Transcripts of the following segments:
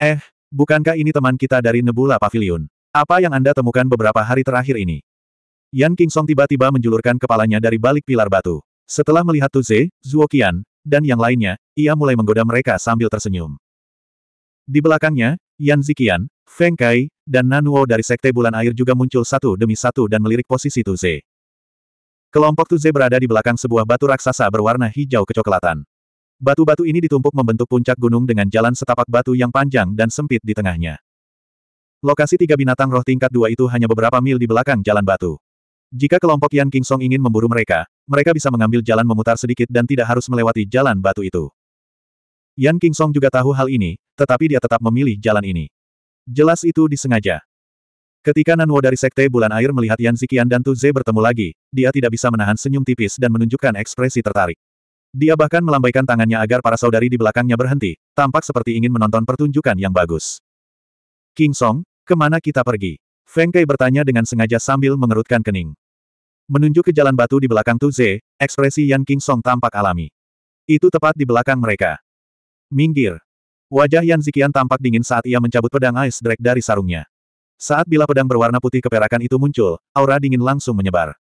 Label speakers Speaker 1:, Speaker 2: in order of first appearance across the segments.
Speaker 1: Eh, bukankah ini teman kita dari Nebula Pavilion? Apa yang Anda temukan beberapa hari terakhir ini? Yan Kingsong tiba-tiba menjulurkan kepalanya dari balik pilar batu. Setelah melihat Tuze, Zuo Qian, dan yang lainnya, ia mulai menggoda mereka sambil tersenyum. Di belakangnya, Yan Ziqian, Feng Kai, dan Nanuo dari Sekte Bulan Air juga muncul satu demi satu dan melirik posisi Tuze. Kelompok Tuze berada di belakang sebuah batu raksasa berwarna hijau kecoklatan. Batu-batu ini ditumpuk membentuk puncak gunung dengan jalan setapak batu yang panjang dan sempit di tengahnya. Lokasi tiga binatang roh tingkat dua itu hanya beberapa mil di belakang jalan batu. Jika kelompok Yan Kingsong ingin memburu mereka, mereka bisa mengambil jalan memutar sedikit dan tidak harus melewati jalan batu itu. Yan Kingsong juga tahu hal ini, tetapi dia tetap memilih jalan ini. Jelas itu disengaja. Ketika Nanwo dari Sekte Bulan Air melihat Yan Ziqian dan Tu Ze bertemu lagi, dia tidak bisa menahan senyum tipis dan menunjukkan ekspresi tertarik. Dia bahkan melambaikan tangannya agar para saudari di belakangnya berhenti, tampak seperti ingin menonton pertunjukan yang bagus. King Song, ke mana kita pergi? Feng Kai bertanya dengan sengaja sambil mengerutkan kening. Menunjuk ke jalan batu di belakang Tu Ze, ekspresi Yan King Song tampak alami. Itu tepat di belakang mereka. Minggir. Wajah Yan Ziqian tampak dingin saat ia mencabut pedang Ice Drake dari sarungnya. Saat bila pedang berwarna putih keperakan itu muncul, aura dingin langsung menyebar.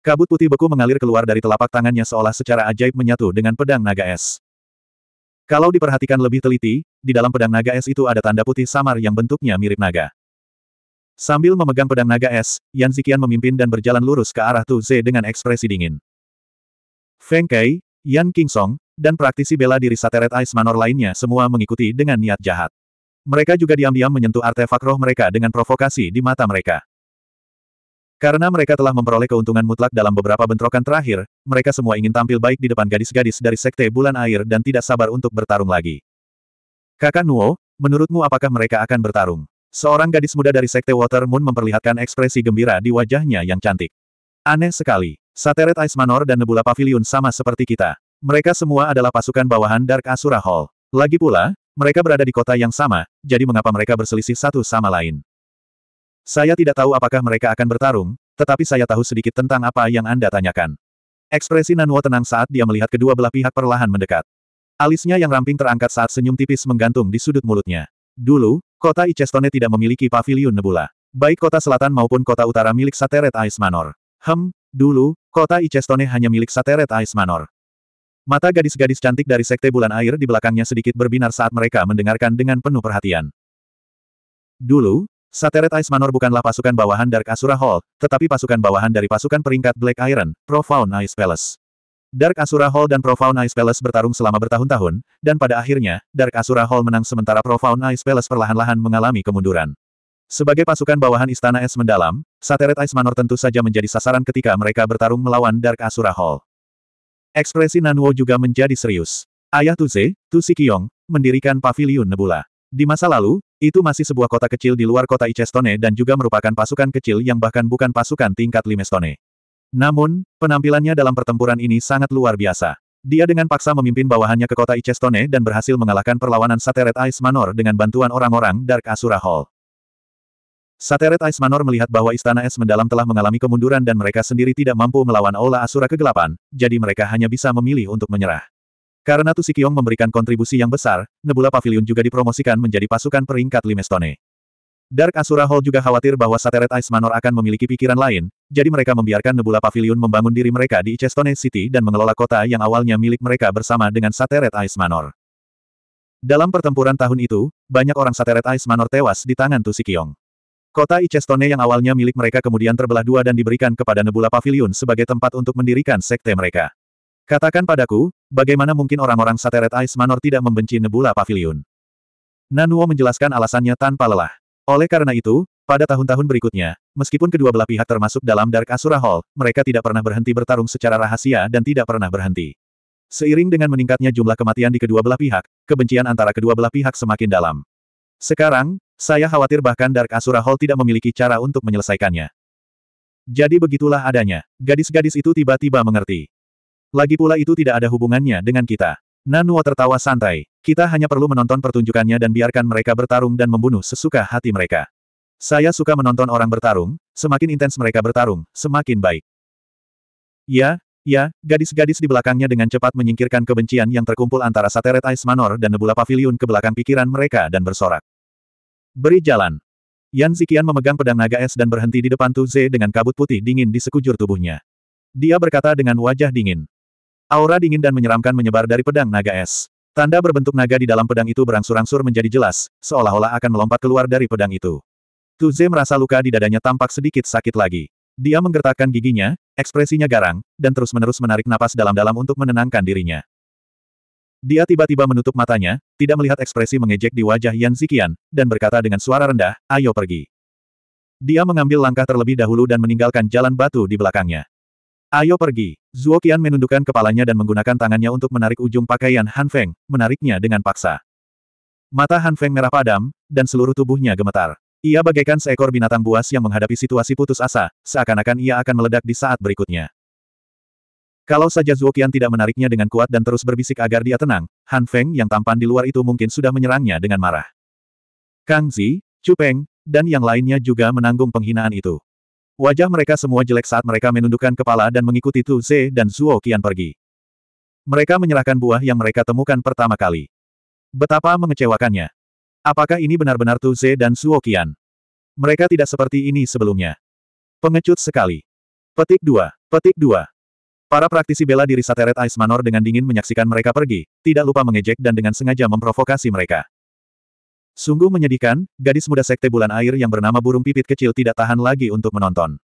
Speaker 1: Kabut putih beku mengalir keluar dari telapak tangannya seolah secara ajaib menyatu dengan pedang naga es. Kalau diperhatikan lebih teliti, di dalam pedang naga es itu ada tanda putih samar yang bentuknya mirip naga. Sambil memegang pedang naga es, Yan Ziqian memimpin dan berjalan lurus ke arah Tu Ze dengan ekspresi dingin. Feng Kai, Yan Kingsong, dan praktisi bela diri Sateret Ice Manor lainnya semua mengikuti dengan niat jahat. Mereka juga diam-diam menyentuh artefak roh mereka dengan provokasi di mata mereka. Karena mereka telah memperoleh keuntungan mutlak dalam beberapa bentrokan terakhir, mereka semua ingin tampil baik di depan gadis-gadis dari Sekte Bulan Air dan tidak sabar untuk bertarung lagi. Kakak Nuo, menurutmu apakah mereka akan bertarung? Seorang gadis muda dari Sekte Water Moon memperlihatkan ekspresi gembira di wajahnya yang cantik. Aneh sekali. Sateret Ice Manor dan Nebula Pavilion sama seperti kita. Mereka semua adalah pasukan bawahan Dark Asura Hall. Lagi pula, mereka berada di kota yang sama, jadi mengapa mereka berselisih satu sama lain? Saya tidak tahu apakah mereka akan bertarung, tetapi saya tahu sedikit tentang apa yang Anda tanyakan. Ekspresi Nanuo tenang saat dia melihat kedua belah pihak perlahan mendekat. Alisnya yang ramping terangkat saat senyum tipis menggantung di sudut mulutnya. Dulu, kota Icestone tidak memiliki pavilion nebula. Baik kota selatan maupun kota utara milik Sateret Ice Manor. Hem, dulu, kota Icestone hanya milik Sateret Ice Manor. Mata gadis-gadis cantik dari Sekte Bulan Air di belakangnya sedikit berbinar saat mereka mendengarkan dengan penuh perhatian. Dulu, Sateret Ice Manor bukanlah pasukan bawahan Dark Asura Hall, tetapi pasukan bawahan dari pasukan peringkat Black Iron, Profound Ice Palace. Dark Asura Hall dan Profound Ice Palace bertarung selama bertahun-tahun, dan pada akhirnya, Dark Asura Hall menang sementara Profound Ice Palace perlahan-lahan mengalami kemunduran. Sebagai pasukan bawahan Istana Es Mendalam, Sateret Ice Manor tentu saja menjadi sasaran ketika mereka bertarung melawan Dark Asura Hall. Ekspresi Nanuo juga menjadi serius. Ayah Tuze, Tusi Kiong, mendirikan Pavilion Nebula. Di masa lalu, itu masih sebuah kota kecil di luar kota Icestone dan juga merupakan pasukan kecil yang bahkan bukan pasukan tingkat Limestone. Namun, penampilannya dalam pertempuran ini sangat luar biasa. Dia dengan paksa memimpin bawahannya ke kota Icestone dan berhasil mengalahkan perlawanan Sateret Ice Manor dengan bantuan orang-orang Dark Asura Hall. Sateret Ice Manor melihat bahwa Istana Es Mendalam telah mengalami kemunduran dan mereka sendiri tidak mampu melawan Aula Asura Kegelapan, jadi mereka hanya bisa memilih untuk menyerah. Karena Tu Sikiong memberikan kontribusi yang besar, Nebula Pavilion juga dipromosikan menjadi pasukan peringkat Limestone. Dark Asura Hall juga khawatir bahwa Sateret Ice Manor akan memiliki pikiran lain, jadi mereka membiarkan Nebula Pavilion membangun diri mereka di Chestone City dan mengelola kota yang awalnya milik mereka bersama dengan Sateret Ice Manor. Dalam pertempuran tahun itu, banyak orang Sateret Ice Manor tewas di tangan Tu Sikiong. Kota Ichestone yang awalnya milik mereka kemudian terbelah dua dan diberikan kepada Nebula Pavilion sebagai tempat untuk mendirikan sekte mereka. Katakan padaku, bagaimana mungkin orang-orang Sateret Ice Manor tidak membenci Nebula Pavilion? Nanuo menjelaskan alasannya tanpa lelah. Oleh karena itu, pada tahun-tahun berikutnya, meskipun kedua belah pihak termasuk dalam Dark Asura Hall, mereka tidak pernah berhenti bertarung secara rahasia dan tidak pernah berhenti. Seiring dengan meningkatnya jumlah kematian di kedua belah pihak, kebencian antara kedua belah pihak semakin dalam. Sekarang, saya khawatir bahkan Dark Asura Hall tidak memiliki cara untuk menyelesaikannya. Jadi begitulah adanya. Gadis-gadis itu tiba-tiba mengerti. Lagi pula itu tidak ada hubungannya dengan kita. Nanuo tertawa santai. Kita hanya perlu menonton pertunjukannya dan biarkan mereka bertarung dan membunuh sesuka hati mereka. Saya suka menonton orang bertarung, semakin intens mereka bertarung, semakin baik. Ya, Ya, gadis-gadis di belakangnya dengan cepat menyingkirkan kebencian yang terkumpul antara Sateret Ice Manor dan Nebula Pavilion ke belakang pikiran mereka dan bersorak. Beri jalan. Yan Zikian memegang pedang naga es dan berhenti di depan Tu Ze dengan kabut putih dingin di sekujur tubuhnya. Dia berkata dengan wajah dingin. Aura dingin dan menyeramkan menyebar dari pedang naga es. Tanda berbentuk naga di dalam pedang itu berangsur-angsur menjadi jelas, seolah-olah akan melompat keluar dari pedang itu. Tu Ze merasa luka di dadanya tampak sedikit sakit lagi. Dia menggertakkan giginya, ekspresinya garang, dan terus-menerus menarik napas dalam-dalam untuk menenangkan dirinya. Dia tiba-tiba menutup matanya, tidak melihat ekspresi mengejek di wajah Yan Zikian, dan berkata dengan suara rendah, ayo pergi. Dia mengambil langkah terlebih dahulu dan meninggalkan jalan batu di belakangnya. Ayo pergi. Zuo Qian menundukkan kepalanya dan menggunakan tangannya untuk menarik ujung pakaian Han Feng, menariknya dengan paksa. Mata Han Feng merah padam, dan seluruh tubuhnya gemetar. Ia bagaikan seekor binatang buas yang menghadapi situasi putus asa, seakan-akan ia akan meledak di saat berikutnya. Kalau saja Zuoqian tidak menariknya dengan kuat dan terus berbisik agar dia tenang, Han Feng yang tampan di luar itu mungkin sudah menyerangnya dengan marah. Kang Zi, Chu Peng, dan yang lainnya juga menanggung penghinaan itu. Wajah mereka semua jelek saat mereka menundukkan kepala dan mengikuti Tu Ze dan Zuo Qian pergi. Mereka menyerahkan buah yang mereka temukan pertama kali. Betapa mengecewakannya. Apakah ini benar-benar Tu Ze dan Suo Qian? Mereka tidak seperti ini sebelumnya. Pengecut sekali. Petik 2. Petik 2. Para praktisi bela diri Sateret Ice Manor dengan dingin menyaksikan mereka pergi, tidak lupa mengejek dan dengan sengaja memprovokasi mereka. Sungguh menyedihkan, gadis muda sekte bulan air yang bernama burung pipit kecil tidak tahan lagi untuk menonton.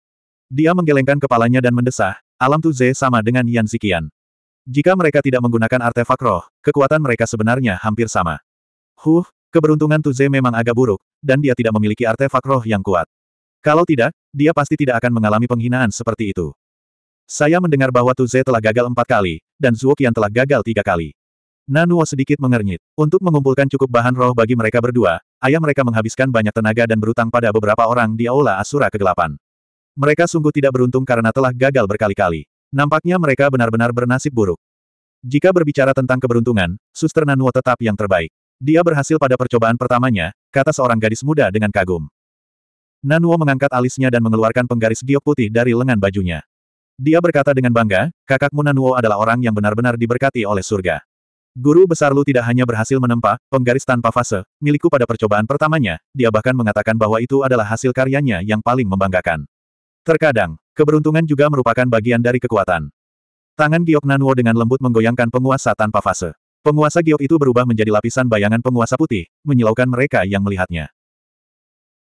Speaker 1: Dia menggelengkan kepalanya dan mendesah, alam Tu Ze sama dengan Yan Zikian. Jika mereka tidak menggunakan artefak roh, kekuatan mereka sebenarnya hampir sama. Huh, Keberuntungan Tuze memang agak buruk, dan dia tidak memiliki artefak roh yang kuat. Kalau tidak, dia pasti tidak akan mengalami penghinaan seperti itu. Saya mendengar bahwa Tuze telah gagal empat kali, dan Zuoqian telah gagal tiga kali. Nanuo sedikit mengernyit. Untuk mengumpulkan cukup bahan roh bagi mereka berdua, ayah mereka menghabiskan banyak tenaga dan berutang pada beberapa orang di Aula Asura Kegelapan. Mereka sungguh tidak beruntung karena telah gagal berkali-kali. Nampaknya mereka benar-benar bernasib buruk. Jika berbicara tentang keberuntungan, suster Nanuo tetap yang terbaik. Dia berhasil pada percobaan pertamanya, kata seorang gadis muda dengan kagum. Nanuo mengangkat alisnya dan mengeluarkan penggaris giok putih dari lengan bajunya. Dia berkata dengan bangga, kakakmu Nanuo adalah orang yang benar-benar diberkati oleh surga. Guru besar Lu tidak hanya berhasil menempa penggaris tanpa fase milikku pada percobaan pertamanya, dia bahkan mengatakan bahwa itu adalah hasil karyanya yang paling membanggakan. Terkadang, keberuntungan juga merupakan bagian dari kekuatan. Tangan Giok Nanuo dengan lembut menggoyangkan penguasa tanpa fase. Penguasa giok itu berubah menjadi lapisan bayangan penguasa putih, menyilaukan mereka yang melihatnya.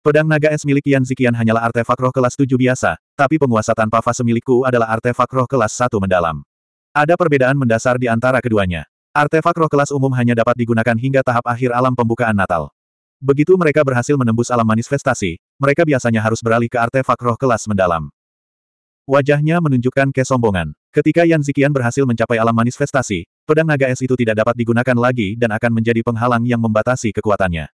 Speaker 1: Pedang naga es milik Yan Zikian hanyalah artefak roh kelas 7 biasa, tapi penguasa tanpa fase milikku adalah artefak roh kelas 1 mendalam. Ada perbedaan mendasar di antara keduanya. Artefak roh kelas umum hanya dapat digunakan hingga tahap akhir alam pembukaan Natal. Begitu mereka berhasil menembus alam manifestasi, mereka biasanya harus beralih ke artefak roh kelas mendalam. Wajahnya menunjukkan kesombongan. Ketika Yan Zikian berhasil mencapai alam manifestasi, pedang naga es itu tidak dapat digunakan lagi dan akan menjadi penghalang yang membatasi kekuatannya.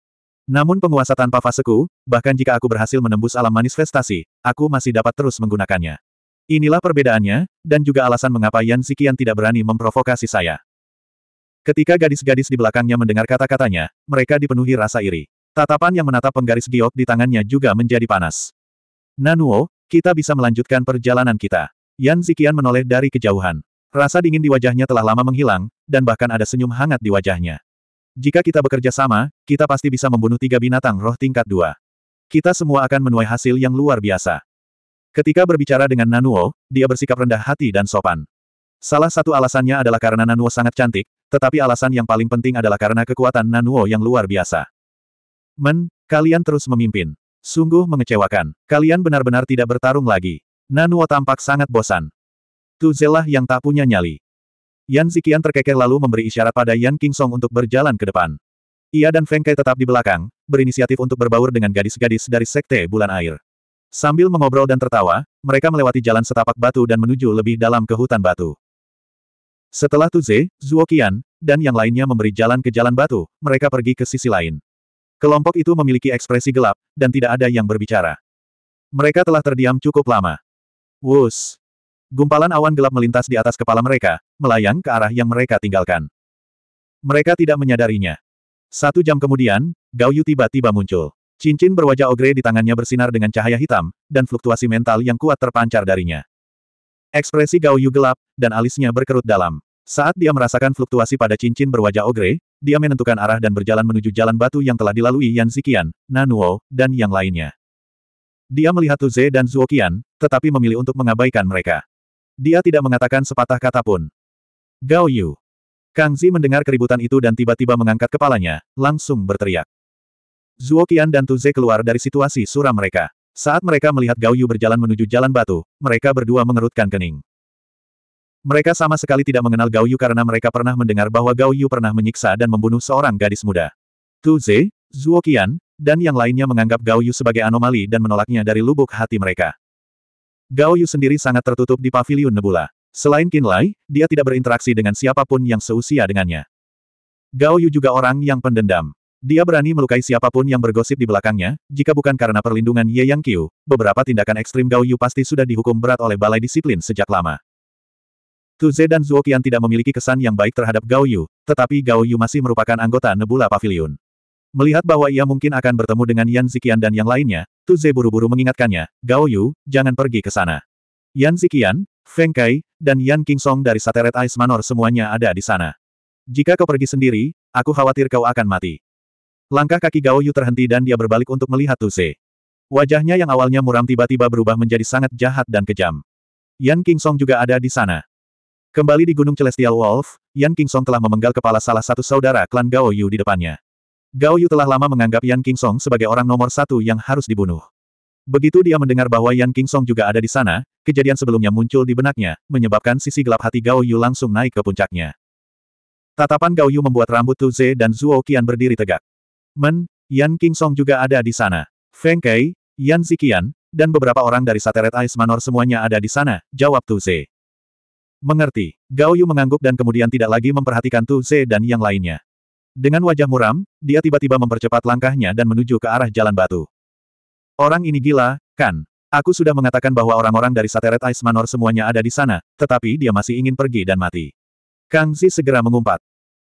Speaker 1: Namun penguasa tanpa faseku, bahkan jika aku berhasil menembus alam manifestasi, aku masih dapat terus menggunakannya. Inilah perbedaannya, dan juga alasan mengapa Yan Zikian tidak berani memprovokasi saya. Ketika gadis-gadis di belakangnya mendengar kata-katanya, mereka dipenuhi rasa iri. Tatapan yang menatap penggaris giok di tangannya juga menjadi panas. Nanuo, kita bisa melanjutkan perjalanan kita. Yan Zikian menoleh dari kejauhan. Rasa dingin di wajahnya telah lama menghilang, dan bahkan ada senyum hangat di wajahnya. Jika kita bekerja sama, kita pasti bisa membunuh tiga binatang roh tingkat dua. Kita semua akan menuai hasil yang luar biasa. Ketika berbicara dengan Nanuo, dia bersikap rendah hati dan sopan. Salah satu alasannya adalah karena Nanuo sangat cantik, tetapi alasan yang paling penting adalah karena kekuatan Nanuo yang luar biasa. Men, kalian terus memimpin. Sungguh mengecewakan. Kalian benar-benar tidak bertarung lagi. Nanuo tampak sangat bosan. Tu Zelah yang tak punya nyali. Yan Zikian terkeker lalu memberi isyarat pada Yan Kingsong untuk berjalan ke depan. Ia dan Feng Kai tetap di belakang, berinisiatif untuk berbaur dengan gadis-gadis dari Sekte Bulan Air. Sambil mengobrol dan tertawa, mereka melewati jalan setapak batu dan menuju lebih dalam ke hutan batu. Setelah Tu Ze, Zuo Qian, dan yang lainnya memberi jalan ke jalan batu, mereka pergi ke sisi lain. Kelompok itu memiliki ekspresi gelap, dan tidak ada yang berbicara. Mereka telah terdiam cukup lama. Wus! Gumpalan awan gelap melintas di atas kepala mereka, melayang ke arah yang mereka tinggalkan. Mereka tidak menyadarinya. Satu jam kemudian, Gao Yu tiba-tiba muncul. Cincin berwajah ogre di tangannya bersinar dengan cahaya hitam, dan fluktuasi mental yang kuat terpancar darinya. Ekspresi Gao Yu gelap, dan alisnya berkerut dalam. Saat dia merasakan fluktuasi pada cincin berwajah ogre, dia menentukan arah dan berjalan menuju jalan batu yang telah dilalui Yan Ziqian, Nanuo, dan yang lainnya. Dia melihat Tu Ze dan Zuo Qian, tetapi memilih untuk mengabaikan mereka. Dia tidak mengatakan sepatah kata pun. Gao Yu. Kang Zi mendengar keributan itu dan tiba-tiba mengangkat kepalanya, langsung berteriak. Zuo Qian dan Tu Ze keluar dari situasi suram mereka. Saat mereka melihat Gao Yu berjalan menuju jalan batu, mereka berdua mengerutkan kening. Mereka sama sekali tidak mengenal Gao Yu karena mereka pernah mendengar bahwa Gao Yu pernah menyiksa dan membunuh seorang gadis muda. Tu Ze, Zuo Qian, dan yang lainnya menganggap Gao Yu sebagai anomali dan menolaknya dari lubuk hati mereka. Gao Yu sendiri sangat tertutup di pavilion Nebula. Selain Qin Lai, dia tidak berinteraksi dengan siapa pun yang seusia dengannya. Gao Yu juga orang yang pendendam. Dia berani melukai siapa pun yang bergosip di belakangnya, jika bukan karena perlindungan Ye Yang Qiu, beberapa tindakan ekstrim Gao Yu pasti sudah dihukum berat oleh Balai Disiplin sejak lama. Tu Ze dan Zuo Qian tidak memiliki kesan yang baik terhadap Gao Yu, tetapi Gao Yu masih merupakan anggota Nebula Pavilion. Melihat bahwa ia mungkin akan bertemu dengan Yan Ziqian dan yang lainnya, Tu Ze buru-buru mengingatkannya, Gao Yu, jangan pergi ke sana. Yan Ziqian, Feng Kai, dan Yan Kingsong dari Sateret Ice Manor semuanya ada di sana. Jika kau pergi sendiri, aku khawatir kau akan mati. Langkah kaki Gao Yu terhenti dan dia berbalik untuk melihat Tu Ze. Wajahnya yang awalnya muram tiba-tiba berubah menjadi sangat jahat dan kejam. Yan Kingsong juga ada di sana. Kembali di Gunung Celestial Wolf, Yan Kingsong telah memenggal kepala salah satu saudara klan Gao Yu di depannya. Gao Yu telah lama menganggap Yan Kingsong sebagai orang nomor satu yang harus dibunuh. Begitu dia mendengar bahwa Yan Kingsong juga ada di sana, kejadian sebelumnya muncul di benaknya, menyebabkan sisi gelap hati Gao Yu langsung naik ke puncaknya. Tatapan Gao Yu membuat rambut Tu Ze dan Zuo Qian berdiri tegak. Men, Yan Kingsong juga ada di sana. Feng Kai, Yan Ziqian, dan beberapa orang dari Sateret Ice Manor semuanya ada di sana, jawab Tu Ze. Mengerti. Gao Yu mengangguk dan kemudian tidak lagi memperhatikan Tu Ze dan yang lainnya. Dengan wajah muram, dia tiba-tiba mempercepat langkahnya dan menuju ke arah jalan batu. Orang ini gila, kan? Aku sudah mengatakan bahwa orang-orang dari Sateret Ice Manor semuanya ada di sana, tetapi dia masih ingin pergi dan mati. Kang Zi segera mengumpat.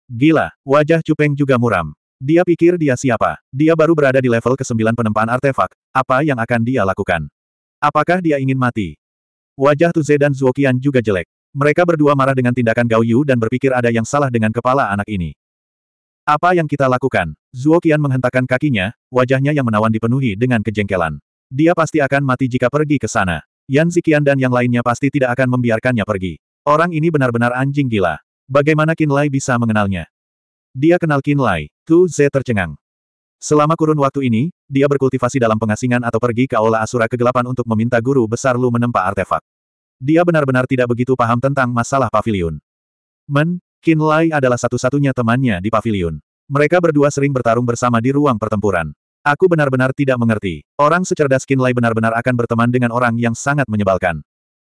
Speaker 1: Gila, wajah Cupeng juga muram. Dia pikir dia siapa? Dia baru berada di level ke-9 penempaan artefak, apa yang akan dia lakukan? Apakah dia ingin mati? Wajah Tuze dan Zuoqian juga jelek. Mereka berdua marah dengan tindakan Gao Yu dan berpikir ada yang salah dengan kepala anak ini. Apa yang kita lakukan? Zuo Qian menghentakkan kakinya, wajahnya yang menawan dipenuhi dengan kejengkelan. Dia pasti akan mati jika pergi ke sana. Yan Ziqian dan yang lainnya pasti tidak akan membiarkannya pergi. Orang ini benar-benar anjing gila. Bagaimana Qin Lai bisa mengenalnya? Dia kenal Qin Lai. Tu Ze tercengang. Selama kurun waktu ini, dia berkultivasi dalam pengasingan atau pergi ke Aula Asura Kegelapan untuk meminta guru besar Lu menempa artefak. Dia benar-benar tidak begitu paham tentang masalah pavilion. Men, Qin Lai adalah satu-satunya temannya di pavilion. Mereka berdua sering bertarung bersama di ruang pertempuran. Aku benar-benar tidak mengerti. Orang secerdas Qin Lai benar-benar akan berteman dengan orang yang sangat menyebalkan.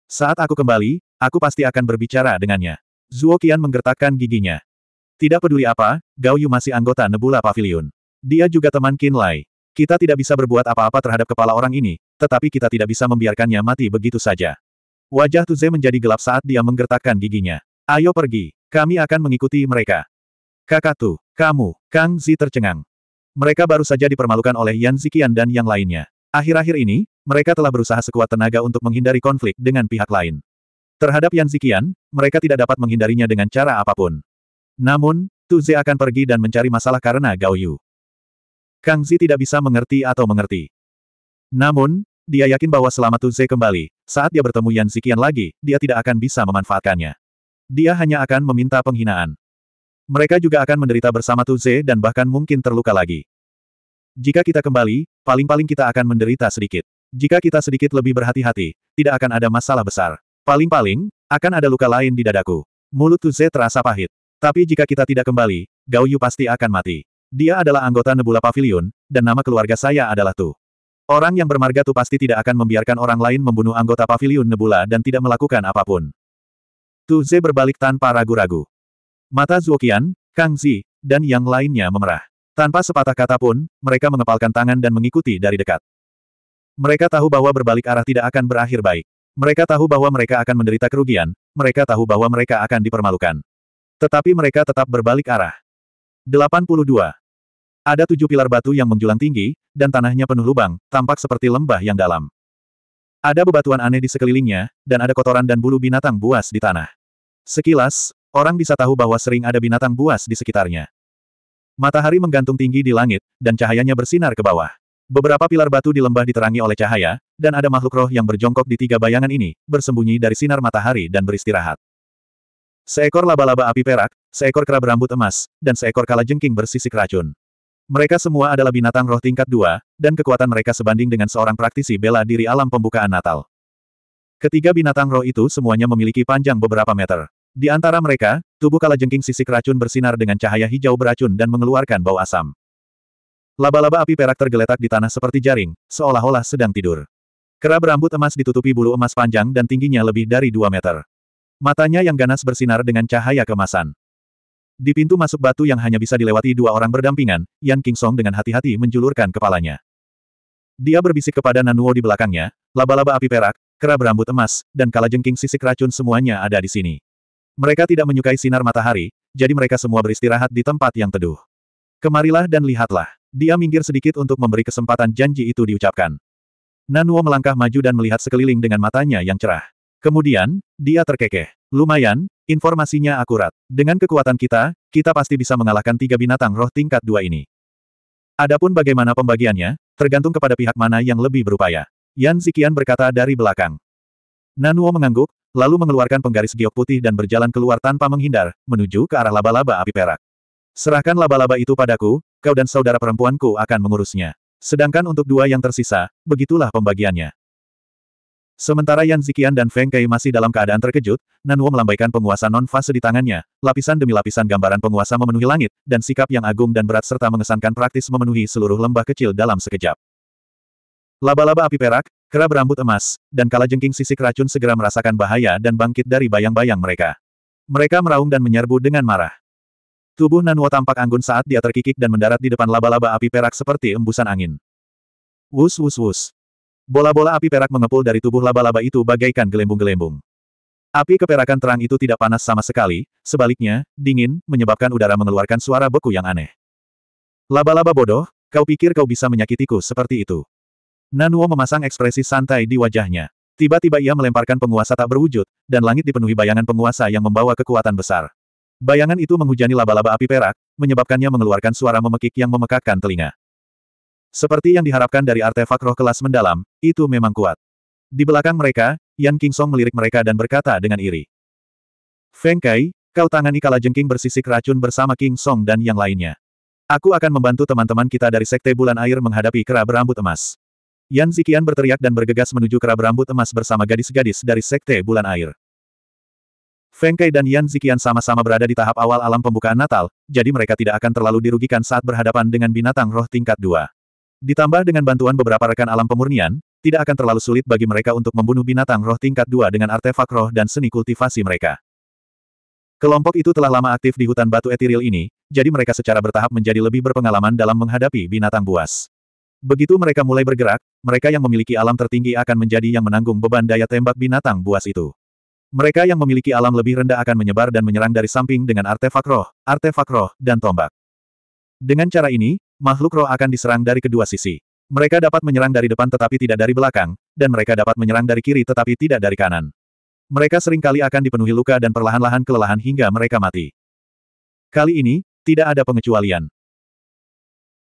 Speaker 1: Saat aku kembali, aku pasti akan berbicara dengannya. Zuo Qian menggertakkan giginya. Tidak peduli apa, Gao Yu masih anggota Nebula Pavilion. Dia juga teman Qin Lai. Kita tidak bisa berbuat apa-apa terhadap kepala orang ini, tetapi kita tidak bisa membiarkannya mati begitu saja. Wajah Tuze menjadi gelap saat dia menggertakkan giginya. Ayo pergi. Kami akan mengikuti mereka. Kakatu, kamu, Kang Zi tercengang. Mereka baru saja dipermalukan oleh Yan Ziqian dan yang lainnya. Akhir-akhir ini, mereka telah berusaha sekuat tenaga untuk menghindari konflik dengan pihak lain. Terhadap Yan Ziqian, mereka tidak dapat menghindarinya dengan cara apa pun. Namun, Tu Zi akan pergi dan mencari masalah karena Gao Yu. Kang Zi tidak bisa mengerti atau mengerti. Namun, dia yakin bahwa selama Tu Zi kembali, saat dia bertemu Yan Ziqian lagi, dia tidak akan bisa memanfaatkannya. Dia hanya akan meminta penghinaan. Mereka juga akan menderita bersama Tu Ze dan bahkan mungkin terluka lagi. Jika kita kembali, paling-paling kita akan menderita sedikit. Jika kita sedikit lebih berhati-hati, tidak akan ada masalah besar. Paling-paling, akan ada luka lain di dadaku. Mulut Tu Ze terasa pahit. Tapi jika kita tidak kembali, Gao Yu pasti akan mati. Dia adalah anggota Nebula Pavilion, dan nama keluarga saya adalah Tu. Orang yang bermarga Tu pasti tidak akan membiarkan orang lain membunuh anggota Pavilion Nebula dan tidak melakukan apa pun. Tu Ze berbalik tanpa ragu-ragu. Mata Zuoqian, Kang Zi, dan yang lainnya memerah. Tanpa sepatah kata pun, mereka mengepalkan tangan dan mengikuti dari dekat. Mereka tahu bahwa berbalik arah tidak akan berakhir baik. Mereka tahu bahwa mereka akan menderita kerugian, mereka tahu bahwa mereka akan dipermalukan. Tetapi mereka tetap berbalik arah. 82. Ada tujuh pilar batu yang menjulang tinggi, dan tanahnya penuh lubang, tampak seperti lembah yang dalam. Ada bebatuan aneh di sekelilingnya, dan ada kotoran dan bulu binatang buas di tanah. Sekilas, orang bisa tahu bahwa sering ada binatang buas di sekitarnya. Matahari menggantung tinggi di langit, dan cahayanya bersinar ke bawah. Beberapa pilar batu di lembah diterangi oleh cahaya, dan ada makhluk roh yang berjongkok di tiga bayangan ini, bersembunyi dari sinar matahari dan beristirahat. Seekor laba-laba api perak, seekor kera berambut emas, dan seekor kala jengking bersisik racun. Mereka semua adalah binatang roh tingkat dua, dan kekuatan mereka sebanding dengan seorang praktisi bela diri alam pembukaan Natal. Ketiga binatang roh itu semuanya memiliki panjang beberapa meter. Di antara mereka, tubuh kala jengking sisik racun bersinar dengan cahaya hijau beracun dan mengeluarkan bau asam. Laba-laba api perak tergeletak di tanah seperti jaring, seolah-olah sedang tidur. Kera berambut emas ditutupi bulu emas panjang dan tingginya lebih dari 2 meter. Matanya yang ganas bersinar dengan cahaya kemasan. Di pintu masuk batu yang hanya bisa dilewati dua orang berdampingan, Yan Kingsong dengan hati-hati menjulurkan kepalanya. Dia berbisik kepada Nanuo di belakangnya, laba-laba api perak, kera berambut emas, dan kala jengking sisik racun semuanya ada di sini. Mereka tidak menyukai sinar matahari, jadi mereka semua beristirahat di tempat yang teduh. Kemarilah dan lihatlah. Dia minggir sedikit untuk memberi kesempatan janji itu diucapkan. Nanuo melangkah maju dan melihat sekeliling dengan matanya yang cerah. Kemudian, dia terkekeh. Lumayan, informasinya akurat. Dengan kekuatan kita, kita pasti bisa mengalahkan tiga binatang roh tingkat dua ini. Adapun bagaimana pembagiannya, tergantung kepada pihak mana yang lebih berupaya. Yan Zikian berkata dari belakang. Nanuo mengangguk, lalu mengeluarkan penggaris giok putih dan berjalan keluar tanpa menghindar, menuju ke arah laba-laba api perak. Serahkan laba-laba itu padaku, kau dan saudara perempuanku akan mengurusnya. Sedangkan untuk dua yang tersisa, begitulah pembagiannya. Sementara Yan Zikian dan Feng Kai masih dalam keadaan terkejut, Nanuo melambaikan penguasa non-fase di tangannya, lapisan demi lapisan gambaran penguasa memenuhi langit, dan sikap yang agung dan berat serta mengesankan praktis memenuhi seluruh lembah kecil dalam sekejap. Laba-laba api perak, kera berambut emas, dan kala jengking sisik racun segera merasakan bahaya dan bangkit dari bayang-bayang mereka. Mereka meraung dan menyerbu dengan marah. Tubuh Nanuo tampak anggun saat dia terkikik dan mendarat di depan laba-laba api perak seperti embusan angin. Wus wus wus. Bola-bola api perak mengepul dari tubuh laba-laba itu bagaikan gelembung-gelembung. Api keperakan terang itu tidak panas sama sekali, sebaliknya, dingin, menyebabkan udara mengeluarkan suara beku yang aneh. Laba-laba bodoh, kau pikir kau bisa menyakitiku seperti itu. Nanuo memasang ekspresi santai di wajahnya. Tiba-tiba ia melemparkan penguasa tak berwujud, dan langit dipenuhi bayangan penguasa yang membawa kekuatan besar. Bayangan itu menghujani laba-laba api perak, menyebabkannya mengeluarkan suara memekik yang memekakkan telinga. Seperti yang diharapkan dari artefak roh kelas mendalam, itu memang kuat. Di belakang mereka, Yan Kingsong melirik mereka dan berkata dengan iri. Feng Kai, kau tangani kala jengking bersisik racun bersama King Song dan yang lainnya. Aku akan membantu teman-teman kita dari Sekte Bulan Air menghadapi kera berambut emas. Yan Zikian berteriak dan bergegas menuju kera berambut emas bersama gadis-gadis dari Sekte Bulan Air. Feng Kai dan Yan Zikian sama-sama berada di tahap awal alam pembukaan Natal, jadi mereka tidak akan terlalu dirugikan saat berhadapan dengan binatang roh tingkat 2. Ditambah dengan bantuan beberapa rekan alam pemurnian, tidak akan terlalu sulit bagi mereka untuk membunuh binatang roh tingkat dua dengan artefak roh dan seni kultivasi mereka. Kelompok itu telah lama aktif di hutan batu etiril ini, jadi mereka secara bertahap menjadi lebih berpengalaman dalam menghadapi binatang buas. Begitu mereka mulai bergerak, mereka yang memiliki alam tertinggi akan menjadi yang menanggung beban daya tembak binatang buas itu. Mereka yang memiliki alam lebih rendah akan menyebar dan menyerang dari samping dengan artefak roh, artefak roh, dan tombak. Dengan cara ini, makhluk roh akan diserang dari kedua sisi. Mereka dapat menyerang dari depan tetapi tidak dari belakang, dan mereka dapat menyerang dari kiri tetapi tidak dari kanan. Mereka sering kali akan dipenuhi luka dan perlahan-lahan kelelahan hingga mereka mati. Kali ini, tidak ada pengecualian.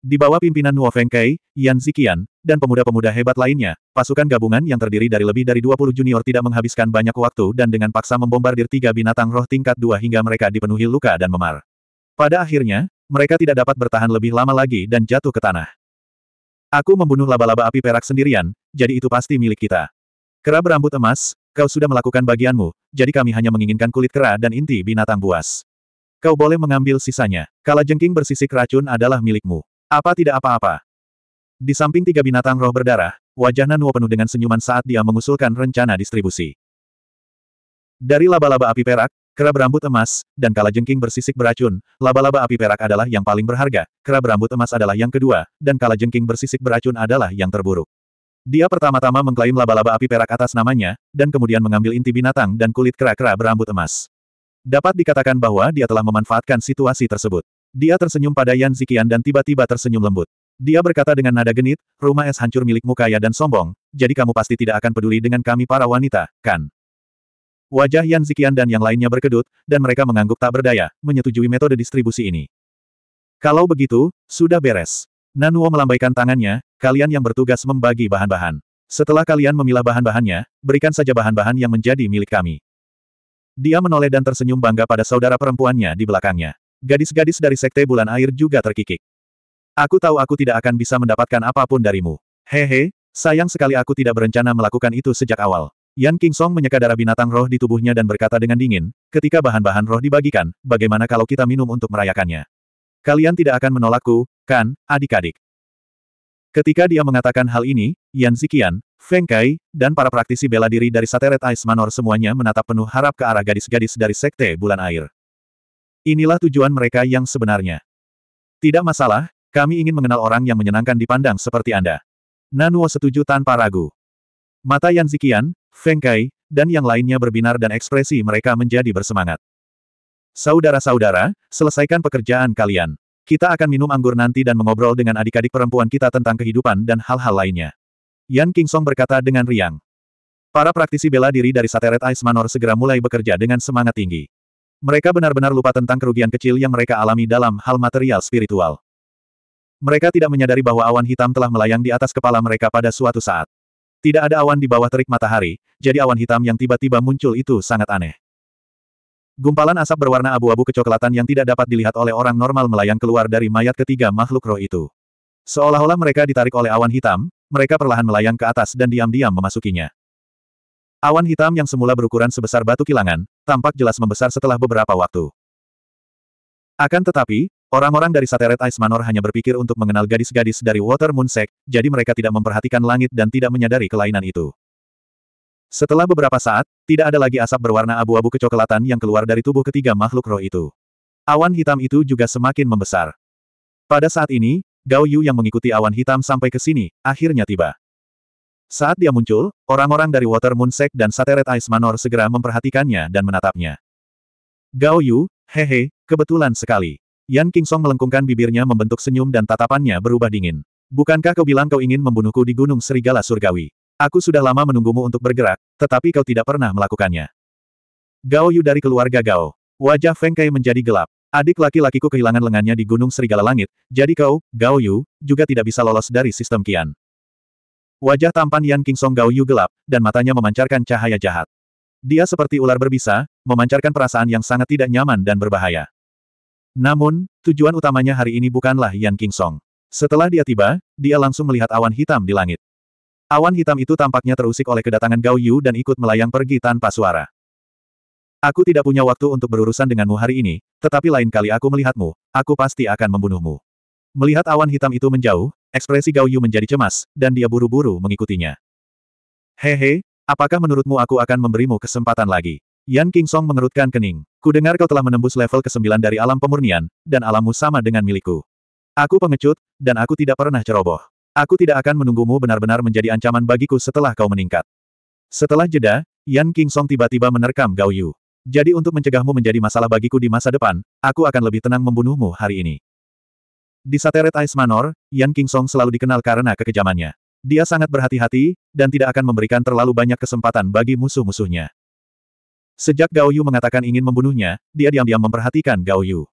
Speaker 1: Di bawah pimpinan Nuo Fengkai, Yan Zikian, dan pemuda-pemuda hebat lainnya, pasukan gabungan yang terdiri dari lebih dari 20 junior tidak menghabiskan banyak waktu dan dengan paksa membombardir tiga binatang roh tingkat dua hingga mereka dipenuhi luka dan memar. Pada akhirnya, mereka tidak dapat bertahan lebih lama lagi dan jatuh ke tanah. Aku membunuh laba-laba api perak sendirian, jadi itu pasti milik kita. Kera berambut emas, kau sudah melakukan bagianmu, jadi kami hanya menginginkan kulit kera dan inti binatang buas. Kau boleh mengambil sisanya. Kala jengking bersisik racun adalah milikmu. Apa tidak apa-apa. Di samping tiga binatang roh berdarah, wajah Nanuo penuh dengan senyuman saat dia mengusulkan rencana distribusi. Dari laba-laba api perak, Kera berambut emas, dan kala jengking bersisik beracun, laba-laba api perak adalah yang paling berharga, kera berambut emas adalah yang kedua, dan kala jengking bersisik beracun adalah yang terburuk. Dia pertama-tama mengklaim laba-laba api perak atas namanya, dan kemudian mengambil inti binatang dan kulit kera-kera berambut emas. Dapat dikatakan bahwa dia telah memanfaatkan situasi tersebut. Dia tersenyum pada Yan Zikian dan tiba-tiba tersenyum lembut. Dia berkata dengan nada genit, rumah es hancur milikmu kaya dan sombong, jadi kamu pasti tidak akan peduli dengan kami para wanita, kan? Wajah Yan Zikian dan yang lainnya berkedut, dan mereka mengangguk tak berdaya, menyetujui metode distribusi ini. Kalau begitu, sudah beres. Nanuo melambaikan tangannya, kalian yang bertugas membagi bahan-bahan. Setelah kalian memilah bahan-bahannya, berikan saja bahan-bahan yang menjadi milik kami. Dia menoleh dan tersenyum bangga pada saudara perempuannya di belakangnya. Gadis-gadis dari Sekte Bulan Air juga terkikik. Aku tahu aku tidak akan bisa mendapatkan apa pun darimu. Hehe, sayang sekali aku tidak berencana melakukan itu sejak awal. Yan Kingsong menyeka darah binatang roh di tubuhnya dan berkata dengan dingin, ketika bahan-bahan roh dibagikan, bagaimana kalau kita minum untuk merayakannya? Kalian tidak akan menolakku, kan, adik-adik? Ketika dia mengatakan hal ini, Yan Zikian, Feng Kai, dan para praktisi bela diri dari Sateret Ice Manor semuanya menatap penuh harap ke arah gadis-gadis dari Sekte Bulan Air. Inilah tujuan mereka yang sebenarnya. Tidak masalah, kami ingin mengenal orang yang menyenangkan dipandang seperti Anda. Nanuo setuju tanpa ragu. Mata Yan Zikian, Feng Kai, dan yang lainnya berbinar dan ekspresi mereka menjadi bersemangat. Saudara-saudara, selesaikan pekerjaan kalian. Kita akan minum anggur nanti dan mengobrol dengan adik-adik perempuan kita tentang kehidupan dan hal-hal lainnya. Yan Kingsong berkata dengan riang. Para praktisi bela diri dari Sateret Ice Manor segera mulai bekerja dengan semangat tinggi. Mereka benar-benar lupa tentang kerugian kecil yang mereka alami dalam hal material spiritual. Mereka tidak menyadari bahwa awan hitam telah melayang di atas kepala mereka pada suatu saat. Tidak ada awan di bawah terik matahari, jadi awan hitam yang tiba-tiba muncul itu sangat aneh. Gumpalan asap berwarna abu-abu kecoklatan yang tidak dapat dilihat oleh orang normal melayang keluar dari mayat ketiga makhluk roh itu. Seolah-olah mereka ditarik oleh awan hitam, mereka perlahan melayang ke atas dan diam-diam memasukinya. Awan hitam yang semula berukuran sebesar batu kilangan, tampak jelas membesar setelah beberapa waktu. Akan tetapi, Orang-orang dari Sateret Ice Manor hanya berpikir untuk mengenal gadis-gadis dari Water Moon Sect, jadi mereka tidak memperhatikan langit dan tidak menyadari kelainan itu. Setelah beberapa saat, tidak ada lagi asap berwarna abu-abu kecoklatan yang keluar dari tubuh ketiga makhluk roh itu. Awan hitam itu juga semakin membesar. Pada saat ini, Gao Yu yang mengikuti awan hitam sampai ke sini, akhirnya tiba. Saat dia muncul, orang-orang dari Water Moon Sect dan Sateret Ice Manor segera memperhatikannya dan menatapnya. Gao Yu, hehe, kebetulan sekali. Yan Kingsong melengkungkan bibirnya membentuk senyum dan tatapannya berubah dingin. Bukankah kau bilang kau ingin membunuhku di Gunung Serigala Surgawi? Aku sudah lama menunggumu untuk bergerak, tetapi kau tidak pernah melakukannya. Gao Yu dari keluarga Gao. Wajah Feng Kai menjadi gelap. Adik laki-lakiku kehilangan lengannya di Gunung Serigala Langit, jadi kau, Gao Yu, juga tidak bisa lolos dari sistem Kian. Wajah tampan Yan Kingsong Gao Yu gelap, dan matanya memancarkan cahaya jahat. Dia seperti ular berbisa, memancarkan perasaan yang sangat tidak nyaman dan berbahaya. Namun, tujuan utamanya hari ini bukanlah Yan Kingsong. Setelah dia tiba, dia langsung melihat awan hitam di langit. Awan hitam itu tampaknya terusik oleh kedatangan Gao Yu dan ikut melayang pergi tanpa suara. Aku tidak punya waktu untuk berurusan denganmu hari ini, tetapi lain kali aku melihatmu, aku pasti akan membunuhmu. Melihat awan hitam itu menjauh, ekspresi Gao Yu menjadi cemas, dan dia buru-buru mengikutinya. Hehe, apakah menurutmu aku akan memberimu kesempatan lagi? Yan Kingsong mengerutkan kening. Kudengar kau telah menembus level ke-9 dari alam pemurnian, dan alammu sama dengan milikku. Aku pengecut, dan aku tidak pernah ceroboh. Aku tidak akan menunggumu benar-benar menjadi ancaman bagiku setelah kau meningkat. Setelah jeda, Yan Kingsong tiba-tiba menerkam Gao Yu. Jadi untuk mencegahmu menjadi masalah bagiku di masa depan, aku akan lebih tenang membunuhmu hari ini. Di Sateret Ice Manor, Yan Kingsong selalu dikenal karena kekejamannya. Dia sangat berhati-hati, dan tidak akan memberikan terlalu banyak kesempatan bagi musuh-musuhnya. Sejak Gao Yu mengatakan ingin membunuhnya, dia diam-diam memperhatikan Gao Yu.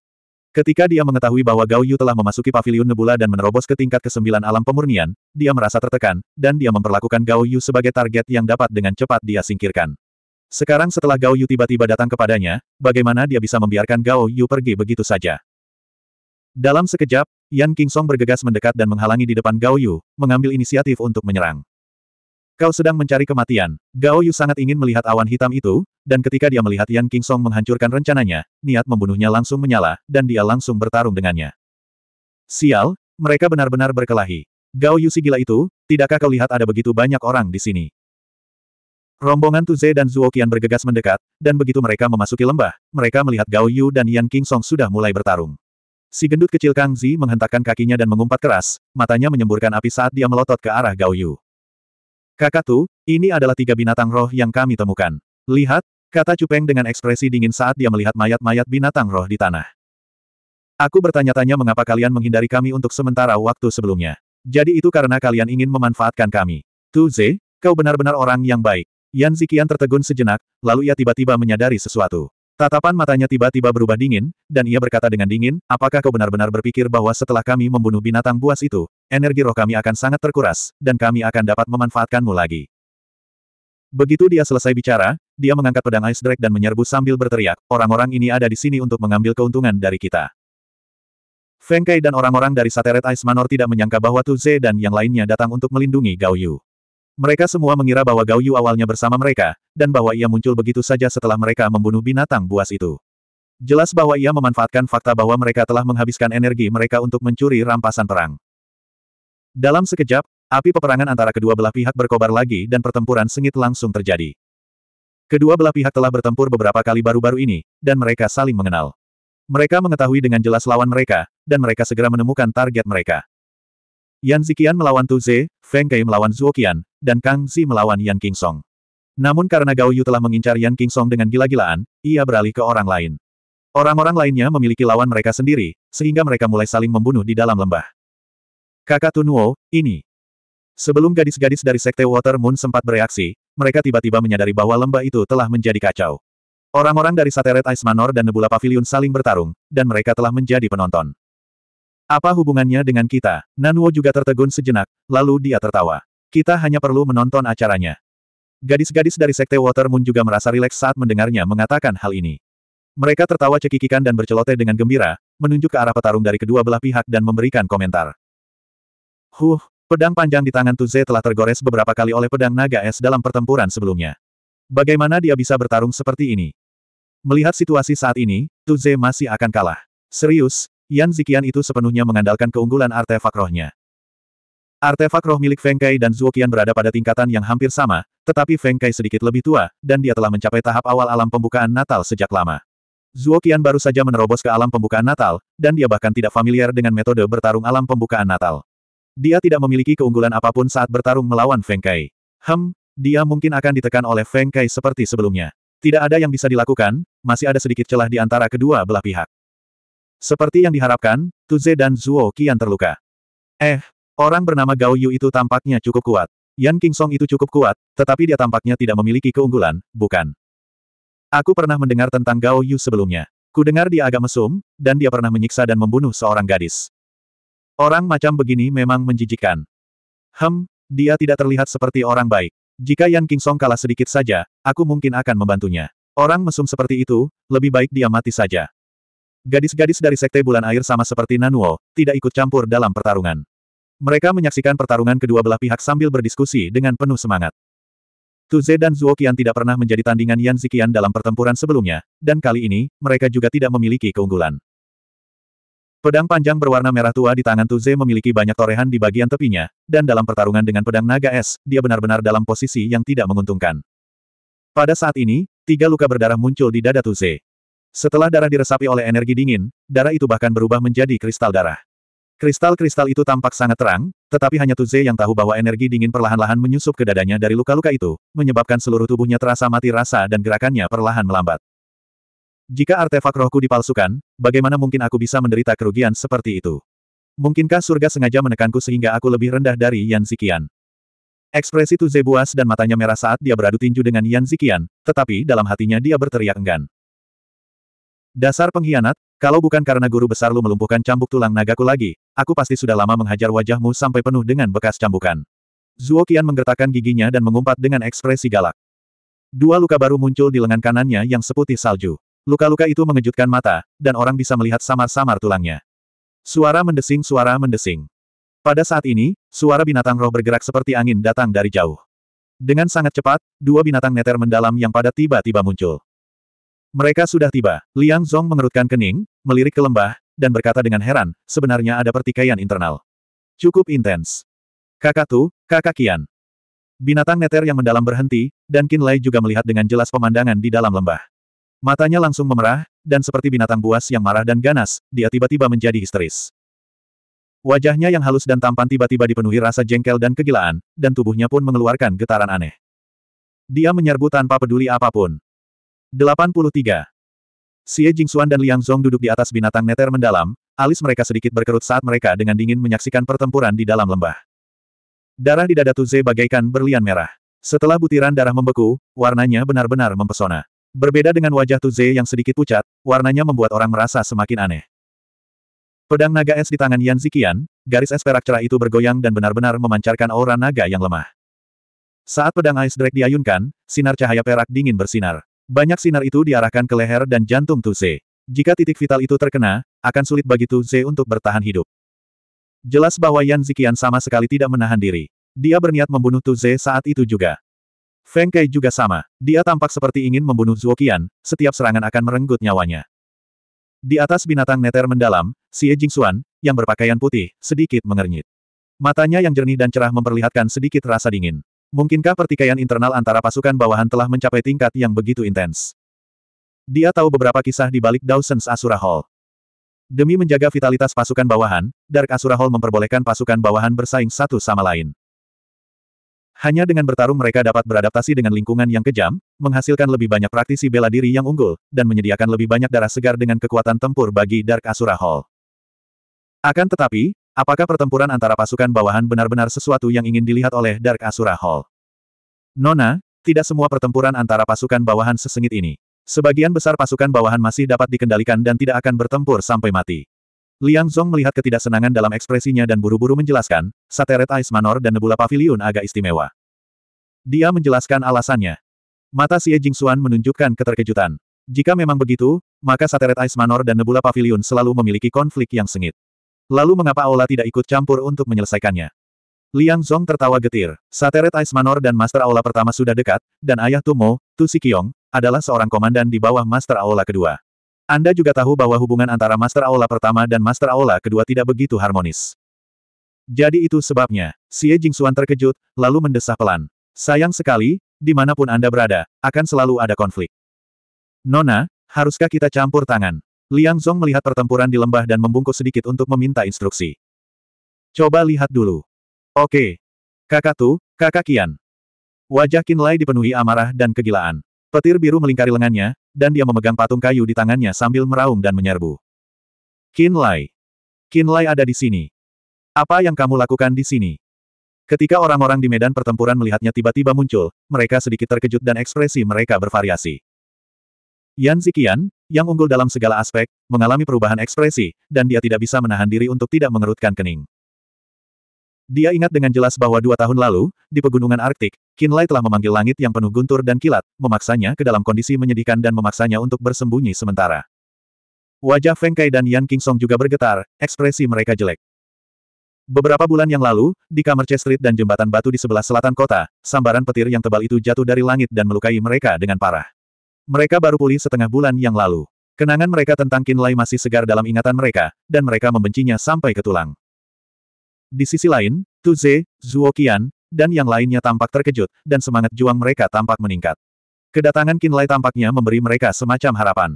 Speaker 1: Ketika dia mengetahui bahwa Gao Yu telah memasuki pavilion nebula dan menerobos ke tingkat ke-9 alam pemurnian, dia merasa tertekan, dan dia memperlakukan Gao Yu sebagai target yang dapat dengan cepat dia singkirkan. Sekarang setelah Gao Yu tiba-tiba datang kepadanya, bagaimana dia bisa membiarkan Gao Yu pergi begitu saja? Dalam sekejap, Yan Kingsong bergegas mendekat dan menghalangi di depan Gao Yu, mengambil inisiatif untuk menyerang. Kau sedang mencari kematian. Gao Yu sangat ingin melihat awan hitam itu, dan ketika dia melihat Yan Kingsong menghancurkan rencananya, niat membunuhnya langsung menyala, dan dia langsung bertarung dengannya. Sial, mereka benar-benar berkelahi. Gao Yu si gila itu, tidakkah kau lihat ada begitu banyak orang di sini? Rombongan Tuze dan Zuo Qian bergegas mendekat, dan begitu mereka memasuki lembah, mereka melihat Gao Yu dan Yan Kingsong sudah mulai bertarung. Si gendut kecil Kang Zi menghentakkan kakinya dan mengumpat keras, matanya menyemburkan api saat dia melotot ke arah Gao Yu. Kakatu, ini adalah tiga binatang roh yang kami temukan. Lihat, kata Cupeng dengan ekspresi dingin saat dia melihat mayat-mayat binatang roh di tanah. Aku bertanya-tanya mengapa kalian menghindari kami untuk sementara waktu sebelumnya. Jadi itu karena kalian ingin memanfaatkan kami. Tu Ze, kau benar-benar orang yang baik. Yan Zikian tertegun sejenak, lalu ia tiba-tiba menyadari sesuatu. Tatapan matanya tiba-tiba berubah dingin, dan ia berkata dengan dingin, apakah kau benar-benar berpikir bahwa setelah kami membunuh binatang buas itu, energi roh kami akan sangat terkuras, dan kami akan dapat memanfaatkanmu lagi. Begitu dia selesai bicara, dia mengangkat pedang Ice Drake dan menyerbu sambil berteriak, orang-orang ini ada di sini untuk mengambil keuntungan dari kita. Feng Kai dan orang-orang dari Sateret Ice Manor tidak menyangka bahwa Tu Ze dan yang lainnya datang untuk melindungi Gao Yu. Mereka semua mengira bahwa Gao Yu awalnya bersama mereka, dan bahwa ia muncul begitu saja setelah mereka membunuh binatang buas itu. Jelas bahwa ia memanfaatkan fakta bahwa mereka telah menghabiskan energi mereka untuk mencuri rampasan perang. Dalam sekejap, api peperangan antara kedua belah pihak berkobar lagi dan pertempuran sengit langsung terjadi. Kedua belah pihak telah bertempur beberapa kali baru-baru ini, dan mereka saling mengenal. Mereka mengetahui dengan jelas lawan mereka, dan mereka segera menemukan target mereka. Yan Ziqian melawan Tu Ze, Feng Kai melawan Zuo Qian, dan Kang Zi melawan Yan Qingsong. Namun karena Gao Yu telah mengincar Yan Qingsong dengan gila-gilaan, ia beralih ke orang lain. Orang-orang lainnya memiliki lawan mereka sendiri, sehingga mereka mulai saling membunuh di dalam lembah. Kakak Tunwo, ini. Sebelum gadis-gadis dari Sekte Water Moon sempat bereaksi, mereka tiba-tiba menyadari bahwa lembah itu telah menjadi kacau. Orang-orang dari Sateret Ice Manor dan Nebula Pavilion saling bertarung, dan mereka telah menjadi penonton. Apa hubungannya dengan kita? Nanuo juga tertegun sejenak, lalu dia tertawa. Kita hanya perlu menonton acaranya. Gadis-gadis dari Sekte Water Moon juga merasa rileks saat mendengarnya mengatakan hal ini. Mereka tertawa cekikikan dan berceloteh dengan gembira, menunjuk ke arah petarung dari kedua belah pihak dan memberikan komentar. Huh, pedang panjang di tangan Tuze telah tergores beberapa kali oleh pedang naga es dalam pertempuran sebelumnya. Bagaimana dia bisa bertarung seperti ini? Melihat situasi saat ini, Tu Ze masih akan kalah. Serius, Yan Ziqian itu sepenuhnya mengandalkan keunggulan artefak rohnya. Artefak roh milik Feng Kai dan Zuo Qian berada pada tingkatan yang hampir sama, tetapi Feng Kai sedikit lebih tua, dan dia telah mencapai tahap awal alam pembukaan Natal sejak lama. Zuo Qian baru saja menerobos ke alam pembukaan Natal, dan dia bahkan tidak familiar dengan metode bertarung alam pembukaan Natal. Dia tidak memiliki keunggulan apa pun saat bertarung melawan Feng Kai. Hem, dia mungkin akan ditekan oleh Feng Kai seperti sebelumnya. Tidak ada yang bisa dilakukan, masih ada sedikit celah di antara kedua belah pihak. Seperti yang diharapkan, Tuze dan Zuo kian terluka. Eh, orang bernama Gao Yu itu tampaknya cukup kuat. Yan Song itu cukup kuat, tetapi dia tampaknya tidak memiliki keunggulan, bukan? Aku pernah mendengar tentang Gao Yu sebelumnya. Ku dengar dia agak mesum, dan dia pernah menyiksa dan membunuh seorang gadis. Orang macam begini memang menjijikkan. Hem, dia tidak terlihat seperti orang baik. Jika Yan Song kalah sedikit saja, aku mungkin akan membantunya. Orang mesum seperti itu, lebih baik dia mati saja. Gadis-gadis dari Sekte Bulan Air sama seperti Nanuo, tidak ikut campur dalam pertarungan. Mereka menyaksikan pertarungan kedua belah pihak sambil berdiskusi dengan penuh semangat. Tu Ze dan Zuo Qian tidak pernah menjadi tandingan Yan Ziqian dalam pertempuran sebelumnya, dan kali ini, mereka juga tidak memiliki keunggulan. Pedang panjang berwarna merah tua di tangan Tuze memiliki banyak torehan di bagian tepinya, dan dalam pertarungan dengan pedang naga es, dia benar-benar dalam posisi yang tidak menguntungkan. Pada saat ini, tiga luka berdarah muncul di dada Tuze. Setelah darah diresapi oleh energi dingin, darah itu bahkan berubah menjadi kristal darah. Kristal-kristal itu tampak sangat terang, tetapi hanya Tuze yang tahu bahwa energi dingin perlahan-lahan menyusup ke dadanya dari luka-luka itu, menyebabkan seluruh tubuhnya terasa mati rasa dan gerakannya perlahan melambat. Jika artefak rohku dipalsukan, bagaimana mungkin aku bisa menderita kerugian seperti itu? Mungkinkah surga sengaja menekanku sehingga aku lebih rendah dari Yan Ziqian? Ekspresi Tuze buas dan matanya merah saat dia beradu tinju dengan Yan Ziqian, tetapi dalam hatinya dia berteriak enggan. Dasar pengkhianat, kalau bukan karena guru besar lu melumpuhkan cambuk tulang nagaku lagi, aku pasti sudah lama menghajar wajahmu sampai penuh dengan bekas cambukan. Zuo Qian menggertakkan giginya dan mengumpat dengan ekspresi galak. Dua luka baru muncul di lengan kanannya yang seputih salju. Luka-luka itu mengejutkan mata, dan orang bisa melihat samar-samar tulangnya. Suara mendesing suara mendesing. Pada saat ini, suara binatang roh bergerak seperti angin datang dari jauh. Dengan sangat cepat, dua binatang neter mendalam yang pada tiba-tiba muncul. Mereka sudah tiba. Liang Zong mengerutkan kening, melirik ke lembah, dan berkata dengan heran, sebenarnya ada pertikaian internal. Cukup intens. Kakak Tu, kakak Kian. Binatang neter yang mendalam berhenti, dan Qin Lai juga melihat dengan jelas pemandangan di dalam lembah. Matanya langsung memerah, dan seperti binatang buas yang marah dan ganas, dia tiba-tiba menjadi histeris. Wajahnya yang halus dan tampan tiba-tiba dipenuhi rasa jengkel dan kegilaan, dan tubuhnya pun mengeluarkan getaran aneh. Dia menyerbu tanpa peduli apa pun. 83. Xie Jingxuan dan Liang Zong duduk di atas binatang neter mendalam, alis mereka sedikit berkerut saat mereka dengan dingin menyaksikan pertempuran di dalam lembah. Darah di dada Tuze bagaikan berlian merah. Setelah butiran darah membeku, warnanya benar-benar mempesona. Berbeda dengan wajah Tuze yang sedikit pucat, warnanya membuat orang merasa semakin aneh. Pedang naga es di tangan Yan Zikian, garis es perak cerah itu bergoyang dan benar-benar memancarkan aura naga yang lemah. Saat pedang Ice Drake diayunkan, sinar cahaya perak dingin bersinar. Banyak sinar itu diarahkan ke leher dan jantung Tuze. Jika titik vital itu terkena, akan sulit bagi Tuze untuk bertahan hidup. Jelas bahwa Yan Zikian sama sekali tidak menahan diri. Dia berniat membunuh Tuze saat itu juga. Feng Kai juga sama. Dia tampak seperti ingin membunuh Zuoqian, setiap serangan akan merenggut nyawanya. Di atas binatang neter mendalam, Xie Jingxuan, yang berpakaian putih, sedikit mengernyit. Matanya yang jernih dan cerah memperlihatkan sedikit rasa dingin. Mungkinkah pertikaian internal antara pasukan bawahan telah mencapai tingkat yang begitu intens? Dia tahu beberapa kisah di balik Dawson's Asura Hall. Demi menjaga vitalitas pasukan bawahan, Dark Asura Hall memperbolehkan pasukan bawahan bersaing satu sama lain. Hanya dengan bertarung mereka dapat beradaptasi dengan lingkungan yang kejam, menghasilkan lebih banyak praktisi bela diri yang unggul, dan menyediakan lebih banyak darah segar dengan kekuatan tempur bagi Dark Asura Hall. Akan tetapi, apakah pertempuran antara pasukan bawahan benar-benar sesuatu yang ingin dilihat oleh Dark Asura Hall? Nona, tidak semua pertempuran antara pasukan bawahan sesengit ini. Sebagian besar pasukan bawahan masih dapat dikendalikan dan tidak akan bertempur sampai mati. Liang Zong melihat ketidaksenangan dalam ekspresinya dan buru-buru menjelaskan, Sateret Ice Manor dan Nebula Pavilion agak istimewa. Dia menjelaskan alasannya. Mata Xie Jingxuan menunjukkan keterkejutan. Jika memang begitu, maka Sateret Ice Manor dan Nebula Pavilion selalu memiliki konflik yang sengit. Lalu mengapa Aula tidak ikut campur untuk menyelesaikannya? Liang Zong tertawa getir. Sateret Ice Manor dan Master Aula pertama sudah dekat, dan ayah Tumo, Tu Sikiong, adalah seorang komandan di bawah Master Aula kedua. Anda juga tahu bahwa hubungan antara Master Aula pertama dan Master Aula kedua tidak begitu harmonis. Jadi itu sebabnya, Xie Jingxuan terkejut, lalu mendesah pelan. Sayang sekali, di mana pun Anda berada, akan selalu ada konflik. Nona, haruskah kita campur tangan? Liang Zong melihat pertempuran di lembah dan membungkuk sedikit untuk meminta instruksi. Coba lihat dulu. Oke. Kakak Tu, kakak Kian. Wajah Qin Lai dipenuhi amarah dan kegilaan. Petir biru melingkari lengannya, dan dia memegang patung kayu di tangannya sambil meraung dan menyerbu. Qin Lai. Qin Lai ada di sini. Apa yang kamu lakukan di sini? Ketika orang-orang di medan pertempuran melihatnya tiba-tiba muncul, mereka sedikit terkejut dan ekspresi mereka bervariasi. Yan Ziqian, yang unggul dalam segala aspek, mengalami perubahan ekspresi, dan dia tidak bisa menahan diri untuk tidak mengerutkan kening. Dia ingat dengan jelas bahwa dua tahun lalu, di pegunungan Arktik, Kinlay telah memanggil langit yang penuh guntur dan kilat, memaksanya ke dalam kondisi menyedihkan dan memaksanya untuk bersembunyi sementara. Wajah Feng Kai dan Yan Kingsong juga bergetar, ekspresi mereka jelek. Beberapa bulan yang lalu, di kamar Street dan jembatan batu di sebelah selatan kota, sambaran petir yang tebal itu jatuh dari langit dan melukai mereka dengan parah. Mereka baru pulih setengah bulan yang lalu. Kenangan mereka tentang Kinlay masih segar dalam ingatan mereka, dan mereka membencinya sampai ke tulang. Di sisi lain, Tu Ze, Zuo Qian, dan yang lainnya tampak terkejut, dan semangat juang mereka tampak meningkat. Kedatangan Qin Lai tampaknya memberi mereka semacam harapan.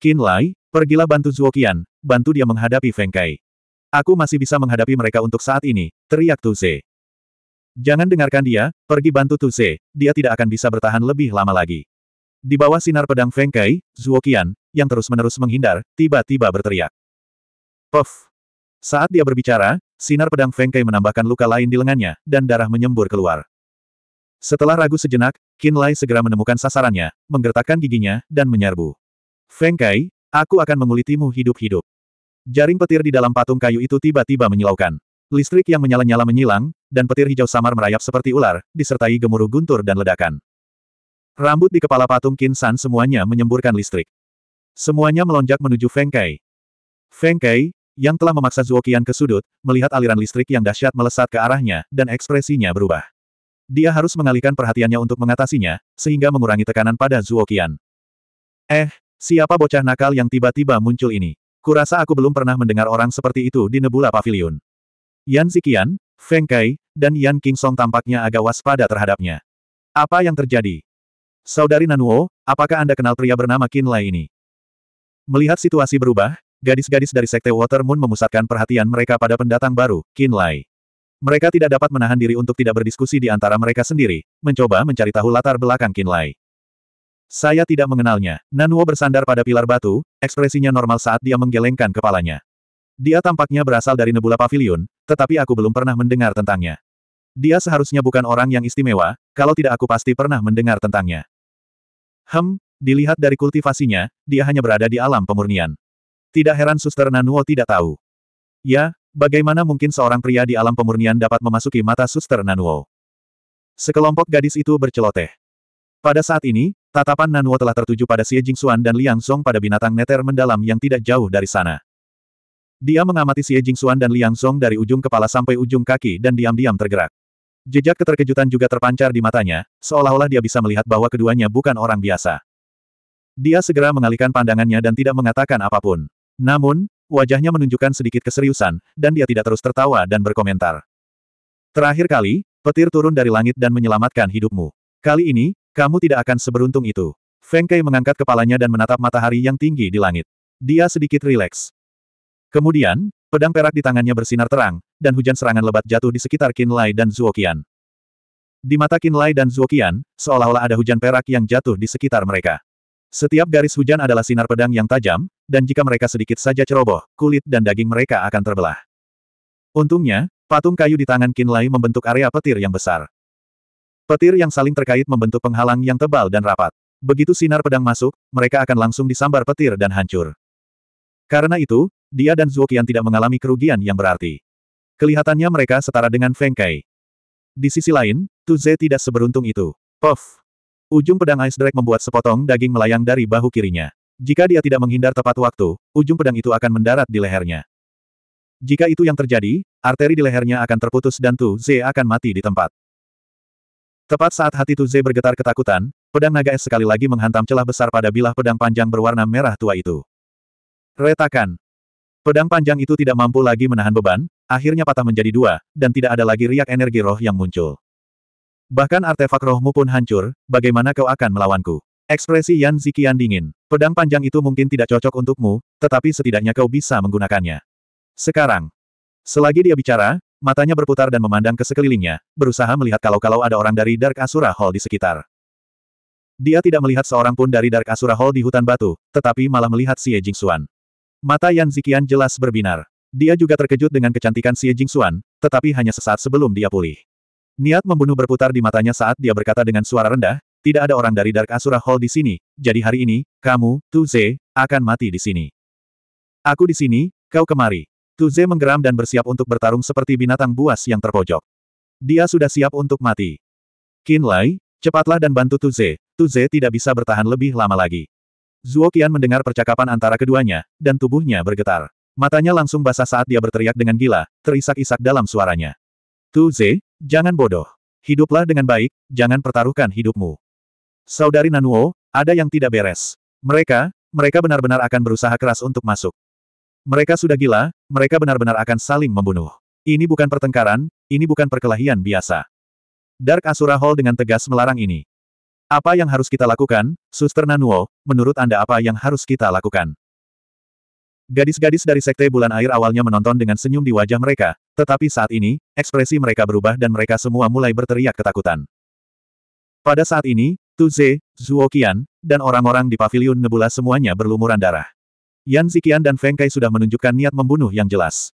Speaker 1: Qin Lai, pergilah bantu Zuo Qian, bantu dia menghadapi Feng Kai. Aku masih bisa menghadapi mereka untuk saat ini, teriak Tu Ze. Jangan dengarkan dia, pergi bantu Tu Ze, dia tidak akan bisa bertahan lebih lama lagi. Di bawah sinar pedang Feng Kai, Zuo Qian, yang terus-menerus menghindar, tiba-tiba berteriak. Puff! Saat dia berbicara, sinar pedang Feng Kai menambahkan luka lain di lengannya, dan darah menyembur keluar. Setelah ragu sejenak, Qin Lai segera menemukan sasarannya, menggertakkan giginya, dan menyerbu. Feng Kai, aku akan mengulitimu hidup-hidup. Jaring petir di dalam patung kayu itu tiba-tiba menyilaukan. Listrik yang menyala-nyala menyilang, dan petir hijau samar merayap seperti ular, disertai gemuruh guntur dan ledakan. Rambut di kepala patung Qin San semuanya menyemburkan listrik. Semuanya melonjak menuju Feng Kai. Feng Kai, yang telah memaksa Zuoqian ke sudut, melihat aliran listrik yang dahsyat melesat ke arahnya, dan ekspresinya berubah. Dia harus mengalihkan perhatiannya untuk mengatasinya, sehingga mengurangi tekanan pada Zuoqian. Eh, siapa bocah nakal yang tiba-tiba muncul ini? Kurasa aku belum pernah mendengar orang seperti itu di Nebula Pavilion. Yan Ziqian, Feng Kai, dan Yan Kingsong tampaknya agak waspada terhadapnya. Apa yang terjadi? Saudari Nanuo, apakah Anda kenal pria bernama Qin Lai ini? Melihat situasi berubah, gadis-gadis dari Sekte Water Moon memusatkan perhatian mereka pada pendatang baru, Qin Lai. Mereka tidak dapat menahan diri untuk tidak berdiskusi di antara mereka sendiri, mencoba mencari tahu latar belakang Qin Lai. Saya tidak mengenalnya. Nanuo bersandar pada pilar batu, ekspresinya normal saat dia menggelengkan kepalanya. Dia tampaknya berasal dari Nebula Pavilion, tetapi aku belum pernah mendengar tentangnya. Dia seharusnya bukan orang yang istimewa, kalau tidak aku pasti pernah mendengar tentangnya. Hem, dilihat dari kultivasinya, dia hanya berada di alam pemurnian. Tidak heran Suster Nanuo tidak tahu. Ya, bagaimana mungkin seorang pria di alam pemurnian dapat memasuki mata Suster Nanuo? Sekelompok gadis itu berceloteh. Pada saat ini, tatapan Nanuo telah tertuju pada Xie Jingxuan dan Liang Song pada binatang neter mendalam yang tidak jauh dari sana. Dia mengamati Xie Jingxuan dan Liang Song dari ujung kepala sampai ujung kaki dan diam-diam tergerak. Jejak keterkejutan juga terpancar di matanya, seolah-olah dia bisa melihat bahwa keduanya bukan orang biasa. Dia segera mengalihkan pandangannya dan tidak mengatakan apa pun. Namun, wajahnya menunjukkan sedikit keseriusan, dan dia tidak terus tertawa dan berkomentar. Terakhir kali, petir turun dari langit dan menyelamatkan hidupmu. Kali ini, kamu tidak akan seberuntung itu. Feng Kai mengangkat kepalanya dan menatap matahari yang tinggi di langit. Dia sedikit rileks. Kemudian, pedang perak di tangannya bersinar terang, dan hujan serangan lebat jatuh di sekitar Qin Lai dan Zuo Qian. Di mata Qin Lai dan Zuo Qian, seolah-olah ada hujan perak yang jatuh di sekitar mereka. Setiap garis hujan adalah sinar pedang yang tajam, dan jika mereka sedikit saja ceroboh, kulit dan daging mereka akan terbelah. Untungnya, patung kayu di tangan Qin Lai membentuk area petir yang besar. Petir yang saling terkait membentuk penghalang yang tebal dan rapat. Begitu sinar pedang masuk, mereka akan langsung disambar petir dan hancur. Karena itu, dia dan Zuo Qian tidak mengalami kerugian yang berarti. Kelihatannya mereka setara dengan Feng Kai. Di sisi lain, Tu Ze tidak seberuntung itu. Puff! Ujung pedang Ice Drake membuat sepotong daging melayang dari bahu kirinya. Jika dia tidak menghindar tepat waktu, ujung pedang itu akan mendarat di lehernya. Jika itu yang terjadi, arteri di lehernya akan terputus dan Tu Ze akan mati di tempat. Tepat saat hati Tu Ze bergetar ketakutan, pedang naga es sekali lagi menghantam celah besar pada bilah pedang panjang berwarna merah tua itu. Retakan. Pedang panjang itu tidak mampu lagi menahan beban, akhirnya patah menjadi dua, dan tidak ada lagi riak energi roh yang muncul. Bahkan artefak rohmu pun hancur, bagaimana kau akan melawanku? Ekspresi Yan Zikian dingin. Pedang panjang itu mungkin tidak cocok untukmu, tetapi setidaknya kau bisa menggunakannya. Sekarang. Selagi dia bicara, matanya berputar dan memandang ke sekelilingnya, berusaha melihat kalau-kalau ada orang dari Dark Asura Hall di sekitar. Dia tidak melihat seorang pun dari Dark Asura Hall di hutan batu, tetapi malah melihat Xie Jingxuan. Mata Yan Zikian jelas berbinar. Dia juga terkejut dengan kecantikan Xie Jingxuan, tetapi hanya sesaat sebelum dia pulih. Niat membunuh berputar di matanya saat dia berkata dengan suara rendah, tidak ada orang dari Dark Asura Hall di sini, jadi hari ini, kamu, Tu Ze, akan mati di sini. Aku di sini, kau kemari. Tu Ze menggeram dan bersiap untuk bertarung seperti binatang buas yang terpojok. Dia sudah siap untuk mati. Qin Lai, cepatlah dan bantu Tu Ze, Tu Ze tidak bisa bertahan lebih lama lagi. Zuo Qian mendengar percakapan antara keduanya, dan tubuhnya bergetar. Matanya langsung basah saat dia berteriak dengan gila, terisak-isak dalam suaranya. Tu Ze, jangan bodoh. Hiduplah dengan baik, jangan pertaruhkan hidupmu. Saudari Nanuo, ada yang tidak beres. Mereka, mereka benar-benar akan berusaha keras untuk masuk. Mereka sudah gila, mereka benar-benar akan saling membunuh. Ini bukan pertengkaran, ini bukan perkelahian biasa. Dark Asura Hall dengan tegas melarang ini. Apa yang harus kita lakukan, Suster Nanuo, menurut Anda apa yang harus kita lakukan? Gadis-gadis dari Sekte Bulan Air awalnya menonton dengan senyum di wajah mereka, tetapi saat ini, ekspresi mereka berubah dan mereka semua mulai berteriak ketakutan. Pada saat ini, Tu Ze, Zuo Qian, dan orang-orang di Paviliun Nebula semuanya berlumuran darah. Yan Ziqian dan Feng Kai sudah menunjukkan niat membunuh yang jelas.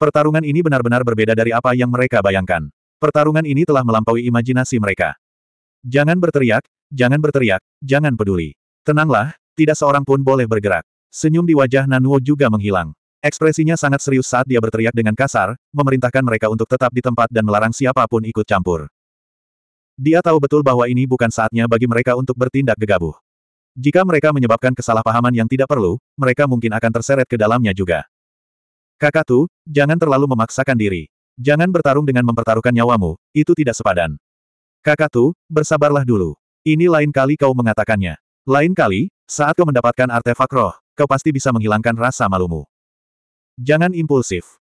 Speaker 1: Pertarungan ini benar-benar berbeda dari apa yang mereka bayangkan. Pertarungan ini telah melampaui imajinasi mereka. Jangan berteriak, jangan berteriak, jangan peduli. Tenanglah, tidak seorang pun boleh bergerak. Senyum di wajah Nanuo juga menghilang. Ekspresinya sangat serius saat dia berteriak dengan kasar, memerintahkan mereka untuk tetap di tempat dan melarang siapa pun ikut campur. Dia tahu betul bahwa ini bukan saatnya bagi mereka untuk bertindak gegabah. Jika mereka menyebabkan kesalahpahaman yang tidak perlu, mereka mungkin akan terseret ke dalamnya juga. Kakatu, jangan terlalu memaksakan diri. Jangan bertarung dengan mempertaruhkan nyawamu, itu tidak sepadan. Kakatu, bersabarlah dulu. Ini lain kali kau mengatakannya. Lain kali, saat kau mendapatkan artefak roh, kau pasti bisa menghilangkan rasa malumu. Jangan impulsif.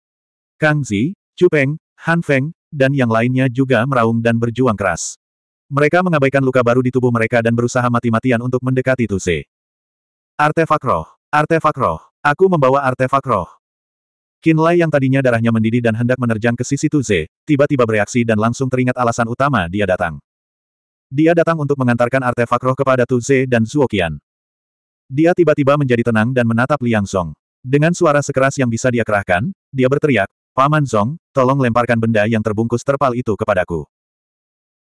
Speaker 1: Kang Zi, Chu Peng, Han Feng, dan yang lainnya juga meraung dan berjuang keras. Mereka mengabaikan luka baru di tubuh mereka dan berusaha mati-matian untuk mendekati Tuse. Artefak roh. Artefak roh. Aku membawa artefak roh. Lai yang tadinya darahnya mendidih dan hendak menerjang ke sisi Tuze, tiba-tiba bereaksi dan langsung teringat alasan utama dia datang. Dia datang untuk mengantarkan artefak roh kepada Tuze dan Zuo Qian. Dia tiba-tiba menjadi tenang dan menatap Liang Song. Dengan suara sekeras yang bisa dia kerahkan, dia berteriak, Paman Zong, tolong lemparkan benda yang terbungkus terpal itu kepadaku.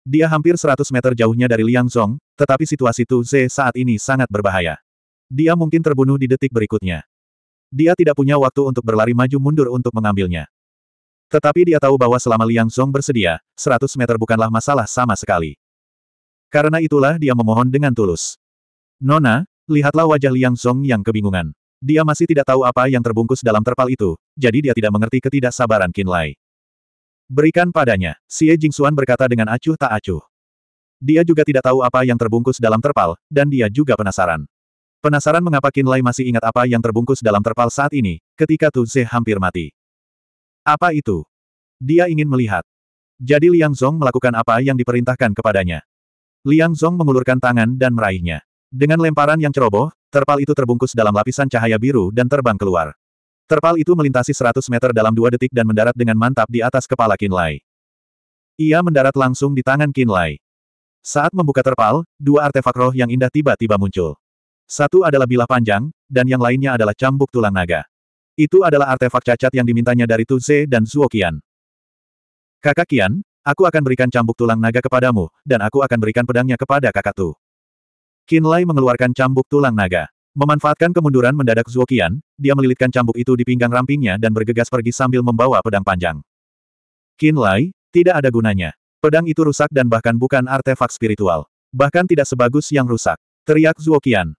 Speaker 1: Dia hampir 100 meter jauhnya dari Liang Zong, tetapi situasi Tu Ze saat ini sangat berbahaya. Dia mungkin terbunuh di detik berikutnya. Dia tidak punya waktu untuk berlari maju mundur untuk mengambilnya. Tetapi dia tahu bahwa selama Liang Zong bersedia, 100 meter bukanlah masalah sama sekali. Karena itulah dia memohon dengan tulus. Nona, lihatlah wajah Liang Zong yang kebingungan. Dia masih tidak tahu apa yang terbungkus dalam terpal itu, jadi dia tidak mengerti ketidaksabaran Qin Lai. Berikan padanya, Xie Jingxuan berkata dengan acuh tak acuh. Dia juga tidak tahu apa yang terbungkus dalam terpal, dan dia juga penasaran. Penasaran mengapa Qin Lai masih ingat apa yang terbungkus dalam terpal saat ini, ketika Tu Ze hampir mati. Apa itu? Dia ingin melihat. Jadi Liang Zong melakukan apa yang diperintahkan kepadanya. Liang Zong mengulurkan tangan dan meraihnya. Dengan lemparan yang ceroboh, terpal itu terbungkus dalam lapisan cahaya biru dan terbang keluar. Terpal itu melintasi 100 meter dalam dua detik dan mendarat dengan mantap di atas kepala Qin Lai. Ia mendarat langsung di tangan Qin Lai. Saat membuka terpal, dua artefak roh yang indah tiba-tiba muncul. Satu adalah bilah panjang, dan yang lainnya adalah cambuk tulang naga. Itu adalah artefak cacat yang dimintanya dari Tu Ze dan Zuo Qian. Kakak Qian, aku akan berikan cambuk tulang naga kepadamu, dan aku akan berikan pedangnya kepada kakak Tu. Qin Lai mengeluarkan cambuk tulang naga. Memanfaatkan kemunduran mendadak Zuo Qian, dia melilitkan cambuk itu di pinggang rampingnya dan bergegas pergi sambil membawa pedang panjang. Qin Lai, tidak ada gunanya. Pedang itu rusak dan bahkan bukan artefak spiritual. Bahkan tidak sebagus yang rusak. Teriak Zuo Qian.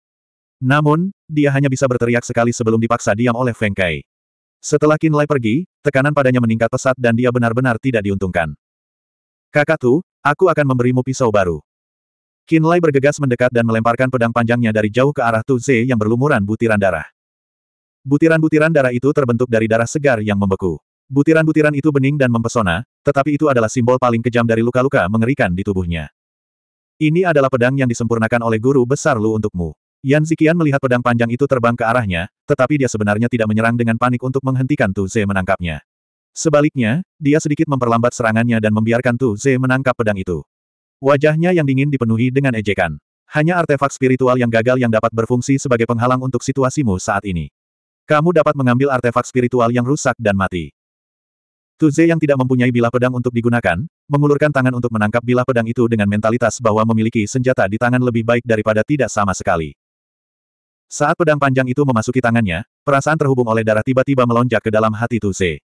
Speaker 1: Namun, dia hanya bisa berteriak sekali sebelum dipaksa diam oleh Feng Kai. Setelah Qin Lai pergi, tekanan padanya meningkat pesat dan dia benar-benar tidak diuntungkan. Kakak Tu, aku akan memberimu pisau baru. Qin Lai bergegas mendekat dan melemparkan pedang panjangnya dari jauh ke arah Tu Ze yang berlumuran butiran darah. Butiran-butiran darah itu terbentuk dari darah segar yang membeku. Butiran-butiran itu bening dan mempesona, tetapi itu adalah simbol paling kejam dari luka-luka mengerikan di tubuhnya. Ini adalah pedang yang disempurnakan oleh guru besar Lu untukmu. Yan Ziqian melihat pedang panjang itu terbang ke arahnya, tetapi dia sebenarnya tidak menyerang dengan panik untuk menghentikan Tu Ze menangkapnya. Sebaliknya, dia sedikit memperlambat serangannya dan membiarkan Tu Ze menangkap pedang itu. Wajahnya yang dingin dipenuhi dengan ejekan. Hanya artefak spiritual yang gagal yang dapat berfungsi sebagai penghalang untuk situasimu saat ini. Kamu dapat mengambil artefak spiritual yang rusak dan mati. Tuze yang tidak mempunyai bilah pedang untuk digunakan, mengulurkan tangan untuk menangkap bilah pedang itu dengan mentalitas bahwa memiliki senjata di tangan lebih baik daripada tidak sama sekali. Saat pedang panjang itu memasuki tangannya, perasaan terhubung oleh darah tiba-tiba melonjak ke dalam hati Tuze.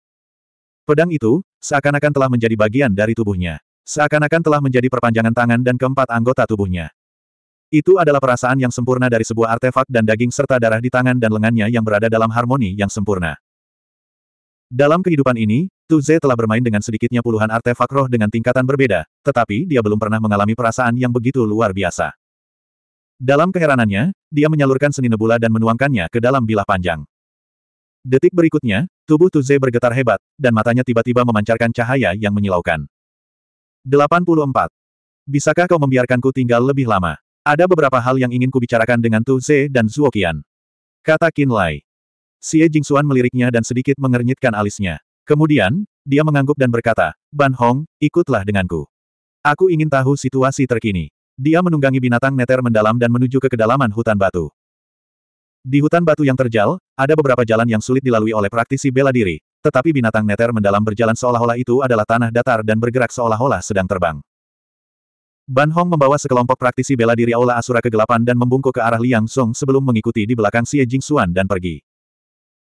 Speaker 1: Pedang itu, seakan-akan telah menjadi bagian dari tubuhnya. Seakan-akan telah menjadi perpanjangan tangan dan keempat anggota tubuhnya. Itu adalah perasaan yang sempurna dari sebuah artefak dan daging serta darah di tangan dan lengannya yang berada dalam harmoni yang sempurna. Dalam kehidupan ini, Tu Ze telah bermain dengan sedikitnya puluhan artefak roh dengan tingkatan berbeda, tetapi dia belum pernah mengalami perasaan yang begitu luar biasa. Dalam keheranannya, dia menyalurkan seni nebula dan menuangkannya ke dalam bilah panjang. Detik berikutnya, tubuh Tu Ze bergetar hebat, dan matanya tiba-tiba memancarkan cahaya yang menyilaukan. 84. Bisakah kau membiarkanku tinggal lebih lama? Ada beberapa hal yang ingin kubicarakan dengan Tu Ze dan Zuo Qian. Kata Qin Lai. Xie Jingxuan meliriknya dan sedikit mengernyitkan alisnya. Kemudian, dia mengangguk dan berkata, Ban Hong, ikutlah denganku. Aku ingin tahu situasi terkini. Dia menunggangi binatang neter mendalam dan menuju ke kedalaman hutan batu. Di hutan batu yang terjal, ada beberapa jalan yang sulit dilalui oleh praktisi bela diri, tetapi binatang neter mendalam berjalan seolah-olah itu adalah tanah datar dan bergerak seolah-olah sedang terbang. Ban Hong membawa sekelompok praktisi bela diri Aula Asura kegelapan dan membungkuk ke arah Liang Zong sebelum mengikuti di belakang Xie Jingxuan dan pergi.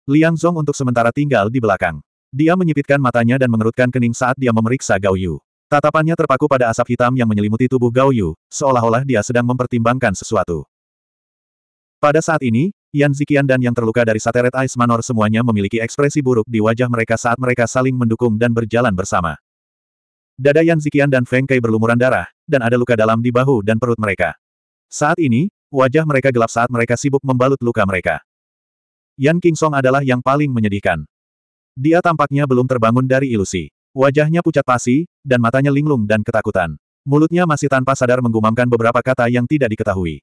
Speaker 1: Liang Zong untuk sementara tinggal di belakang. Dia menyipitkan matanya dan mengerutkan kening saat dia memeriksa Gao Yu. Tatapannya terpaku pada asap hitam yang menyelimuti tubuh Gao Yu, seolah-olah dia sedang mempertimbangkan sesuatu. Pada saat ini, Yan Ziqian dan yang terluka dari Sateret Ice Manor semuanya memiliki ekspresi buruk di wajah mereka saat mereka saling mendukung dan berjalan bersama. Dada Yan Ziqian dan Feng Kai berlumuran darah, dan ada luka dalam di bahu dan perut mereka. Saat ini, wajah mereka gelap saat mereka sibuk membalut luka mereka. Yan Kingsong adalah yang paling menyedihkan. Dia tampaknya belum terbangun dari ilusi. Wajahnya pucat pasi, dan matanya linglung dan ketakutan. Mulutnya masih tanpa sadar menggumamkan beberapa kata yang tidak diketahui.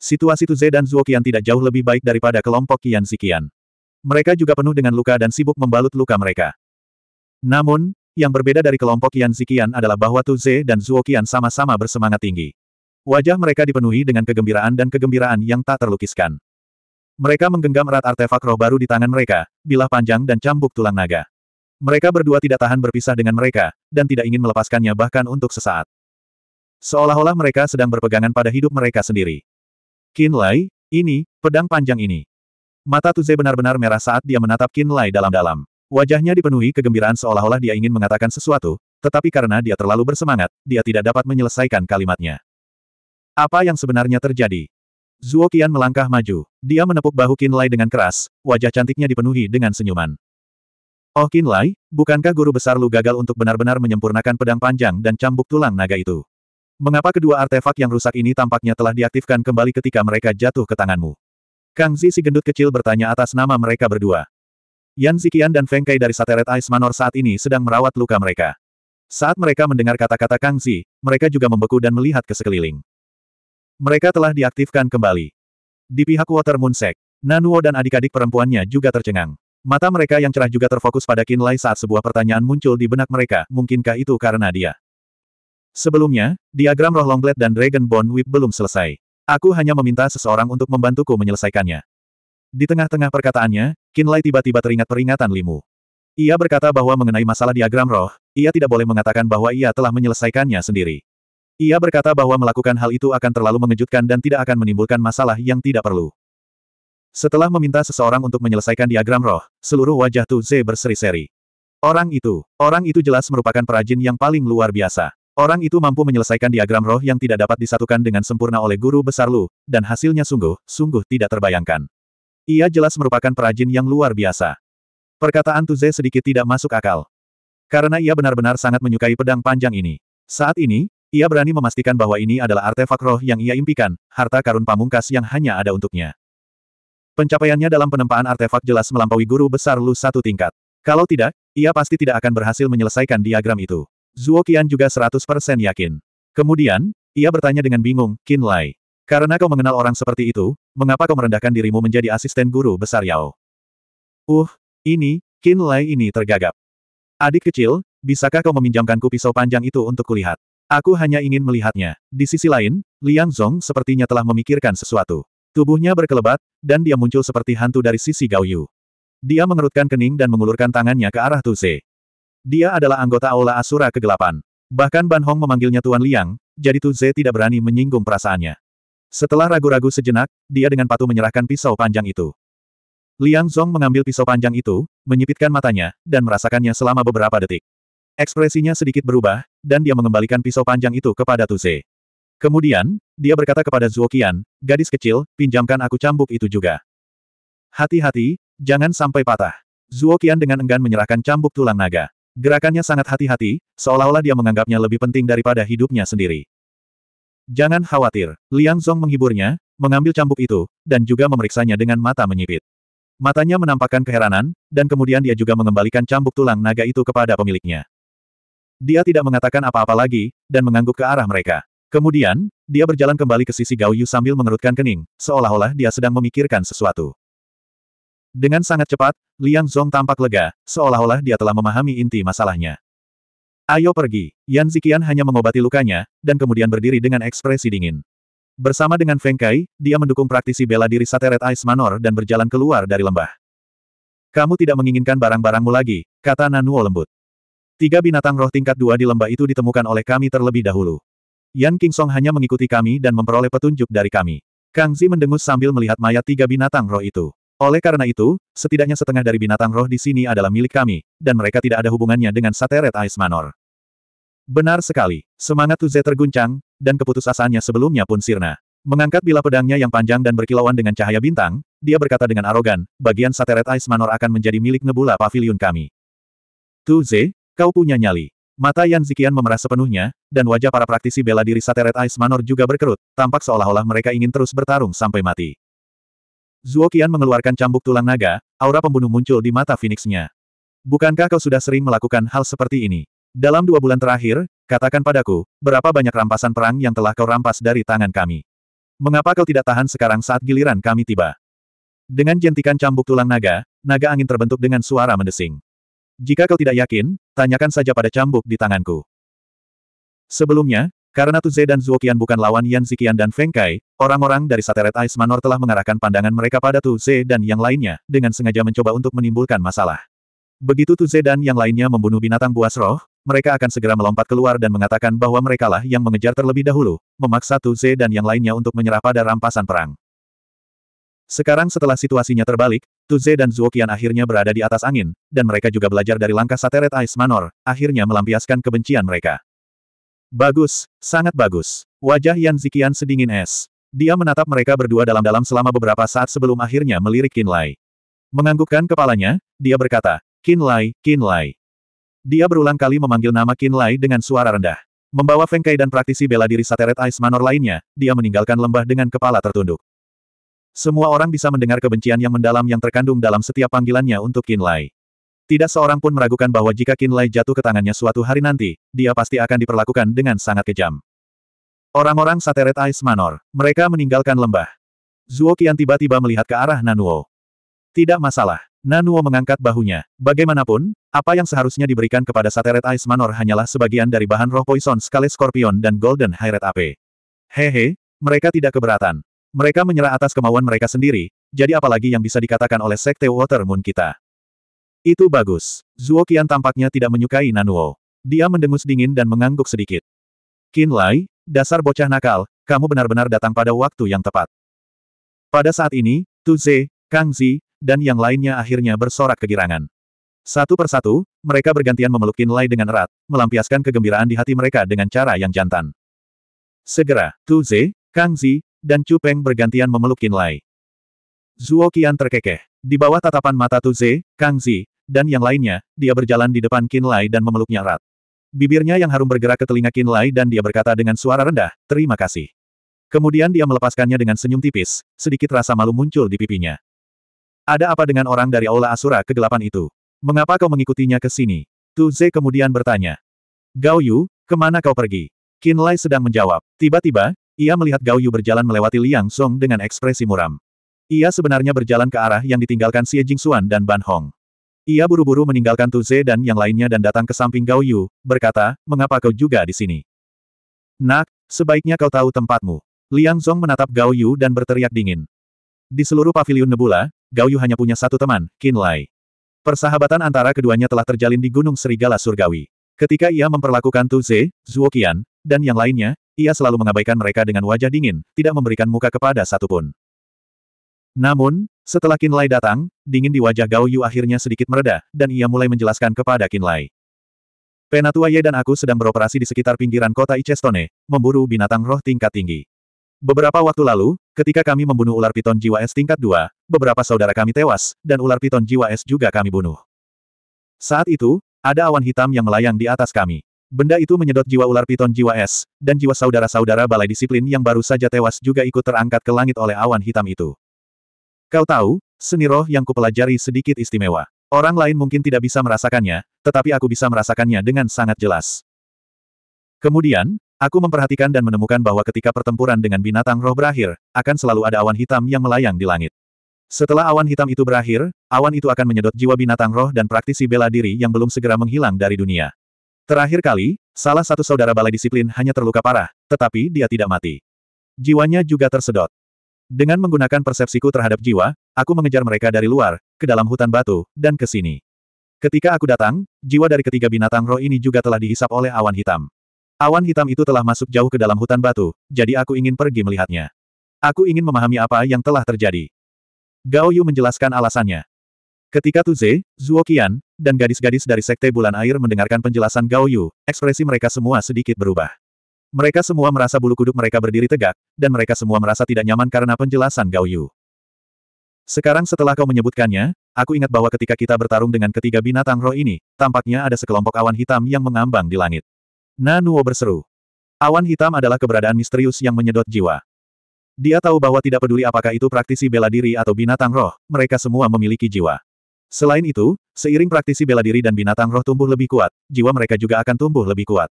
Speaker 1: Situasi Tuze dan Zuo Qian tidak jauh lebih baik daripada kelompok Qian Ziqian. Mereka juga penuh dengan luka dan sibuk membalut luka mereka. Namun, yang berbeda dari kelompok Qian Ziqian adalah bahwa Tuze dan Zuo Qian sama-sama bersemangat tinggi. Wajah mereka dipenuhi dengan kegembiraan dan kegembiraan yang tak terlukiskan. Mereka menggenggam erat artefak roh baru di tangan mereka, bilah panjang dan cambuk tulang naga. Mereka berdua tidak tahan berpisah dengan mereka, dan tidak ingin melepaskannya bahkan untuk sesaat. Seolah-olah mereka sedang berpegangan pada hidup mereka sendiri. Qin Lai, ini, pedang panjang ini. Mata Tuze benar-benar merah saat dia menatap Qin Lai dalam-dalam. Wajahnya dipenuhi kegembiraan seolah-olah dia ingin mengatakan sesuatu, tetapi karena dia terlalu bersemangat, dia tidak dapat menyelesaikan kalimatnya. Apa yang sebenarnya terjadi? Zuo Qian melangkah maju. Dia menepuk bahu Qin Lai dengan keras, wajah cantiknya dipenuhi dengan senyuman. Oh Qin Lai, bukankah guru besar lu gagal untuk benar-benar menyempurnakan pedang panjang dan cambuk tulang naga itu? Mengapa kedua artefak yang rusak ini tampaknya telah diaktifkan kembali ketika mereka jatuh ke tanganmu? Kang Zi si gendut kecil bertanya atas nama mereka berdua. Yan Ziqian dan Feng Kai dari Sateret Ice Manor saat ini sedang merawat luka mereka. Saat mereka mendengar kata-kata Kang Zi, mereka juga membeku dan melihat ke sekeliling. Mereka telah diaktifkan kembali. Di pihak Water Moon Sect, Nanuo dan adik-adik perempuannya juga tercengang. Mata mereka yang cerah juga terfokus pada Qin Lai saat sebuah pertanyaan muncul di benak mereka, mungkinkah itu karena dia? Sebelumnya, diagram roh Longblade dan Dragon Bone Whip belum selesai. Aku hanya meminta seseorang untuk membantuku menyelesaikannya. Di tengah-tengah perkataannya, Qin Lai tiba-tiba teringat peringatan Limu. Ia berkata bahwa mengenai masalah diagram roh, ia tidak boleh mengatakan bahwa ia telah menyelesaikannya sendiri. Ia berkata bahwa melakukan hal itu akan terlalu mengejutkan dan tidak akan menimbulkan masalah yang tidak perlu. Setelah meminta seseorang untuk menyelesaikan diagram roh, seluruh wajah Tu Ze berseri-seri. Orang itu, orang itu jelas merupakan perajin yang paling luar biasa. Orang itu mampu menyelesaikan diagram roh yang tidak dapat disatukan dengan sempurna oleh guru besar Lu, dan hasilnya sungguh, sungguh tidak terbayangkan. Ia jelas merupakan perajin yang luar biasa. Perkataan Tu Ze sedikit tidak masuk akal. Karena ia benar-benar sangat menyukai pedang panjang ini. Saat ini, ia berani memastikan bahwa ini adalah artefak roh yang ia impikan, harta karun pamungkas yang hanya ada untuknya. Pencapaiannya dalam penempaan artefak jelas melampaui guru besar Lu satu tingkat. Kalau tidak, ia pasti tidak akan berhasil menyelesaikan diagram itu. Zuo Qian juga 100% yakin. Kemudian, ia bertanya dengan bingung, Qin Lai. Karena kau mengenal orang seperti itu, mengapa kau merendahkan dirimu menjadi asisten guru besar Yao? Uh, ini, Qin Lai ini tergagap. Adik kecil, bisakah kau meminjamkanku pisau panjang itu untuk kulihat? Aku hanya ingin melihatnya. Di sisi lain, Liang Zong sepertinya telah memikirkan sesuatu. Tubuhnya berkelebat, dan dia muncul seperti hantu dari sisi Gao Yu. Dia mengerutkan kening dan mengulurkan tangannya ke arah Tu Ze. Dia adalah anggota Aula Asura Kegelapan. Bahkan Ban Hong memanggilnya Tuan Liang, jadi Tu Ze tidak berani menyinggung perasaannya. Setelah ragu-ragu sejenak, dia dengan patuh menyerahkan pisau panjang itu. Liang Zong mengambil pisau panjang itu, menyipitkan matanya, dan merasakannya selama beberapa detik. Ekspresinya sedikit berubah, dan dia mengembalikan pisau panjang itu kepada Tuze. Kemudian, dia berkata kepada Zuo Qian, gadis kecil, pinjamkan aku cambuk itu juga. Hati-hati, jangan sampai patah. Zuo Qian dengan enggan menyerahkan cambuk tulang naga. Gerakannya sangat hati-hati, seolah-olah dia menganggapnya lebih penting daripada hidupnya sendiri. Jangan khawatir, Liang Zong menghiburnya, mengambil cambuk itu, dan juga memeriksanya dengan mata menyipit. Matanya menampakkan keheranan, dan kemudian dia juga mengembalikan cambuk tulang naga itu kepada pemiliknya. Dia tidak mengatakan apa-apa lagi, dan mengangguk ke arah mereka. Kemudian, dia berjalan kembali ke sisi Gao Yu sambil mengerutkan kening, seolah-olah dia sedang memikirkan sesuatu. Dengan sangat cepat, Liang Zong tampak lega, seolah-olah dia telah memahami inti masalahnya. Ayo pergi. Yan Ziqian hanya mengobati lukanya, dan kemudian berdiri dengan ekspresi dingin. Bersama dengan Feng Kai, dia mendukung praktisi bela diri Sateret Ice Manor dan berjalan keluar dari lembah. Kamu tidak menginginkan barang-barangmu lagi, kata Nanuo lembut. Tiga binatang roh tingkat dua di lembah itu ditemukan oleh kami terlebih dahulu. Yan Kingsong hanya mengikuti kami dan memperoleh petunjuk dari kami. Kang Zi mendengus sambil melihat mayat tiga binatang roh itu. Oleh karena itu, setidaknya setengah dari binatang roh di sini adalah milik kami, dan mereka tidak ada hubungannya dengan Sateret Ice Manor. Benar sekali. Semangat Tuze terguncang, dan keputusasaannya sebelumnya pun sirna. Mengangkat bila pedangnya yang panjang dan berkilauan dengan cahaya bintang, dia berkata dengan arogan, bagian Sateret Ice Manor akan menjadi milik Nebula Pavilion kami. Tuze, Kau punya nyali. Mata Yan Zikian memerah sepenuhnya, dan wajah para praktisi bela diri Sateret Ice Manor juga berkerut, tampak seolah-olah mereka ingin terus bertarung sampai mati. Zuo Qian mengeluarkan cambuk tulang naga, aura pembunuh muncul di mata Phoenix-nya. Bukankah kau sudah sering melakukan hal seperti ini? Dalam dua bulan terakhir, katakan padaku, berapa banyak rampasan perang yang telah kau rampas dari tangan kami? Mengapa kau tidak tahan sekarang saat giliran kami tiba? Dengan jentikan cambuk tulang naga, naga angin terbentuk dengan suara mendesing. Jika kau tidak yakin, tanyakan saja pada cambuk di tanganku. Sebelumnya, Karena Tu Ze dan Zuoqian bukan lawan Yan Ziqian dan Feng Kai, orang-orang dari Sateret Ice Manor telah mengarahkan pandangan mereka pada Tu Ze dan yang lainnya, dengan sengaja mencoba untuk menimbulkan masalah. Begitu Tu Ze dan yang lainnya membunuh binatang buas roh, mereka akan segera melompat keluar dan mengatakan bahwa merekalah yang mengejar terlebih dahulu, memaksa Tu Ze dan yang lainnya untuk menyerah pada rampasan perang. Sekarang setelah situasinya terbalik, Tu Ze dan Zuoqian akhirnya berada di atas angin, dan mereka juga belajar dari langkah Sateret Ice Manor, akhirnya melampiaskan kebencian mereka. Bagus, sangat bagus. Wajah Yan Ziqian sedingin es. Dia menatap mereka berdua dalam-dalam selama beberapa saat sebelum akhirnya melirik Qin Lai. Menganggukkan kepalanya, dia berkata, Qin Lai, Qin Lai. Dia berulang kali memanggil nama Qin Lai dengan suara rendah. Membawa Feng Kai dan praktisi bela diri Sateret Ice Manor lainnya, dia meninggalkan lembah dengan kepala tertunduk. Semua orang bisa mendengar kebencian yang mendalam yang terkandung dalam setiap panggilannya untuk Qin Lai. Tidak seorang pun meragukan bahwa jika Qin Lai jatuh ke tangannya suatu hari nanti, dia pasti akan diperlakukan dengan sangat kejam. Orang-orang Sateret Ice Manor, mereka meninggalkan lembah. Zuo Qian tiba-tiba melihat ke arah Nanuo. Tidak masalah. Nanuo mengangkat bahunya. Bagaimanapun, apa yang seharusnya diberikan kepada Sateret Ice Manor hanyalah sebagian dari bahan roh poison Skale Scorpion dan Golden Highred AP. Hehe, mereka tidak keberatan. Mereka menyerah atas kemauan mereka sendiri, jadi apalagi yang bisa dikatakan oleh Sekte Water Moon kita. Itu bagus. Zuo Qian tampaknya tidak menyukai Nanuo. Dia mendengus dingin dan mengangguk sedikit. Qin Lai, dasar bocah nakal, kamu benar-benar datang pada waktu yang tepat. Pada saat ini, Tu Ze, Kang Zi, dan yang lainnya akhirnya bersorak kegirangan. Satu persatu, mereka bergantian memeluk Qin Lai dengan erat, melampiaskan kegembiraan di hati mereka dengan cara yang jantan. Segera, Tu Ze, Kang Zi, dan Chu Peng bergantian memeluk Qin Lai. Zuo Qian terkekeh. Di bawah tatapan mata Tu Ze, Kang Zi, dan yang lainnya, dia berjalan di depan Qin Lai dan memeluknya erat. Bibirnya yang harum bergerak ke telinga Qin Lai dan dia berkata dengan suara rendah, terima kasih. Kemudian dia melepaskannya dengan senyum tipis, sedikit rasa malu muncul di pipinya. Ada apa dengan orang dari Aula Asura kegelapan itu? Mengapa kau mengikutinya ke sini? Tu Ze kemudian bertanya. Gao Yu, ke mana kau pergi? Qin Lai sedang menjawab. Tiba-tiba, ia melihat Gao Yu berjalan melewati Liang Song dengan ekspresi muram. Ia sebenarnya berjalan ke arah yang ditinggalkan Xie Jingxuan dan Ban Hong. Ia buru-buru meninggalkan Tu Ze dan yang lainnya dan datang ke samping Gao Yu, berkata, mengapa kau juga di sini? Nak, sebaiknya kau tahu tempatmu. Liang Zong menatap Gao Yu dan berteriak dingin. Di seluruh pavilion Nebula, Gao Yu hanya punya satu teman, Qin Lai. Persahabatan antara keduanya telah terjalin di Gunung Serigala Surgawi. Ketika ia memperlakukan Tu Ze, Zuo Qian, dan yang lainnya, ia selalu mengabaikan mereka dengan wajah dingin, tidak memberikan muka kepada satupun. Namun, setelah Qin Lai datang, dingin di wajah Gao Yu akhirnya sedikit mereda, dan ia mulai menjelaskan kepada Qin Lai. Penatua Ye dan aku sedang beroperasi di sekitar pinggiran kota Ichestone, memburu binatang roh tingkat tinggi. Beberapa waktu lalu, ketika kami membunuh ular piton jiwa es tingkat 2, beberapa saudara kami tewas, dan ular piton jiwa es juga kami bunuh. Saat itu, ada awan hitam yang melayang di atas kami. Benda itu menyedot jiwa ular piton jiwa es, dan jiwa saudara-saudara balai disiplin yang baru saja tewas juga ikut terangkat ke langit oleh awan hitam itu. Kau tahu, seni roh yang kupelajari sedikit istimewa. Orang lain mungkin tidak bisa merasakannya, tetapi aku bisa merasakannya dengan sangat jelas. Kemudian, aku memperhatikan dan menemukan bahwa ketika pertempuran dengan binatang roh berakhir, akan selalu ada awan hitam yang melayang di langit. Setelah awan hitam itu berakhir, awan itu akan menyedot jiwa binatang roh dan praktisi bela diri yang belum segera menghilang dari dunia. Terakhir kali, salah satu saudara balai disiplin hanya terluka parah, tetapi dia tidak mati. Jiwanya juga tersedot. Dengan menggunakan persepsiku terhadap jiwa, aku mengejar mereka dari luar, ke dalam hutan batu, dan ke sini. Ketika aku datang, jiwa dari ketiga binatang roh ini juga telah dihisap oleh awan hitam. Awan hitam itu telah masuk jauh ke dalam hutan batu, jadi aku ingin pergi melihatnya. Aku ingin memahami apa yang telah terjadi. Gao Yu menjelaskan alasannya. Ketika Tu Ze, Zuo Qian, dan gadis-gadis dari Sekte Bulan Air mendengarkan penjelasan Gao Yu, ekspresi mereka semua sedikit berubah. Mereka semua merasa bulu kuduk mereka berdiri tegak, dan mereka semua merasa tidak nyaman karena penjelasan Gao Yu. Sekarang setelah kau menyebutkannya, aku ingat bahwa ketika kita bertarung dengan ketiga binatang roh ini, tampaknya ada sekelompok awan hitam yang mengambang di langit. Nanuo berseru. Awan hitam adalah keberadaan misterius yang menyedot jiwa. Dia tahu bahwa tidak peduli apakah itu praktisi bela diri atau binatang roh, mereka semua memiliki jiwa. Selain itu, seiring praktisi bela diri dan binatang roh tumbuh lebih kuat, jiwa mereka juga akan tumbuh lebih kuat.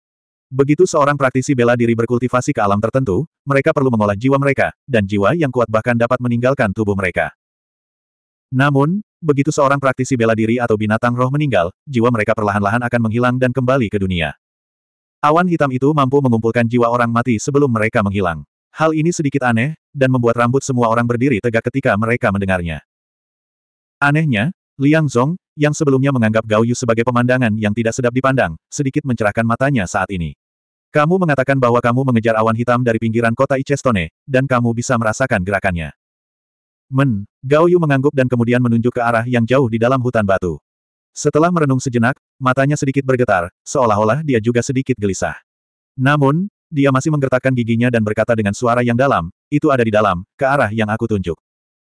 Speaker 1: Begitu seorang praktisi bela diri berkultivasi ke alam tertentu, mereka perlu mengolah jiwa mereka, dan jiwa yang kuat bahkan dapat meninggalkan tubuh mereka. Namun, begitu seorang praktisi bela diri atau binatang roh meninggal, jiwa mereka perlahan-lahan akan menghilang dan kembali ke dunia. Awan hitam itu mampu mengumpulkan jiwa orang mati sebelum mereka menghilang. Hal ini sedikit aneh, dan membuat rambut semua orang berdiri tegak ketika mereka mendengarnya. Anehnya, Liang Zong, yang sebelumnya menganggap Gao Yu sebagai pemandangan yang tidak sedap dipandang, sedikit mencerahkan matanya saat ini. Kamu mengatakan bahwa kamu mengejar awan hitam dari pinggiran kota Ichestone, dan kamu bisa merasakan gerakannya. Men, Gao Yu mengangguk dan kemudian menunjuk ke arah yang jauh di dalam hutan batu. Setelah merenung sejenak, matanya sedikit bergetar, seolah-olah dia juga sedikit gelisah. Namun, dia masih menggertakkan giginya dan berkata dengan suara yang dalam, itu ada di dalam, ke arah yang aku tunjuk.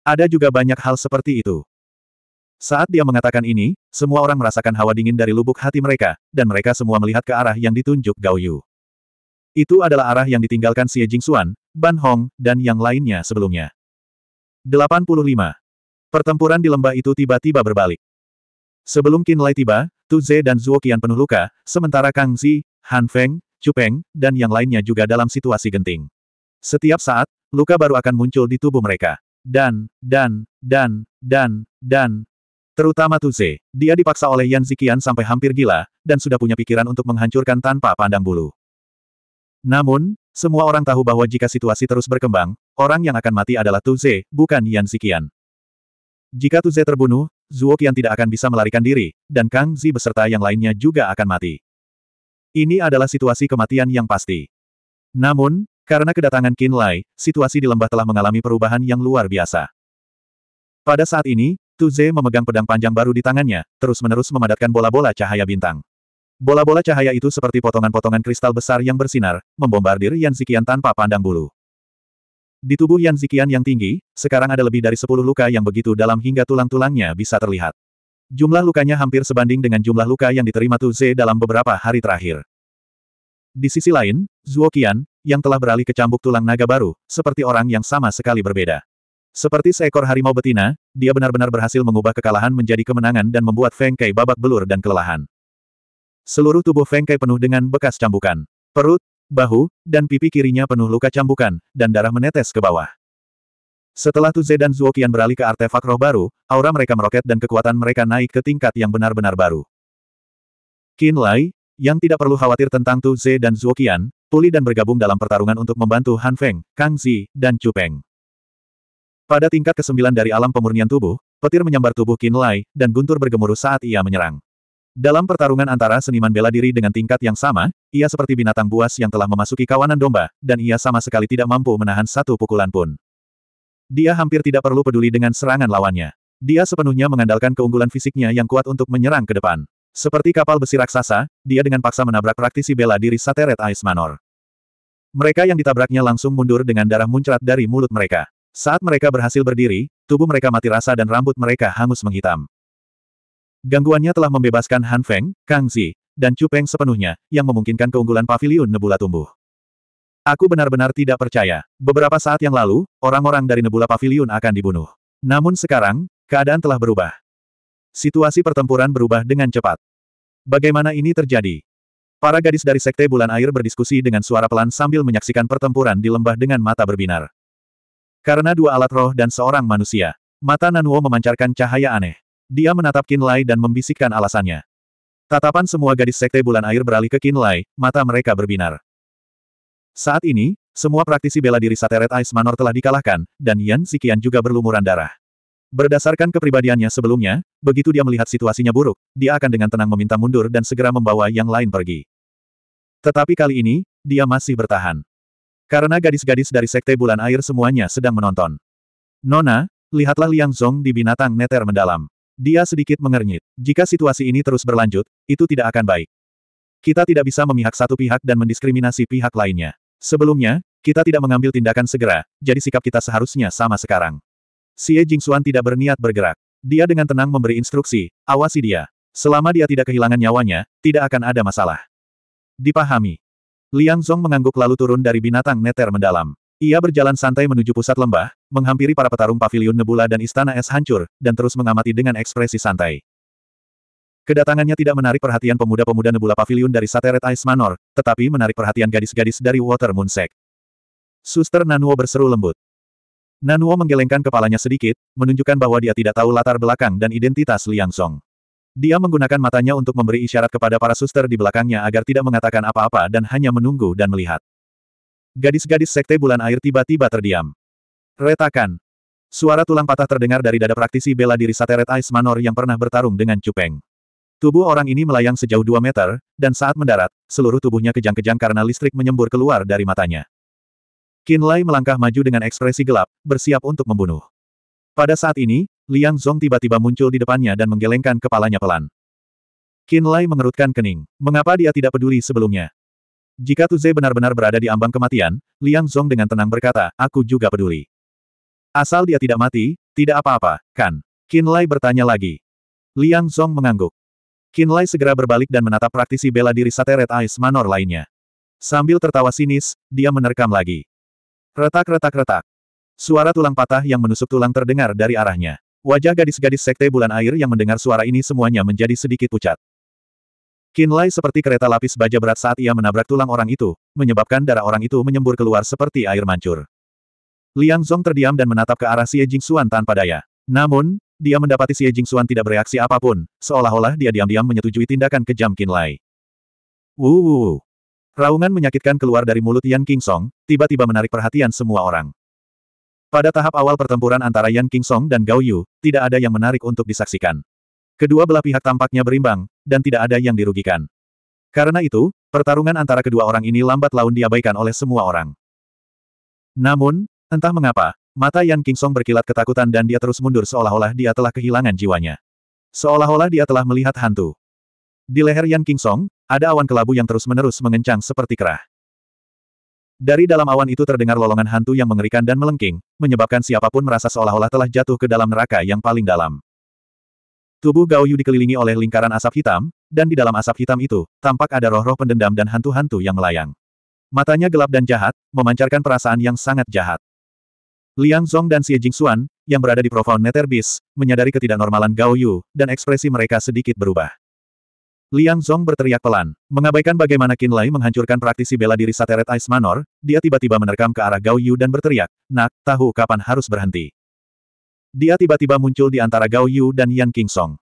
Speaker 1: Ada juga banyak hal seperti itu. Saat dia mengatakan ini, semua orang merasakan hawa dingin dari lubuk hati mereka, dan mereka semua melihat ke arah yang ditunjuk Gao Yu. Itu adalah arah yang ditinggalkan Xie Jingxuan, Ban Hong, dan yang lainnya sebelumnya. 85. Pertempuran di lembah itu tiba-tiba berbalik. Sebelum Qin Lai tiba, Tu Ze dan Zuo Qian penuh luka, sementara Kang Zi, Han Feng, Chu Peng, dan yang lainnya juga dalam situasi genting. Setiap saat, luka baru akan muncul di tubuh mereka. Dan, dan, dan, dan, dan, terutama Tu Ze, dia dipaksa oleh Yan Ziqian sampai hampir gila, dan sudah punya pikiran untuk menghancurkan tanpa pandang bulu. Namun, semua orang tahu bahwa jika situasi terus berkembang, orang yang akan mati adalah Tu Ze, bukan Yan Ziqian. Jika Tu Ze terbunuh, Zuo Qian tidak akan bisa melarikan diri, dan Kang Zi beserta yang lainnya juga akan mati. Ini adalah situasi kematian yang pasti. Namun, karena kedatangan Qin Lai, situasi di lembah telah mengalami perubahan yang luar biasa. Pada saat ini, Tu Ze memegang pedang panjang baru di tangannya, terus-menerus memadatkan bola-bola cahaya bintang. Bola-bola cahaya itu seperti potongan-potongan kristal besar yang bersinar, membombardir Yan Ziqian tanpa pandang bulu. Di tubuh Yan Ziqian yang tinggi, sekarang ada lebih dari sepuluh luka yang begitu dalam hingga tulang-tulangnya bisa terlihat. Jumlah lukanya hampir sebanding dengan jumlah luka yang diterima Tu Ze dalam beberapa hari terakhir. Di sisi lain, Zuo Qian, yang telah beralih ke cambuk tulang naga baru, seperti orang yang sama sekali berbeda. Seperti seekor harimau betina, dia benar-benar berhasil mengubah kekalahan menjadi kemenangan dan membuat Feng Kai babak belur dan kelelahan. Seluruh tubuh Feng Kai penuh dengan bekas cambukan. Perut, bahu, dan pipi kirinya penuh luka cambukan, dan darah menetes ke bawah. Setelah Tuze dan Zuoqian beralih ke artefak roh baru, aura mereka meroket dan kekuatan mereka naik ke tingkat yang benar-benar baru. Qin Lai, yang tidak perlu khawatir tentang Tuze dan Zuoqian, pulih dan bergabung dalam pertarungan untuk membantu Han Feng, Kang Zi, dan Chu Peng. Pada tingkat kesembilan dari alam pemurnian tubuh, petir menyambar tubuh Qin Lai, dan guntur bergemuruh saat ia menyerang. Dalam pertarungan antara seniman bela diri dengan tingkat yang sama, ia seperti binatang buas yang telah memasuki kawanan domba, dan ia sama sekali tidak mampu menahan satu pukulan pun. Dia hampir tidak perlu peduli dengan serangan lawannya. Dia sepenuhnya mengandalkan keunggulan fisiknya yang kuat untuk menyerang ke depan. Seperti kapal besi raksasa, dia dengan paksa menabrak praktisi bela diri Sateret Ice Manor. Mereka yang ditabraknya langsung mundur dengan darah muncrat dari mulut mereka. Saat mereka berhasil berdiri, tubuh mereka mati rasa dan rambut mereka hangus menghitam. Gangguannya telah membebaskan Han Feng, Kang Zi, dan Chu Peng sepenuhnya, yang memungkinkan keunggulan paviliun Nebula tumbuh. Aku benar-benar tidak percaya. Beberapa saat yang lalu, orang-orang dari Nebula Pavilion akan dibunuh. Namun sekarang, keadaan telah berubah. Situasi pertempuran berubah dengan cepat. Bagaimana ini terjadi? Para gadis dari Sekte Bulan Air berdiskusi dengan suara pelan sambil menyaksikan pertempuran di lembah dengan mata berbinar. Karena dua alat roh dan seorang manusia, mata Nanuo memancarkan cahaya aneh. Dia menatap Qin Lai dan membisikkan alasannya. Tatapan semua gadis sekte bulan air beralih ke Qin Lai, mata mereka berbinar. Saat ini, semua praktisi bela diri Sateret Ice Manor telah dikalahkan, dan Yan Ziqian juga berlumuran darah. Berdasarkan kepribadiannya sebelumnya, begitu dia melihat situasinya buruk, dia akan dengan tenang meminta mundur dan segera membawa yang lain pergi. Tetapi kali ini, dia masih bertahan. Karena gadis-gadis dari Sekte Bulan Air semuanya sedang menonton. Nona, lihatlah Liang Zong di binatang neter mendalam. Dia sedikit mengernyit. Jika situasi ini terus berlanjut, itu tidak akan baik. Kita tidak bisa memihak satu pihak dan mendiskriminasi pihak lainnya. Sebelumnya, kita tidak mengambil tindakan segera, jadi sikap kita seharusnya sama sekarang. Xie Jingxuan tidak berniat bergerak. Dia dengan tenang memberi instruksi, awasi dia. Selama dia tidak kehilangan nyawanya, tidak akan ada masalah. Dipahami. Liang Zong mengangguk lalu turun dari binatang neter mendalam. Ia berjalan santai menuju pusat lembah, menghampiri para petarung pavilion nebula dan istana es hancur, dan terus mengamati dengan ekspresi santai. Kedatangannya tidak menarik perhatian pemuda-pemuda nebula pavilion dari Sateret Ice Manor, tetapi menarik perhatian gadis-gadis dari Water Moon Sect. Suster Nanuo berseru lembut. Nanuo menggelengkan kepalanya sedikit, menunjukkan bahwa dia tidak tahu latar belakang dan identitas Liang Song. Dia menggunakan matanya untuk memberi isyarat kepada para suster di belakangnya agar tidak mengatakan apa-apa dan hanya menunggu dan melihat. Gadis-gadis sekte bulan air tiba-tiba terdiam. Retakan. Suara tulang patah terdengar dari dada praktisi bela diri Sateret Ice Manor yang pernah bertarung dengan Cupeng. Tubuh orang ini melayang sejauh 2 meter, dan saat mendarat, seluruh tubuhnya kejang-kejang karena listrik menyembur keluar dari matanya. Qin Lai melangkah maju dengan ekspresi gelap, bersiap untuk membunuh. Pada saat ini, Liang Zong tiba-tiba muncul di depannya dan menggelengkan kepalanya pelan. Qin Lai mengerutkan kening. Mengapa dia tidak peduli sebelumnya? Jika Tu Ze benar-benar berada di ambang kematian, Liang Zong dengan tenang berkata, aku juga peduli. Asal dia tidak mati, tidak apa-apa, kan? Qin Lai bertanya lagi. Liang Zong mengangguk. Qinlai segera berbalik dan menatap praktisi bela diri Sateret Ice Manor lainnya. Sambil tertawa sinis, dia menerkam lagi. Retak-retak-retak. Suara tulang patah yang menusuk tulang terdengar dari arahnya. Wajah gadis-gadis sekte bulan air yang mendengar suara ini semuanya menjadi sedikit pucat. Qinlai seperti kereta lapis baja berat saat ia menabrak tulang orang itu, menyebabkan darah orang itu menyembur keluar seperti air mancur. Liang Zong terdiam dan menatap ke arah Xie Jingxuan tanpa daya. Namun, dia mendapati Xie Jingxuan tidak bereaksi apa pun, seolah-olah dia diam-diam menyetujui tindakan kejam Qin Lai. Wuuu. Raungan menyakitkan keluar dari mulut Yan Kingsong, tiba-tiba menarik perhatian semua orang. Pada tahap awal pertempuran antara Yan Kingsong dan Gao Yu, tidak ada yang menarik untuk disaksikan. Kedua belah pihak tampaknya berimbang, dan tidak ada yang dirugikan. Karena itu, pertarungan antara kedua orang ini lambat laun diabaikan oleh semua orang. Namun, entah mengapa, Mata Yan Kingsong berkilat ketakutan dan dia terus mundur seolah-olah dia telah kehilangan jiwanya. Seolah-olah dia telah melihat hantu. Di leher Yan Kingsong, ada awan kelabu yang terus-menerus mengencang seperti kerah. Dari dalam awan itu terdengar lolongan hantu yang mengerikan dan melengking, menyebabkan siapa pun merasa seolah-olah telah jatuh ke dalam neraka yang paling dalam. Tubuh Gao Yu dikelilingi oleh lingkaran asap hitam, dan di dalam asap hitam itu, tampak ada roh-roh pendendam dan hantu-hantu yang melayang. Matanya gelap dan jahat, memancarkan perasaan yang sangat jahat. Liang Zong dan Xie Jingxuan, yang berada di Profound Nether menyadari ketidaknormalan Gao Yu, dan ekspresi mereka sedikit berubah. Liang Zong berteriak pelan. Mengabaikan bagaimana Qin Lai menghancurkan praktisi bela diri Sateret Ice Manor, dia tiba-tiba menerkam ke arah Gao Yu dan berteriak, Nak, tahu kapan harus berhenti. Dia tiba-tiba muncul di antara Gao Yu dan Yan Song.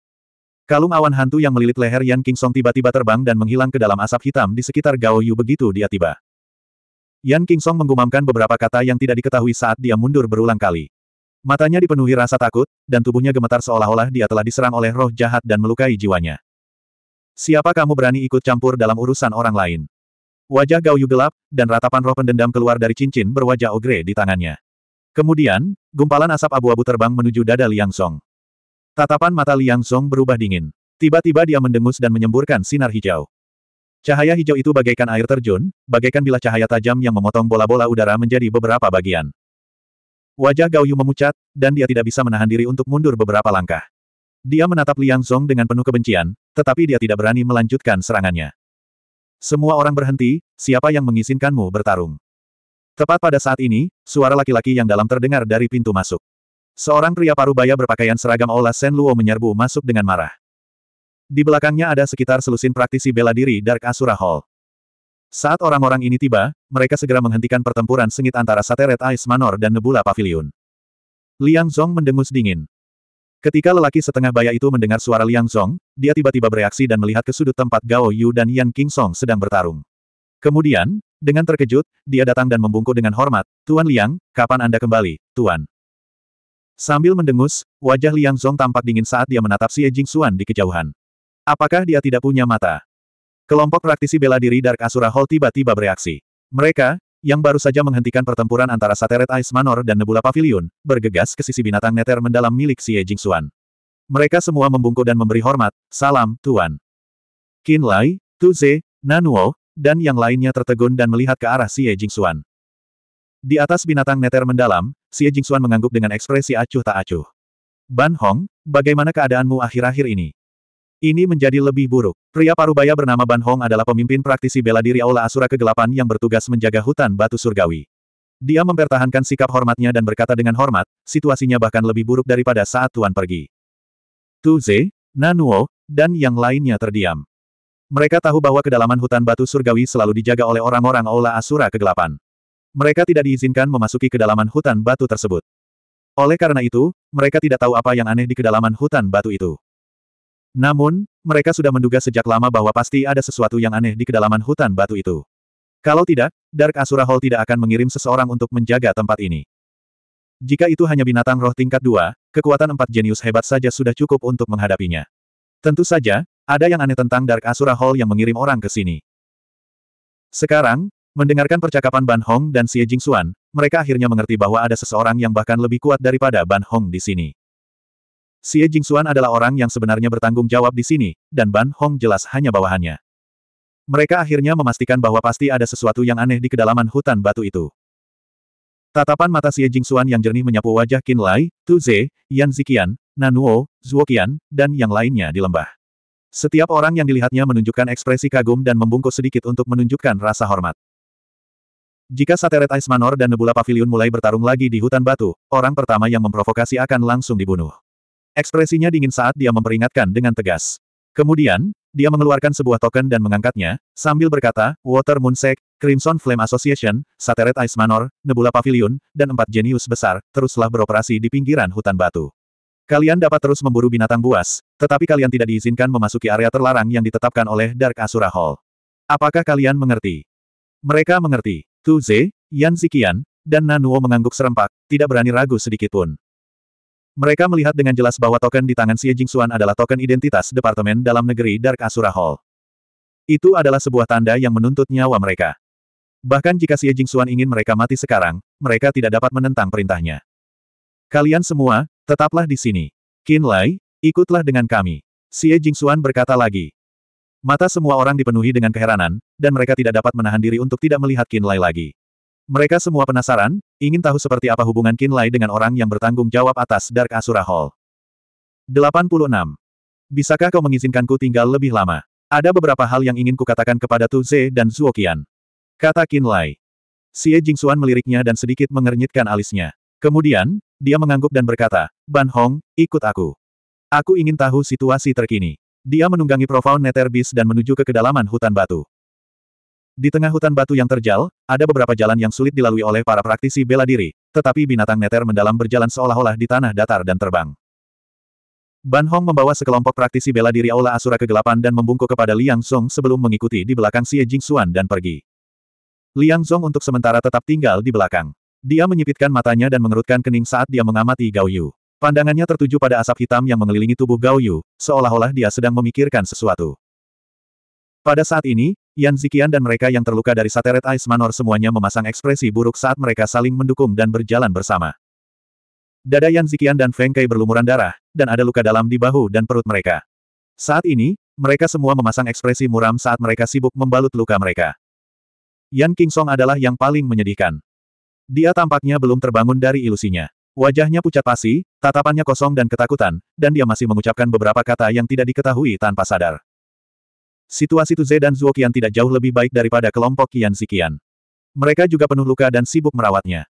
Speaker 1: Kalung awan hantu yang melilit leher Yan Song tiba-tiba terbang dan menghilang ke dalam asap hitam di sekitar Gao Yu begitu dia tiba. Yan Kingsong menggumamkan beberapa kata yang tidak diketahui saat dia mundur berulang kali. Matanya dipenuhi rasa takut, dan tubuhnya gemetar seolah-olah dia telah diserang oleh roh jahat dan melukai jiwanya. Siapa kamu berani ikut campur dalam urusan orang lain? Wajah Gao Yu gelap, dan ratapan roh pendendam keluar dari cincin berwajah ogre di tangannya. Kemudian, gumpalan asap abu-abu terbang menuju dada Liang Song. Tatapan mata Liang Song berubah dingin. Tiba-tiba dia mendengus dan menyemburkan sinar hijau. Cahaya hijau itu bagaikan air terjun, bagaikan bilah cahaya tajam yang memotong bola-bola udara menjadi beberapa bagian. Wajah Gao Yu memucat, dan dia tidak bisa menahan diri untuk mundur beberapa langkah. Dia menatap Liang Zong dengan penuh kebencian, tetapi dia tidak berani melanjutkan serangannya. Semua orang berhenti, siapa yang mengizinkanmu bertarung? Tepat pada saat ini, suara laki-laki yang dalam terdengar dari pintu masuk. Seorang pria parubaya berpakaian seragam Ola Sen Luo menyerbu masuk dengan marah. Di belakangnya ada sekitar selusin praktisi bela diri Dark Asura Hall. Saat orang-orang ini tiba, mereka segera menghentikan pertempuran sengit antara Sateret Ice Manor dan Nebula Pavilion. Liang Zong mendengus dingin. Ketika lelaki setengah baya itu mendengar suara Liang Zong, dia tiba-tiba bereaksi dan melihat ke sudut tempat Gao Yu dan Yan King Song sedang bertarung. Kemudian, dengan terkejut, dia datang dan membungkuk dengan hormat, Tuan Liang, kapan Anda kembali, Tuan? Sambil mendengus, wajah Liang Zong tampak dingin saat dia menatap Xie Jingxuan di kejauhan. Apakah dia tidak punya mata? Kelompok praktisi bela diri Dark Asura Hall tiba-tiba bereaksi. Mereka, yang baru saja menghentikan pertempuran antara Sateret Ice Manor dan Nebula Pavilion, bergegas ke sisi binatang neter mendalam milik Xie Jingxuan. Mereka semua membungkuk dan memberi hormat, salam, Tuan. Qin Lai, Tu Ze, Nanuo, dan yang lainnya tertegun dan melihat ke arah Xie Jingxuan. Di atas binatang neter mendalam, Xie Jingxuan mengangguk dengan ekspresi acuh tak acuh. Ban Hong, bagaimana keadaanmu akhir-akhir ini? Ini menjadi lebih buruk. Pria parubaya bernama Ban Hong adalah pemimpin praktisi bela diri Aula Asura Kegelapan yang bertugas menjaga hutan batu surgawi. Dia mempertahankan sikap hormatnya dan berkata dengan hormat, situasinya bahkan lebih buruk daripada saat Tuan pergi. Tu Ze, Nanuo, dan yang lainnya terdiam. Mereka tahu bahwa kedalaman hutan batu surgawi selalu dijaga oleh orang-orang Aula Asura Kegelapan. Mereka tidak diizinkan memasuki kedalaman hutan batu tersebut. Oleh karena itu, mereka tidak tahu apa yang aneh di kedalaman hutan batu itu. Namun, mereka sudah menduga sejak lama bahwa pasti ada sesuatu yang aneh di kedalaman hutan batu itu. Kalau tidak, Dark Asura Hall tidak akan mengirim seseorang untuk menjaga tempat ini. Jika itu hanya binatang roh tingkat dua, kekuatan empat jenius hebat saja sudah cukup untuk menghadapinya. Tentu saja, ada yang aneh tentang Dark Asura Hall yang mengirim orang ke sini. Sekarang, mendengarkan percakapan Ban Hong dan Xie Jingxuan, mereka akhirnya mengerti bahwa ada seseorang yang bahkan lebih kuat daripada Ban Hong di sini. Xie Jingxuan adalah orang yang sebenarnya bertanggung jawab di sini, dan Ban Hong jelas hanya bawahannya. Mereka akhirnya memastikan bahwa pasti ada sesuatu yang aneh di kedalaman hutan batu itu. Tatapan mata Xie Jingxuan yang jernih menyapu wajah Qin Lai, Tu Ze, Yan Ziqian, Nanuo, Zuo Qian, dan yang lainnya di lembah. Setiap orang yang dilihatnya menunjukkan ekspresi kagum dan membungkuk sedikit untuk menunjukkan rasa hormat. Jika Sateret Ice Manor dan Nebula Pavilion mulai bertarung lagi di hutan batu, orang pertama yang memprovokasi akan langsung dibunuh. Ekspresinya dingin saat dia memperingatkan dengan tegas. Kemudian, dia mengeluarkan sebuah token dan mengangkatnya, sambil berkata, Water Moonsec, Crimson Flame Association, Sateret Ice Manor, Nebula Pavilion, dan empat jenius besar, teruslah beroperasi di pinggiran hutan batu. Kalian dapat terus memburu binatang buas, tetapi kalian tidak diizinkan memasuki area terlarang yang ditetapkan oleh Dark Asura Hall. Apakah kalian mengerti? Mereka mengerti. Tu Ze, Yan Ziqian, dan Nanuo mengangguk serempak, tidak berani ragu sedikitpun. Mereka melihat dengan jelas bahwa token di tangan Xie Jingxuan adalah token identitas Departemen Dalam Negeri Dark Asura Hall. Itu adalah sebuah tanda yang menuntut nyawa mereka. Bahkan jika Xie Jingxuan ingin mereka mati sekarang, mereka tidak dapat menentang perintahnya. Kalian semua, Tetaplah di sini. Qin Lai, ikutlah dengan kami. Xie Jingxuan berkata lagi. Mata semua orang dipenuhi dengan keheranan, dan mereka tidak dapat menahan diri untuk tidak melihat Qin Lai lagi. Mereka semua penasaran, ingin tahu seperti apa hubungan Qin Lai dengan orang yang bertanggung jawab atas Dark Asura Hall. 86. Bisakah kau mengizinkanku tinggal lebih lama? Ada beberapa hal yang ingin kukatakan kepada Tu Ze dan Zuo Qian. Kata Qin Lai. Xie Jingxuan meliriknya dan sedikit mengernyitkan alisnya. Kemudian, dia mengangguk dan berkata, Ban Hong, ikut aku. Aku ingin tahu situasi terkini. Dia menunggangi Profound Nether Beast dan menuju ke kedalaman hutan batu. Di tengah hutan batu yang terjal, ada beberapa jalan yang sulit dilalui oleh para praktisi bela diri, tetapi binatang Nether mendalam berjalan seolah-olah di tanah datar dan terbang. Ban Hong membawa sekelompok praktisi bela diri Aula Asura kegelapan dan membungkuk kepada Liang Song sebelum mengikuti di belakang Xie Jingxuan dan pergi. Liang Song untuk sementara tetap tinggal di belakang. Dia menyipitkan matanya dan mengerutkan kening saat dia mengamati Gao Yu. Pandangannya tertuju pada asap hitam yang mengelilingi tubuh Gao Yu, seolah-olah dia sedang memikirkan sesuatu. Pada saat ini, Yan Ziqian dan mereka yang terluka dari Sateret Ice Manor semuanya memasang ekspresi buruk saat mereka saling mendukung dan berjalan bersama. Dada Yan Ziqian dan Feng Kai berlumuran darah, dan ada luka dalam di bahu dan perut mereka. Saat ini, mereka semua memasang ekspresi muram saat mereka sibuk membalut luka mereka. Yan Kingsong adalah yang paling menyedihkan. Dia tampaknya belum terbangun dari ilusinya. Wajahnya pucat pasi, tatapannya kosong dan ketakutan, dan dia masih mengucapkan beberapa kata yang tidak diketahui tanpa sadar. Situasi Tuze dan Zuoqian tidak jauh lebih baik daripada kelompok Qian Ziqian. Mereka juga penuh luka dan sibuk merawatnya.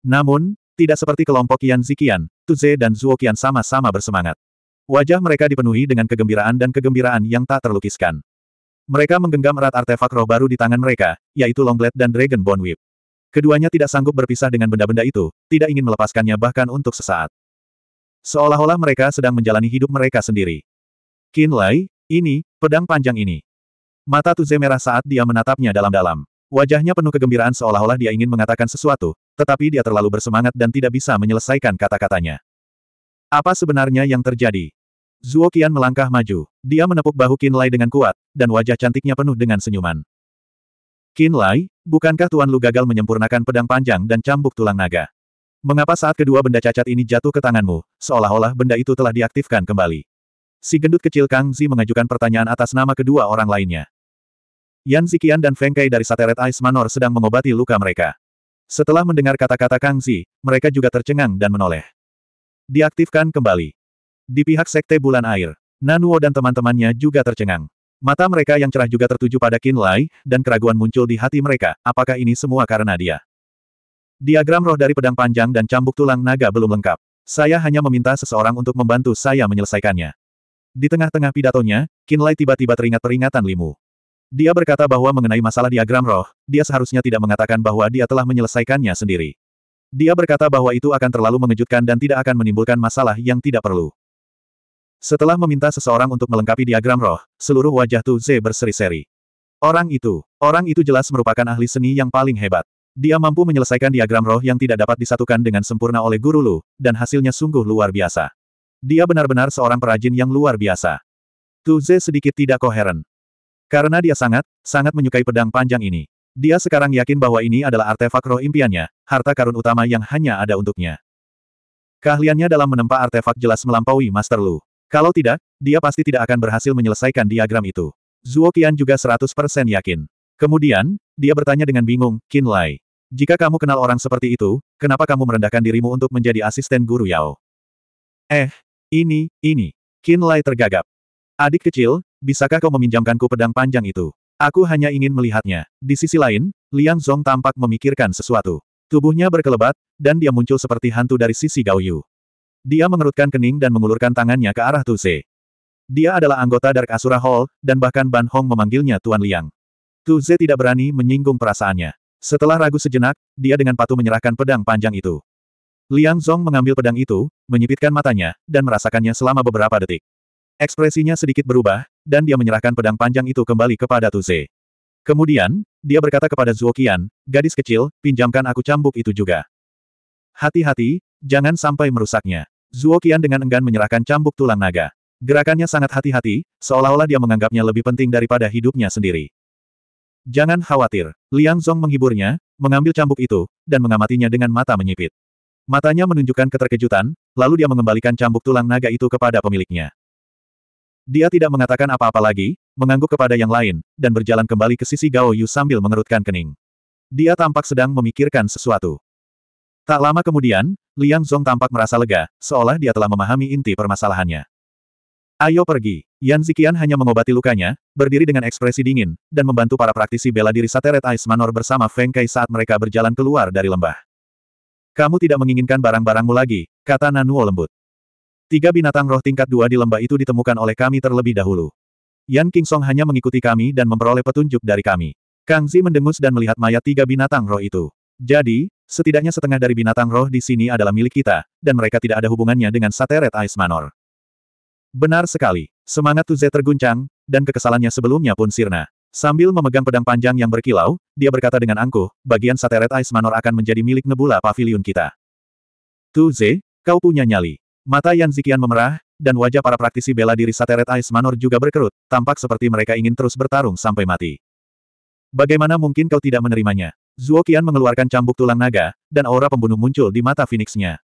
Speaker 1: Namun, tidak seperti kelompok Qian Ziqian, Tuze dan Zuoqian sama-sama bersemangat. Wajah mereka dipenuhi dengan kegembiraan dan kegembiraan yang tak terlukiskan. Mereka menggenggam erat artefak roh baru di tangan mereka, yaitu Longblade dan Dragon Bone Whip. Keduanya tidak sanggup berpisah dengan benda-benda itu, tidak ingin melepaskannya bahkan untuk sesaat. Seolah-olah mereka sedang menjalani hidup mereka sendiri. Qin ini, pedang panjang ini. Mata Tuze merah saat dia menatapnya dalam-dalam. Wajahnya penuh kegembiraan seolah-olah dia ingin mengatakan sesuatu, tetapi dia terlalu bersemangat dan tidak bisa menyelesaikan kata-katanya. Apa sebenarnya yang terjadi? Zuo Qian melangkah maju. Dia menepuk bahu Qin Lai dengan kuat, dan wajah cantiknya penuh dengan senyuman. Qin Lai, bukankah Tuan Lu gagal menyempurnakan pedang panjang dan cambuk tulang naga? Mengapa saat kedua benda cacat ini jatuh ke tanganmu, seolah-olah benda itu telah diaktifkan kembali? Si gendut kecil Kang Zi mengajukan pertanyaan atas nama kedua orang lainnya. Yan Ziqian dan Feng Kai dari Sateret Ice Manor sedang mengobati luka mereka. Setelah mendengar kata-kata Kang Zi, mereka juga tercengang dan menoleh. Diaktifkan kembali. Di pihak Sekte Bulan Air, Nanuo dan teman-temannya juga tercengang. Mata mereka yang cerah juga tertuju pada Qin Lai, dan keraguan muncul di hati mereka, apakah ini semua karena dia? Diagram roh dari pedang panjang dan cambuk tulang naga belum lengkap. Saya hanya meminta seseorang untuk membantu saya menyelesaikannya. Di tengah-tengah pidatonya, Qin Lai tiba-tiba teringat peringatan Limu. Dia berkata bahwa mengenai masalah diagram roh, dia seharusnya tidak mengatakan bahwa dia telah menyelesaikannya sendiri. Dia berkata bahwa itu akan terlalu mengejutkan dan tidak akan menimbulkan masalah yang tidak perlu. Setelah meminta seseorang untuk melengkapi diagram roh, seluruh wajah Tu Ze berseri-seri. Orang itu, orang itu jelas merupakan ahli seni yang paling hebat. Dia mampu menyelesaikan diagram roh yang tidak dapat disatukan dengan sempurna oleh Guru Lu, dan hasilnya sungguh luar biasa. Dia benar-benar seorang perajin yang luar biasa. Tu Ze sedikit tidak koheren. Karena dia sangat, sangat menyukai pedang panjang ini. Dia sekarang yakin bahwa ini adalah artefak roh impiannya, harta karun utama yang hanya ada untuknya. Keahliannya dalam menempa artefak jelas melampaui Master Lu. Kalau tidak, dia pasti tidak akan berhasil menyelesaikan diagram itu. Zuo Qian juga 100% yakin. Kemudian, dia bertanya dengan bingung, Qin Lai. Jika kamu kenal orang seperti itu, kenapa kamu merendahkan dirimu untuk menjadi asisten guru Yao? Eh, ini, ini. Qin Lai tergagap. Adik kecil, bisakah kau meminjamkanku pedang panjang itu? Aku hanya ingin melihatnya. Di sisi lain, Liang Zong tampak memikirkan sesuatu. Tubuhnya berkelebat, dan dia muncul seperti hantu dari sisi Gao Yu. Dia mengerutkan kening dan mengulurkan tangannya ke arah Tu Ze. Dia adalah anggota Dark Asura Hall, dan bahkan Ban Hong memanggilnya Tuan Liang. Tu Ze tidak berani menyinggung perasaannya. Setelah ragu sejenak, dia dengan patuh menyerahkan pedang panjang itu. Liang Zong mengambil pedang itu, menyipitkan matanya, dan merasakannya selama beberapa detik. Ekspresinya sedikit berubah, dan dia menyerahkan pedang panjang itu kembali kepada Tu Ze. Kemudian, dia berkata kepada Zuo Qian, gadis kecil, pinjamkan aku cambuk itu juga. Hati-hati, jangan sampai merusaknya. Zuo Qian dengan enggan menyerahkan cambuk tulang naga. Gerakannya sangat hati-hati, seolah-olah dia menganggapnya lebih penting daripada hidupnya sendiri. Jangan khawatir. Liang Zong menghiburnya, mengambil cambuk itu, dan mengamatinya dengan mata menyipit. Matanya menunjukkan keterkejutan, lalu dia mengembalikan cambuk tulang naga itu kepada pemiliknya. Dia tidak mengatakan apa-apa lagi, mengangguk kepada yang lain, dan berjalan kembali ke sisi Gao Yu sambil mengerutkan kening. Dia tampak sedang memikirkan sesuatu. Tak lama kemudian, Liang Zong tampak merasa lega, seolah dia telah memahami inti permasalahannya. Ayo pergi. Yan Ziqian hanya mengobati lukanya, berdiri dengan ekspresi dingin, dan membantu para praktisi bela diri Sateret Ice Manor bersama Feng Kai saat mereka berjalan keluar dari lembah. Kamu tidak menginginkan barang-barangmu lagi, kata Nanuo lembut. Tiga binatang roh tingkat dua di lembah itu ditemukan oleh kami terlebih dahulu. Yan Kingsong hanya mengikuti kami dan memperoleh petunjuk dari kami. Kang Zi mendengus dan melihat mayat tiga binatang roh itu. Jadi, setidaknya setengah dari binatang roh di sini adalah milik kita, dan mereka tidak ada hubungannya dengan Sateret Ice Manor. Benar sekali. Semangat Tuze terguncang, dan kekesalannya sebelumnya pun sirna. Sambil memegang pedang panjang yang berkilau, dia berkata dengan angkuh, bagian Sateret Ice Manor akan menjadi milik Nebula Pavilion kita. Tuze, kau punya nyali. Mata Yan Zikian memerah, dan wajah para praktisi bela diri Sateret Ice Manor juga berkerut, tampak seperti mereka ingin terus bertarung sampai mati. Bagaimana mungkin kau tidak menerimanya? Zuo Qian mengeluarkan cambuk tulang naga, dan aura pembunuh muncul di mata Phoenix-nya.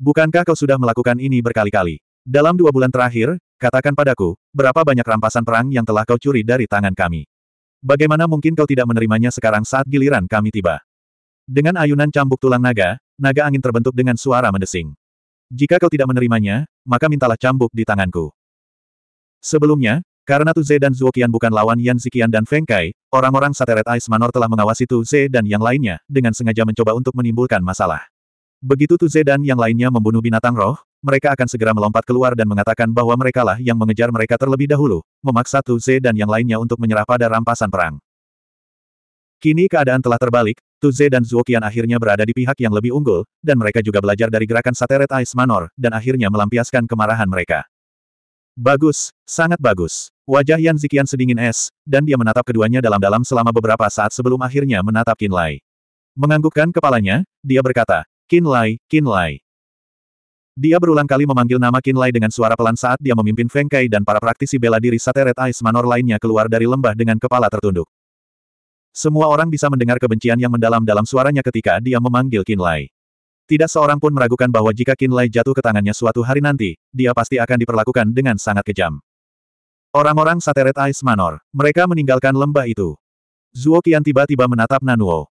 Speaker 1: Bukankah kau sudah melakukan ini berkali-kali? Dalam dua bulan terakhir, katakan padaku, berapa banyak rampasan perang yang telah kau curi dari tangan kami? Bagaimana mungkin kau tidak menerimanya sekarang saat giliran kami tiba? Dengan ayunan cambuk tulang naga, naga angin terbentuk dengan suara mendesing. Jika kau tidak menerimanya, maka mintalah cambuk di tanganku. Sebelumnya, karena Tu Ze dan Zuo Qian bukan lawan Yan Ziqian dan Feng Kai, orang-orang Sateret Ice Manor telah mengawasi Tu Ze dan yang lainnya, dengan sengaja mencoba untuk menimbulkan masalah. Begitu Tu Ze dan yang lainnya membunuh binatang roh, mereka akan segera melompat keluar dan mengatakan bahwa merekalah yang mengejar mereka terlebih dahulu, memaksa Tu Ze dan yang lainnya untuk menyerah pada rampasan perang. Kini keadaan telah terbalik, Tu Ze dan Zuo Qian akhirnya berada di pihak yang lebih unggul, dan mereka juga belajar dari gerakan Sateret Ice Manor, dan akhirnya melampiaskan kemarahan mereka. Bagus, sangat bagus. Wajah Yan Ziqian sedingin es, dan dia menatap keduanya dalam-dalam selama beberapa saat sebelum akhirnya menatap Qin Lai. Menganggukkan kepalanya, dia berkata, Qin Lai. Dia berulang kali memanggil nama Qin Lai dengan suara pelan saat dia memimpin Feng Kai dan para praktisi bela diri Sateret Ice Manor lainnya keluar dari lembah dengan kepala tertunduk. Semua orang bisa mendengar kebencian yang mendalam dalam suaranya ketika dia memanggil Qin Lai. Tidak seorang pun meragukan bahwa jika Qin Lai jatuh ke tangannya suatu hari nanti, dia pasti akan diperlakukan dengan sangat kejam. Orang-orang Sateret Ice Manor, mereka meninggalkan lembah itu. Zuo Qian tiba-tiba menatap Nanuo.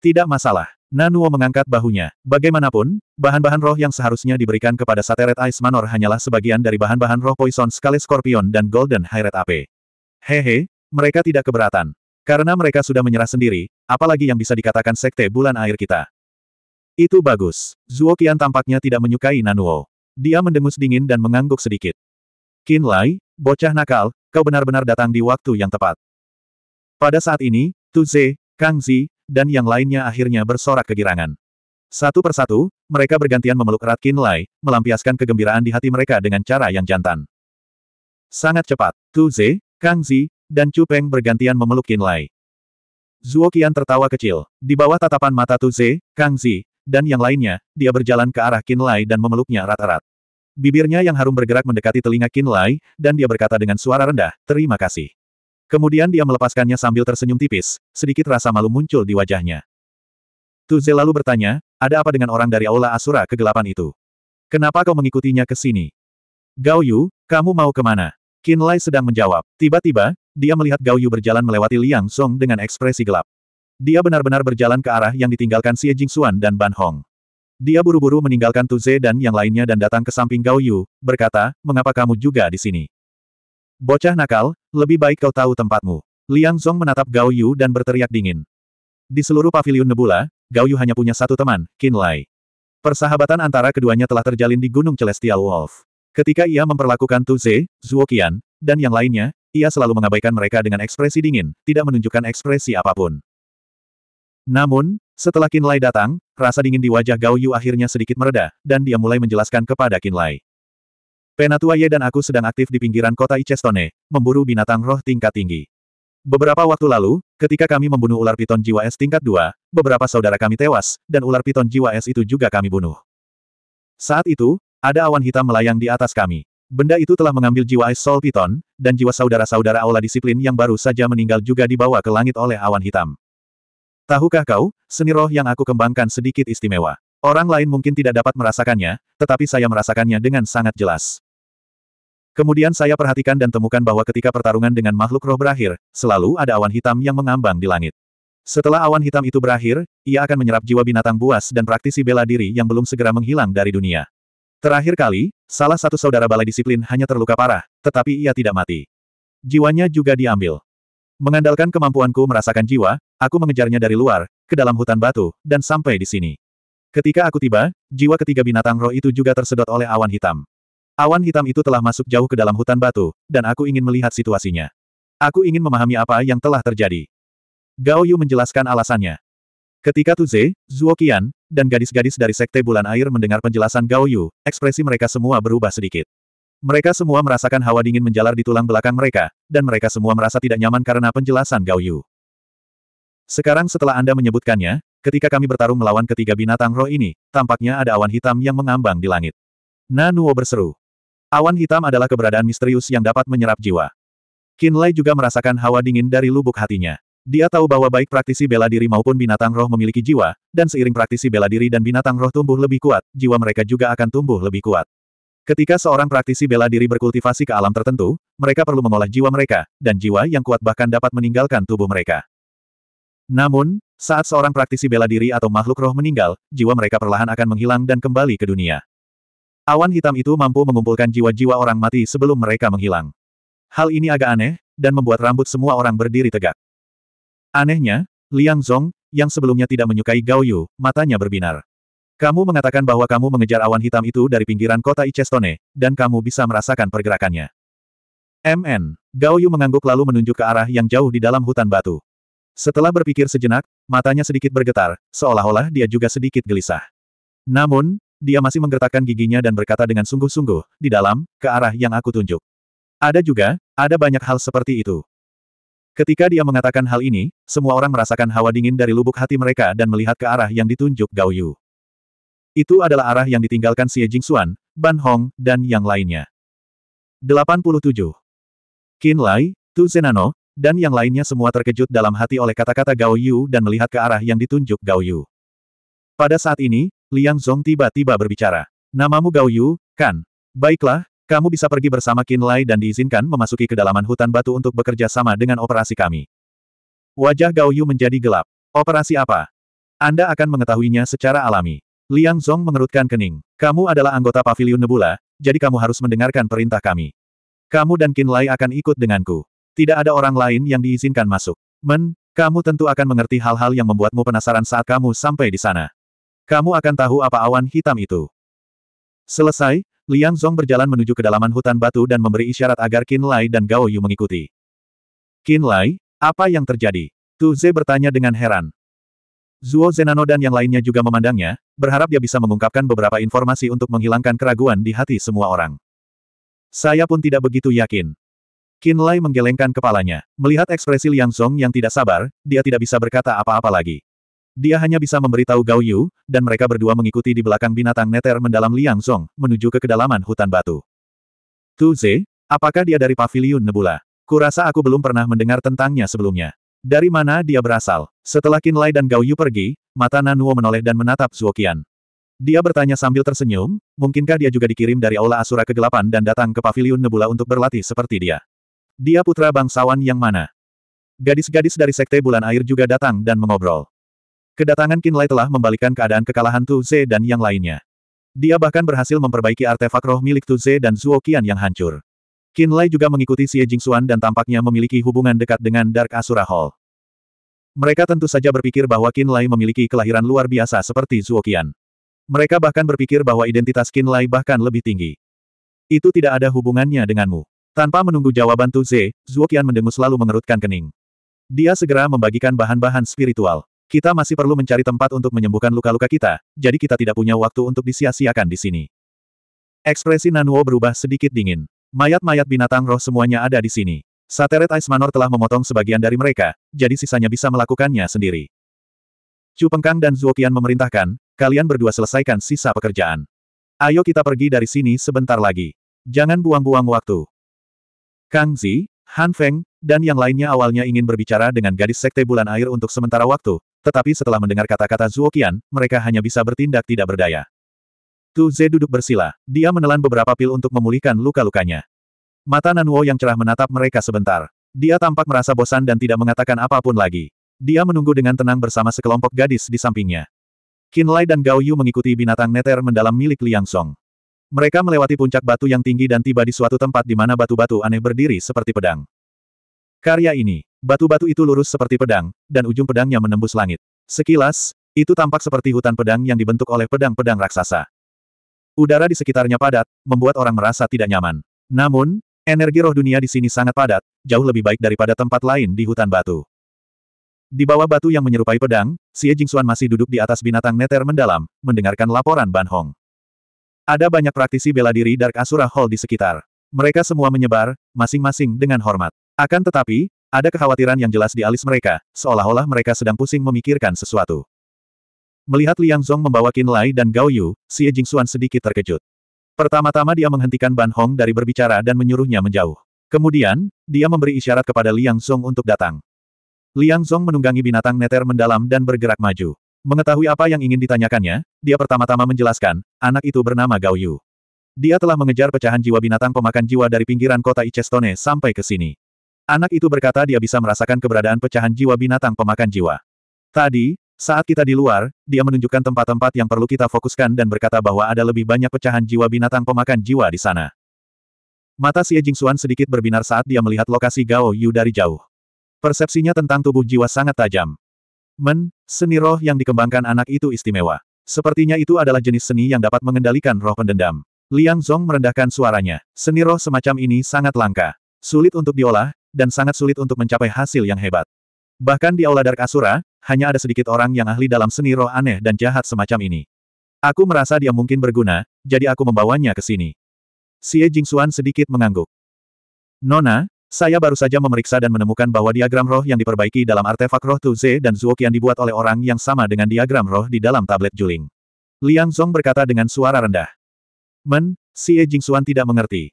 Speaker 1: Tidak masalah. Nanuo mengangkat bahunya. Bagaimanapun, bahan-bahan roh yang seharusnya diberikan kepada Sateret Ice Manor hanyalah sebagian dari bahan-bahan roh Poison Skale Scorpion dan Golden Hired AP. Hehe, mereka tidak keberatan. Karena mereka sudah menyerah sendiri, apalagi yang bisa dikatakan sekte bulan air kita. Itu bagus. Zuo Qian tampaknya tidak menyukai Nanuo. Dia mendengus dingin dan mengangguk sedikit. Qin Lai, bocah nakal, kau benar-benar datang di waktu yang tepat. Pada saat ini, Tu Ze, Kang Zi, dan yang lainnya akhirnya bersorak kegirangan. Satu persatu, mereka bergantian memeluk erat Qin Lai, melampiaskan kegembiraan di hati mereka dengan cara yang jantan. Sangat cepat, Tu Ze, Kang Zi, dan Chu Peng bergantian memeluk Qin Lai. Zuo Qian tertawa kecil. Di bawah tatapan mata Tu Ze, Kang Zi, dan yang lainnya, dia berjalan ke arah Qin Lai dan memeluknya erat-erat. Bibirnya yang harum bergerak mendekati telinga Qin Lai, dan dia berkata dengan suara rendah, terima kasih. Kemudian dia melepaskannya sambil tersenyum tipis, sedikit rasa malu muncul di wajahnya. Tu Ze lalu bertanya, ada apa dengan orang dari Aula Asura kegelapan itu? Kenapa kau mengikutinya ke sini? Gao Yu, kamu mau ke mana? Qin Lai sedang menjawab. Tiba-tiba, dia melihat Gao Yu berjalan melewati Liang Song dengan ekspresi gelap. Dia benar-benar berjalan ke arah yang ditinggalkan Xie Jingxuan dan Ban Hong. Dia buru-buru meninggalkan Tu Ze dan yang lainnya dan datang ke samping Gao Yu, berkata, mengapa kamu juga di sini? Bocah nakal, lebih baik kau tahu tempatmu. Liang Song menatap Gao Yu dan berteriak dingin. Di seluruh pavilion Nebula, Gao Yu hanya punya satu teman, Qin Lai. Persahabatan antara keduanya telah terjalin di Gunung Celestial Wolf. Ketika ia memperlakukan Tu Ze, Zuo Qian, dan yang lainnya, ia selalu mengabaikan mereka dengan ekspresi dingin, tidak menunjukkan ekspresi apa pun. Namun, setelah Qin Lai datang, rasa dingin di wajah Gao Yu akhirnya sedikit mereda, dan dia mulai menjelaskan kepada Qin Lai. Penatua Ye dan aku sedang aktif di pinggiran kota Ichestone, memburu binatang roh tingkat tinggi. Beberapa waktu lalu, ketika kami membunuh ular piton jiwa S tingkat 2, beberapa saudara kami tewas, dan ular piton jiwa S itu juga kami bunuh. Saat itu, ada awan hitam melayang di atas kami. Benda itu telah mengambil jiwa Ice Soul Piton, dan jiwa saudara-saudara aula disiplin yang baru saja meninggal juga dibawa ke langit oleh awan hitam. Tahukah kau, seni roh yang aku kembangkan sedikit istimewa. Orang lain mungkin tidak dapat merasakannya, tetapi saya merasakannya dengan sangat jelas. Kemudian saya perhatikan dan temukan bahwa ketika pertarungan dengan makhluk roh berakhir, selalu ada awan hitam yang mengambang di langit. Setelah awan hitam itu berakhir, ia akan menyerap jiwa binatang buas dan praktisi bela diri yang belum segera menghilang dari dunia. Terakhir kali, salah satu saudara balai disiplin hanya terluka parah, tetapi ia tidak mati. Jiwanya juga diambil. Mengandalkan kemampuanku merasakan jiwa, aku mengejarnya dari luar, ke dalam hutan batu, dan sampai di sini. Ketika aku tiba, jiwa ketiga binatang roh itu juga tersedot oleh awan hitam. Awan hitam itu telah masuk jauh ke dalam hutan batu, dan aku ingin melihat situasinya. Aku ingin memahami apa yang telah terjadi. Gao Yu menjelaskan alasannya. Ketika Tuze, Zuo Qian, dan gadis-gadis dari Sekte Bulan Air mendengar penjelasan Gao Yu, ekspresi mereka semua berubah sedikit. Mereka semua merasakan hawa dingin menjalar di tulang belakang mereka, dan mereka semua merasa tidak nyaman karena penjelasan Gao Yu. Sekarang setelah Anda menyebutkannya, ketika kami bertarung melawan ketiga binatang roh ini, tampaknya ada awan hitam yang mengambang di langit. Nanuo berseru. Awan hitam adalah keberadaan misterius yang dapat menyerap jiwa. Qin Lai juga merasakan hawa dingin dari lubuk hatinya. Dia tahu bahwa baik praktisi bela diri maupun binatang roh memiliki jiwa, dan seiring praktisi bela diri dan binatang roh tumbuh lebih kuat, jiwa mereka juga akan tumbuh lebih kuat. Ketika seorang praktisi bela diri berkultivasi ke alam tertentu, mereka perlu mengolah jiwa mereka, dan jiwa yang kuat bahkan dapat meninggalkan tubuh mereka. Namun, saat seorang praktisi bela diri atau makhluk roh meninggal, jiwa mereka perlahan akan menghilang dan kembali ke dunia. Awan hitam itu mampu mengumpulkan jiwa-jiwa orang mati sebelum mereka menghilang. Hal ini agak aneh, dan membuat rambut semua orang berdiri tegak. Anehnya, Liang Zong, yang sebelumnya tidak menyukai Gao Yu, matanya berbinar. Kamu mengatakan bahwa kamu mengejar awan hitam itu dari pinggiran kota Ichestone, dan kamu bisa merasakan pergerakannya. MN. Gao Yu mengangguk lalu menunjuk ke arah yang jauh di dalam hutan batu. Setelah berpikir sejenak, matanya sedikit bergetar, seolah-olah dia juga sedikit gelisah. Namun, dia masih menggertakkan giginya dan berkata dengan sungguh-sungguh, di dalam, ke arah yang aku tunjuk. Ada juga, ada banyak hal seperti itu. Ketika dia mengatakan hal ini, semua orang merasakan hawa dingin dari lubuk hati mereka dan melihat ke arah yang ditunjuk Gao Yu. Itu adalah arah yang ditinggalkan Xie Jingxuan, Ban Hong, dan yang lainnya. 87. Qin Lai, Tu Zenano, dan yang lainnya semua terkejut dalam hati oleh kata-kata Gao Yu dan melihat ke arah yang ditunjuk Gao Yu. Pada saat ini, Liang Zong tiba-tiba berbicara. Namamu Gao Yu, kan? Baiklah, kamu bisa pergi bersama Qin Lai dan diizinkan memasuki kedalaman hutan batu untuk bekerja sama dengan operasi kami. Wajah Gao Yu menjadi gelap. Operasi apa? Anda akan mengetahuinya secara alami. Liang Zong mengerutkan kening. Kamu adalah anggota Pavilion Nebula, jadi kamu harus mendengarkan perintah kami. Kamu dan Qin Lai akan ikut denganku. Tidak ada orang lain yang diizinkan masuk. Men, kamu tentu akan mengerti hal-hal yang membuatmu penasaran saat kamu sampai di sana. Kamu akan tahu apa awan hitam itu. Selesai, Liang Zong berjalan menuju kedalaman hutan batu dan memberi isyarat agar Qin Lai dan Gao Yu mengikuti. Qin Lai, apa yang terjadi? Tu Ze bertanya dengan heran. Zuo Zenano dan yang lainnya juga memandangnya, berharap dia bisa mengungkapkan beberapa informasi untuk menghilangkan keraguan di hati semua orang. Saya pun tidak begitu yakin. Qin Lai menggelengkan kepalanya. Melihat ekspresi Liang Song yang tidak sabar, dia tidak bisa berkata apa-apa lagi. Dia hanya bisa memberitahu Gao Yu, dan mereka berdua mengikuti di belakang binatang neter mendalam Liang Song, menuju ke kedalaman hutan batu. Tu Ze, apakah dia dari pavilion Nebula? Kurasa aku belum pernah mendengar tentangnya sebelumnya. Dari mana dia berasal? Setelah Qin Lai dan Gao Yu pergi, mata Nanuo menoleh dan menatap Zuoqian. Dia bertanya sambil tersenyum, mungkinkah dia juga dikirim dari Aula Asura Kegelapan dan datang ke Paviliun Nebula untuk berlatih seperti dia? Dia putra bangsawan yang mana? Gadis-gadis dari Sekte Bulan Air juga datang dan mengobrol. Kedatangan Qin Lai telah membalikan keadaan kekalahan Tu Ze dan yang lainnya. Dia bahkan berhasil memperbaiki artefak roh milik Tu Ze dan Zuo Qian yang hancur. Qin Lai juga mengikuti Xie Jingxuan dan tampaknya memiliki hubungan dekat dengan Dark Asura Hall. Mereka tentu saja berpikir bahwa Qin Lai memiliki kelahiran luar biasa seperti Zuo Qian. Mereka bahkan berpikir bahwa identitas Qin Lai bahkan lebih tinggi. Itu tidak ada hubungannya denganmu. Tanpa menunggu jawaban Tu Ze, Zuoqian mendengus lalu mengerutkan kening. Dia segera membagikan bahan-bahan spiritual. Kita masih perlu mencari tempat untuk menyembuhkan luka-luka kita, jadi kita tidak punya waktu untuk disia-siakan di sini. Ekspresi Nanuo berubah sedikit dingin. Mayat-mayat binatang roh semuanya ada di sini. Sateret Ice Manor telah memotong sebagian dari mereka, jadi sisanya bisa melakukannya sendiri. Chu Pengkang dan Zuoqian memerintahkan, kalian berdua selesaikan sisa pekerjaan. Ayo kita pergi dari sini sebentar lagi. Jangan buang-buang waktu. Kang Zi, Han Feng, dan yang lainnya awalnya ingin berbicara dengan gadis Sekte Bulan Air untuk sementara waktu, tetapi setelah mendengar kata-kata Zuo Qian, mereka hanya bisa bertindak tidak berdaya. Tu Ze duduk bersila, dia menelan beberapa pil untuk memulihkan luka-lukanya. Mata Nanuo yang cerah menatap mereka sebentar. Dia tampak merasa bosan dan tidak mengatakan apa pun lagi. Dia menunggu dengan tenang bersama sekelompok gadis di sampingnya. Qin Lai dan Gao Yu mengikuti binatang neter mendalam milik Liang Song. Mereka melewati puncak batu yang tinggi dan tiba di suatu tempat di mana batu-batu aneh berdiri seperti pedang. Karya ini, batu-batu itu lurus seperti pedang, dan ujung pedangnya menembus langit. Sekilas, itu tampak seperti hutan pedang yang dibentuk oleh pedang-pedang raksasa. Udara di sekitarnya padat, membuat orang merasa tidak nyaman. Namun, energi roh dunia di sini sangat padat, jauh lebih baik daripada tempat lain di hutan batu. Di bawah batu yang menyerupai pedang, Xie Jingxuan masih duduk di atas binatang neter mendalam, mendengarkan laporan Ban Hong. Ada banyak praktisi bela diri Dark Asura Hall di sekitar. Mereka semua menyebar, masing-masing dengan hormat. Akan tetapi, ada kekhawatiran yang jelas di alis mereka, seolah-olah mereka sedang pusing memikirkan sesuatu. Melihat Liang Zong membawa Qin Lai dan Gao Yu, Xie Jingxuan sedikit terkejut. Pertama-tama dia menghentikan Ban Hong dari berbicara dan menyuruhnya menjauh. Kemudian, dia memberi isyarat kepada Liang Zong untuk datang. Liang Zong menunggangi binatang neter mendalam dan bergerak maju. Mengetahui apa yang ingin ditanyakannya, dia pertama-tama menjelaskan, anak itu bernama Gao Yu. Dia telah mengejar pecahan jiwa binatang pemakan jiwa dari pinggiran kota Ichestone sampai ke sini. Anak itu berkata dia bisa merasakan keberadaan pecahan jiwa binatang pemakan jiwa. Tadi, saat kita di luar, dia menunjukkan tempat-tempat yang perlu kita fokuskan dan berkata bahwa ada lebih banyak pecahan jiwa binatang pemakan jiwa di sana. Mata Xie Jingxuan sedikit berbinar saat dia melihat lokasi Gao Yu dari jauh. Persepsinya tentang tubuh jiwa sangat tajam. Men, seni roh yang dikembangkan anak itu istimewa. Sepertinya itu adalah jenis seni yang dapat mengendalikan roh pendendam. Liang Zong merendahkan suaranya. Seni roh semacam ini sangat langka. Sulit untuk diolah, dan sangat sulit untuk mencapai hasil yang hebat. Bahkan di Aula Dark Asura, hanya ada sedikit orang yang ahli dalam seni roh aneh dan jahat semacam ini. Aku merasa dia mungkin berguna, jadi aku membawanya ke sini. Xie Jingxuan sedikit mengangguk. Nona, saya baru saja memeriksa dan menemukan bahwa diagram roh yang diperbaiki dalam artefak roh Tu Ze dan Zuoqian dibuat oleh orang yang sama dengan diagram roh di dalam tablet juling. Liang Zong berkata dengan suara rendah. Men, Xie Jingxuan tidak mengerti.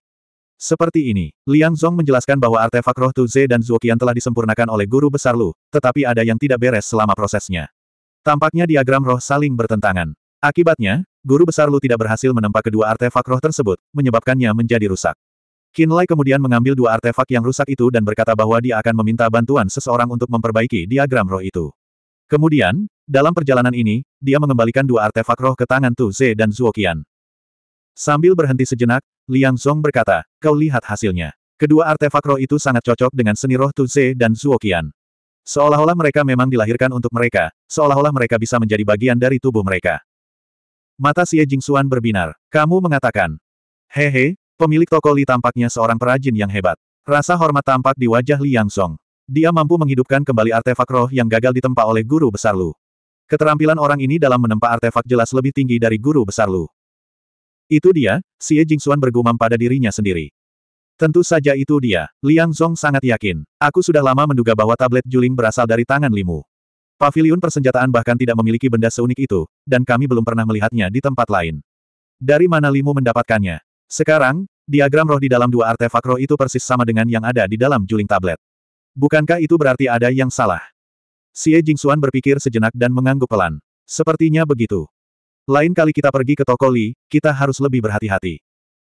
Speaker 1: Seperti ini, Liang Zong menjelaskan bahwa artefak roh Tu Ze dan Zuoqian telah disempurnakan oleh guru besar Lu, tetapi ada yang tidak beres selama prosesnya. Tampaknya diagram roh saling bertentangan. Akibatnya, guru besar Lu tidak berhasil menempa kedua artefak roh tersebut, menyebabkannya menjadi rusak. Qin Lai kemudian mengambil dua artefak yang rusak itu dan berkata bahwa dia akan meminta bantuan seseorang untuk memperbaiki diagram roh itu. Kemudian, dalam perjalanan ini, dia mengembalikan dua artefak roh ke tangan Tu Ze dan Zuo Qian. Sambil berhenti sejenak, Liang Zong berkata, kau lihat hasilnya. Kedua artefak roh itu sangat cocok dengan seni roh Tu Ze dan Zuo Qian. Seolah-olah mereka memang dilahirkan untuk mereka, seolah-olah mereka bisa menjadi bagian dari tubuh mereka. Mata Xie Jingxuan berbinar. Kamu mengatakan, Hehe, Pemilik toko Li tampaknya seorang perajin yang hebat. Rasa hormat tampak di wajah Li Yangsong. Dia mampu menghidupkan kembali artefak roh yang gagal ditempa oleh guru besar Lu. Keterampilan orang ini dalam menempa artefak jelas lebih tinggi dari guru besar Lu. Itu dia, Xie Jingxuan bergumam pada dirinya sendiri. Tentu saja itu dia. Liang Zong sangat yakin. Aku sudah lama menduga bahwa tablet Juling berasal dari tangan Limu. Pavilion persenjataan bahkan tidak memiliki benda seunik itu, dan kami belum pernah melihatnya di tempat lain. Dari mana Limu mendapatkannya? Sekarang, diagram roh di dalam dua artefak roh itu persis sama dengan yang ada di dalam Juling tablet. Bukankah itu berarti ada yang salah? Xie Jingxuan berpikir sejenak dan mengangguk pelan. Sepertinya begitu. Lain kali kita pergi ke toko Li, kita harus lebih berhati-hati.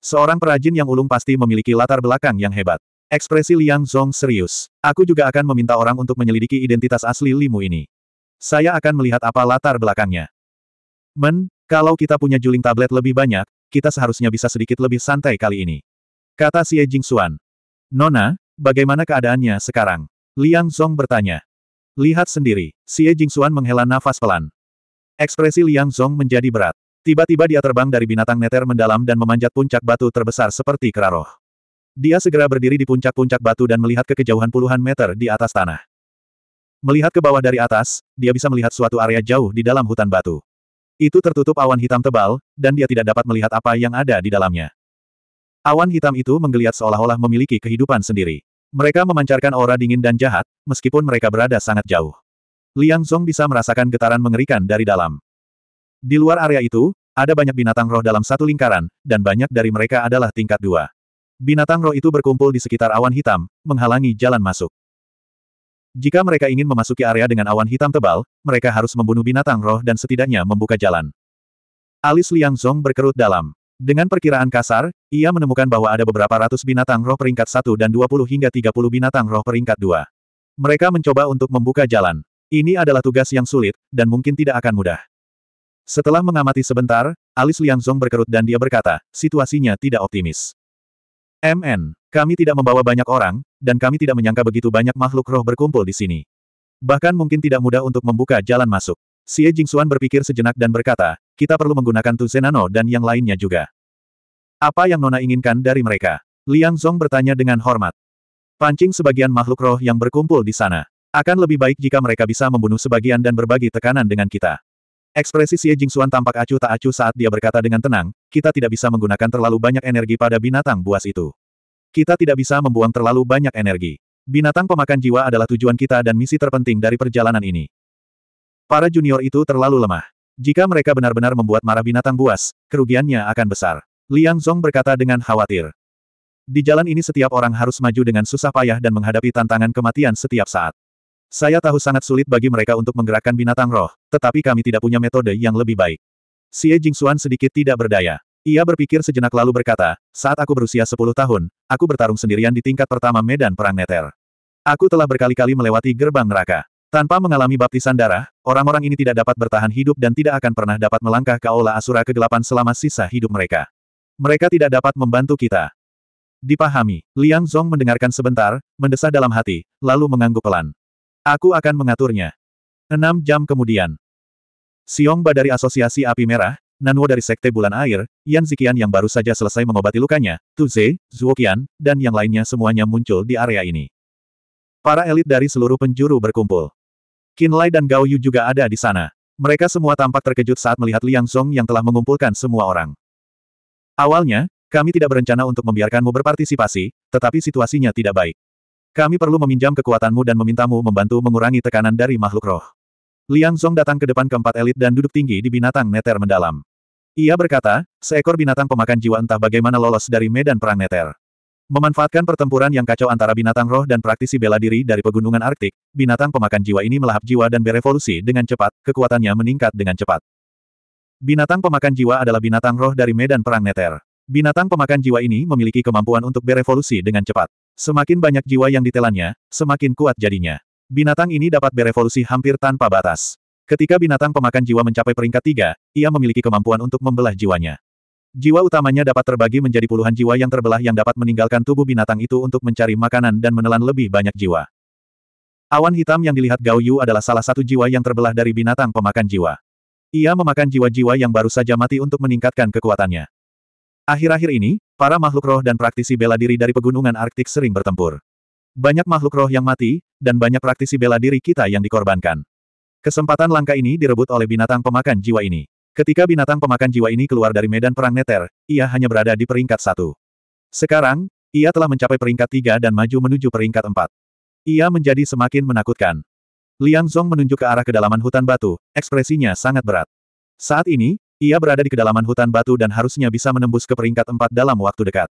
Speaker 1: Seorang perajin yang ulung pasti memiliki latar belakang yang hebat. Ekspresi Liang Zong serius. Aku juga akan meminta orang untuk menyelidiki identitas asli Limu ini. Saya akan melihat apa latar belakangnya. Men, kalau kita punya juling tablet lebih banyak, kita seharusnya bisa sedikit lebih santai kali ini. Kata Xie Jingxuan. Nona, bagaimana keadaannya sekarang? Liang Zong bertanya. Lihat sendiri, Xie Jingxuan menghela nafas pelan. Ekspresi Liang Zong menjadi berat. Tiba-tiba dia terbang dari binatang neter mendalam dan memanjat puncak batu terbesar seperti keraroh. Dia segera berdiri di puncak-puncak batu dan melihat ke kejauhan puluhan meter di atas tanah. Melihat ke bawah dari atas, dia bisa melihat suatu area jauh di dalam hutan batu. Itu tertutup awan hitam tebal, dan dia tidak dapat melihat apa yang ada di dalamnya. Awan hitam itu menggeliat seolah-olah memiliki kehidupan sendiri. Mereka memancarkan aura dingin dan jahat, meskipun mereka berada sangat jauh. Liang Zong bisa merasakan getaran mengerikan dari dalam. Di luar area itu, ada banyak binatang roh dalam satu lingkaran, dan banyak dari mereka adalah tingkat dua. Binatang roh itu berkumpul di sekitar awan hitam, menghalangi jalan masuk. Jika mereka ingin memasuki area dengan awan hitam tebal, mereka harus membunuh binatang roh dan setidaknya membuka jalan. Alis Liang Zong berkerut dalam. Dengan perkiraan kasar, ia menemukan bahwa ada beberapa ratus binatang roh peringkat satu dan 20 hingga 30 binatang roh peringkat dua. Mereka mencoba untuk membuka jalan. Ini adalah tugas yang sulit, dan mungkin tidak akan mudah. Setelah mengamati sebentar, alis Liang Zong berkerut dan dia berkata, situasinya tidak optimis. MN, kami tidak membawa banyak orang, dan kami tidak menyangka begitu banyak makhluk roh berkumpul di sini. Bahkan mungkin tidak mudah untuk membuka jalan masuk. Xie Jingxuan berpikir sejenak dan berkata, kita perlu menggunakan Tu Zenano dan yang lainnya juga. Apa yang Nona inginkan dari mereka? Liang Zong bertanya dengan hormat. Pancing sebagian makhluk roh yang berkumpul di sana. Akan lebih baik jika mereka bisa membunuh sebagian dan berbagi tekanan dengan kita. Ekspresi Xie Jingxuan tampak acuh tak acuh saat dia berkata dengan tenang, kita tidak bisa menggunakan terlalu banyak energi pada binatang buas itu. Kita tidak bisa membuang terlalu banyak energi. Binatang pemakan jiwa adalah tujuan kita dan misi terpenting dari perjalanan ini. Para junior itu terlalu lemah. Jika mereka benar-benar membuat marah binatang buas, kerugiannya akan besar. Liang Zong berkata dengan khawatir. Di jalan ini setiap orang harus maju dengan susah payah dan menghadapi tantangan kematian setiap saat. Saya tahu sangat sulit bagi mereka untuk menggerakkan binatang roh, tetapi kami tidak punya metode yang lebih baik. Xie Jingxuan sedikit tidak berdaya. Ia berpikir sejenak lalu berkata, saat aku berusia 10 tahun, aku bertarung sendirian di tingkat pertama medan perang neter. Aku telah berkali-kali melewati gerbang neraka. Tanpa mengalami baptisan darah, orang-orang ini tidak dapat bertahan hidup dan tidak akan pernah dapat melangkah ke aula asura kegelapan selama sisa hidup mereka. Mereka tidak dapat membantu kita. Dipahami, Liang Zong mendengarkan sebentar, mendesah dalam hati, lalu mengangguk pelan. Aku akan mengaturnya. Enam jam kemudian. Siong Ba dari Asosiasi Api Merah, Nanwo dari Sekte Bulan Air, Yan Ziqian yang baru saja selesai mengobati lukanya, Tu Ze, Zuoqian, dan yang lainnya semuanya muncul di area ini. Para elit dari seluruh penjuru berkumpul. Qin Lai dan Gao Yu juga ada di sana. Mereka semua tampak terkejut saat melihat Liang Zong yang telah mengumpulkan semua orang. Awalnya, kami tidak berencana untuk membiarkanmu berpartisipasi, tetapi situasinya tidak baik. Kami perlu meminjam kekuatanmu dan memintamu membantu mengurangi tekanan dari makhluk roh. Liang Zong datang ke depan keempat elit dan duduk tinggi di binatang neter mendalam. Ia berkata, seekor binatang pemakan jiwa entah bagaimana lolos dari medan perang neter. Memanfaatkan pertempuran yang kacau antara binatang roh dan praktisi bela diri dari pegunungan Arktik, binatang pemakan jiwa ini melahap jiwa dan berevolusi dengan cepat, kekuatannya meningkat dengan cepat. Binatang pemakan jiwa adalah binatang roh dari medan perang neter. Binatang pemakan jiwa ini memiliki kemampuan untuk berevolusi dengan cepat. Semakin banyak jiwa yang ditelannya, semakin kuat jadinya. Binatang ini dapat berevolusi hampir tanpa batas. Ketika binatang pemakan jiwa mencapai peringkat tiga, ia memiliki kemampuan untuk membelah jiwanya. Jiwa utamanya dapat terbagi menjadi puluhan jiwa yang terbelah yang dapat meninggalkan tubuh binatang itu untuk mencari makanan dan menelan lebih banyak jiwa. Awan hitam yang dilihat Gao Yu adalah salah satu jiwa yang terbelah dari binatang pemakan jiwa. Ia memakan jiwa-jiwa yang baru saja mati untuk meningkatkan kekuatannya. Akhir-akhir ini, para makhluk roh dan praktisi bela diri dari pegunungan Arktik sering bertempur. Banyak makhluk roh yang mati, dan banyak praktisi bela diri kita yang dikorbankan. Kesempatan langka ini direbut oleh binatang pemakan jiwa ini. Ketika binatang pemakan jiwa ini keluar dari medan perang neter, ia hanya berada di peringkat satu. Sekarang, ia telah mencapai peringkat tiga dan maju menuju peringkat empat. Ia menjadi semakin menakutkan. Liang Zong menunjuk ke arah kedalaman hutan batu, ekspresinya sangat berat. Saat ini, ia berada di kedalaman hutan batu dan harusnya bisa menembus ke peringkat empat dalam waktu dekat.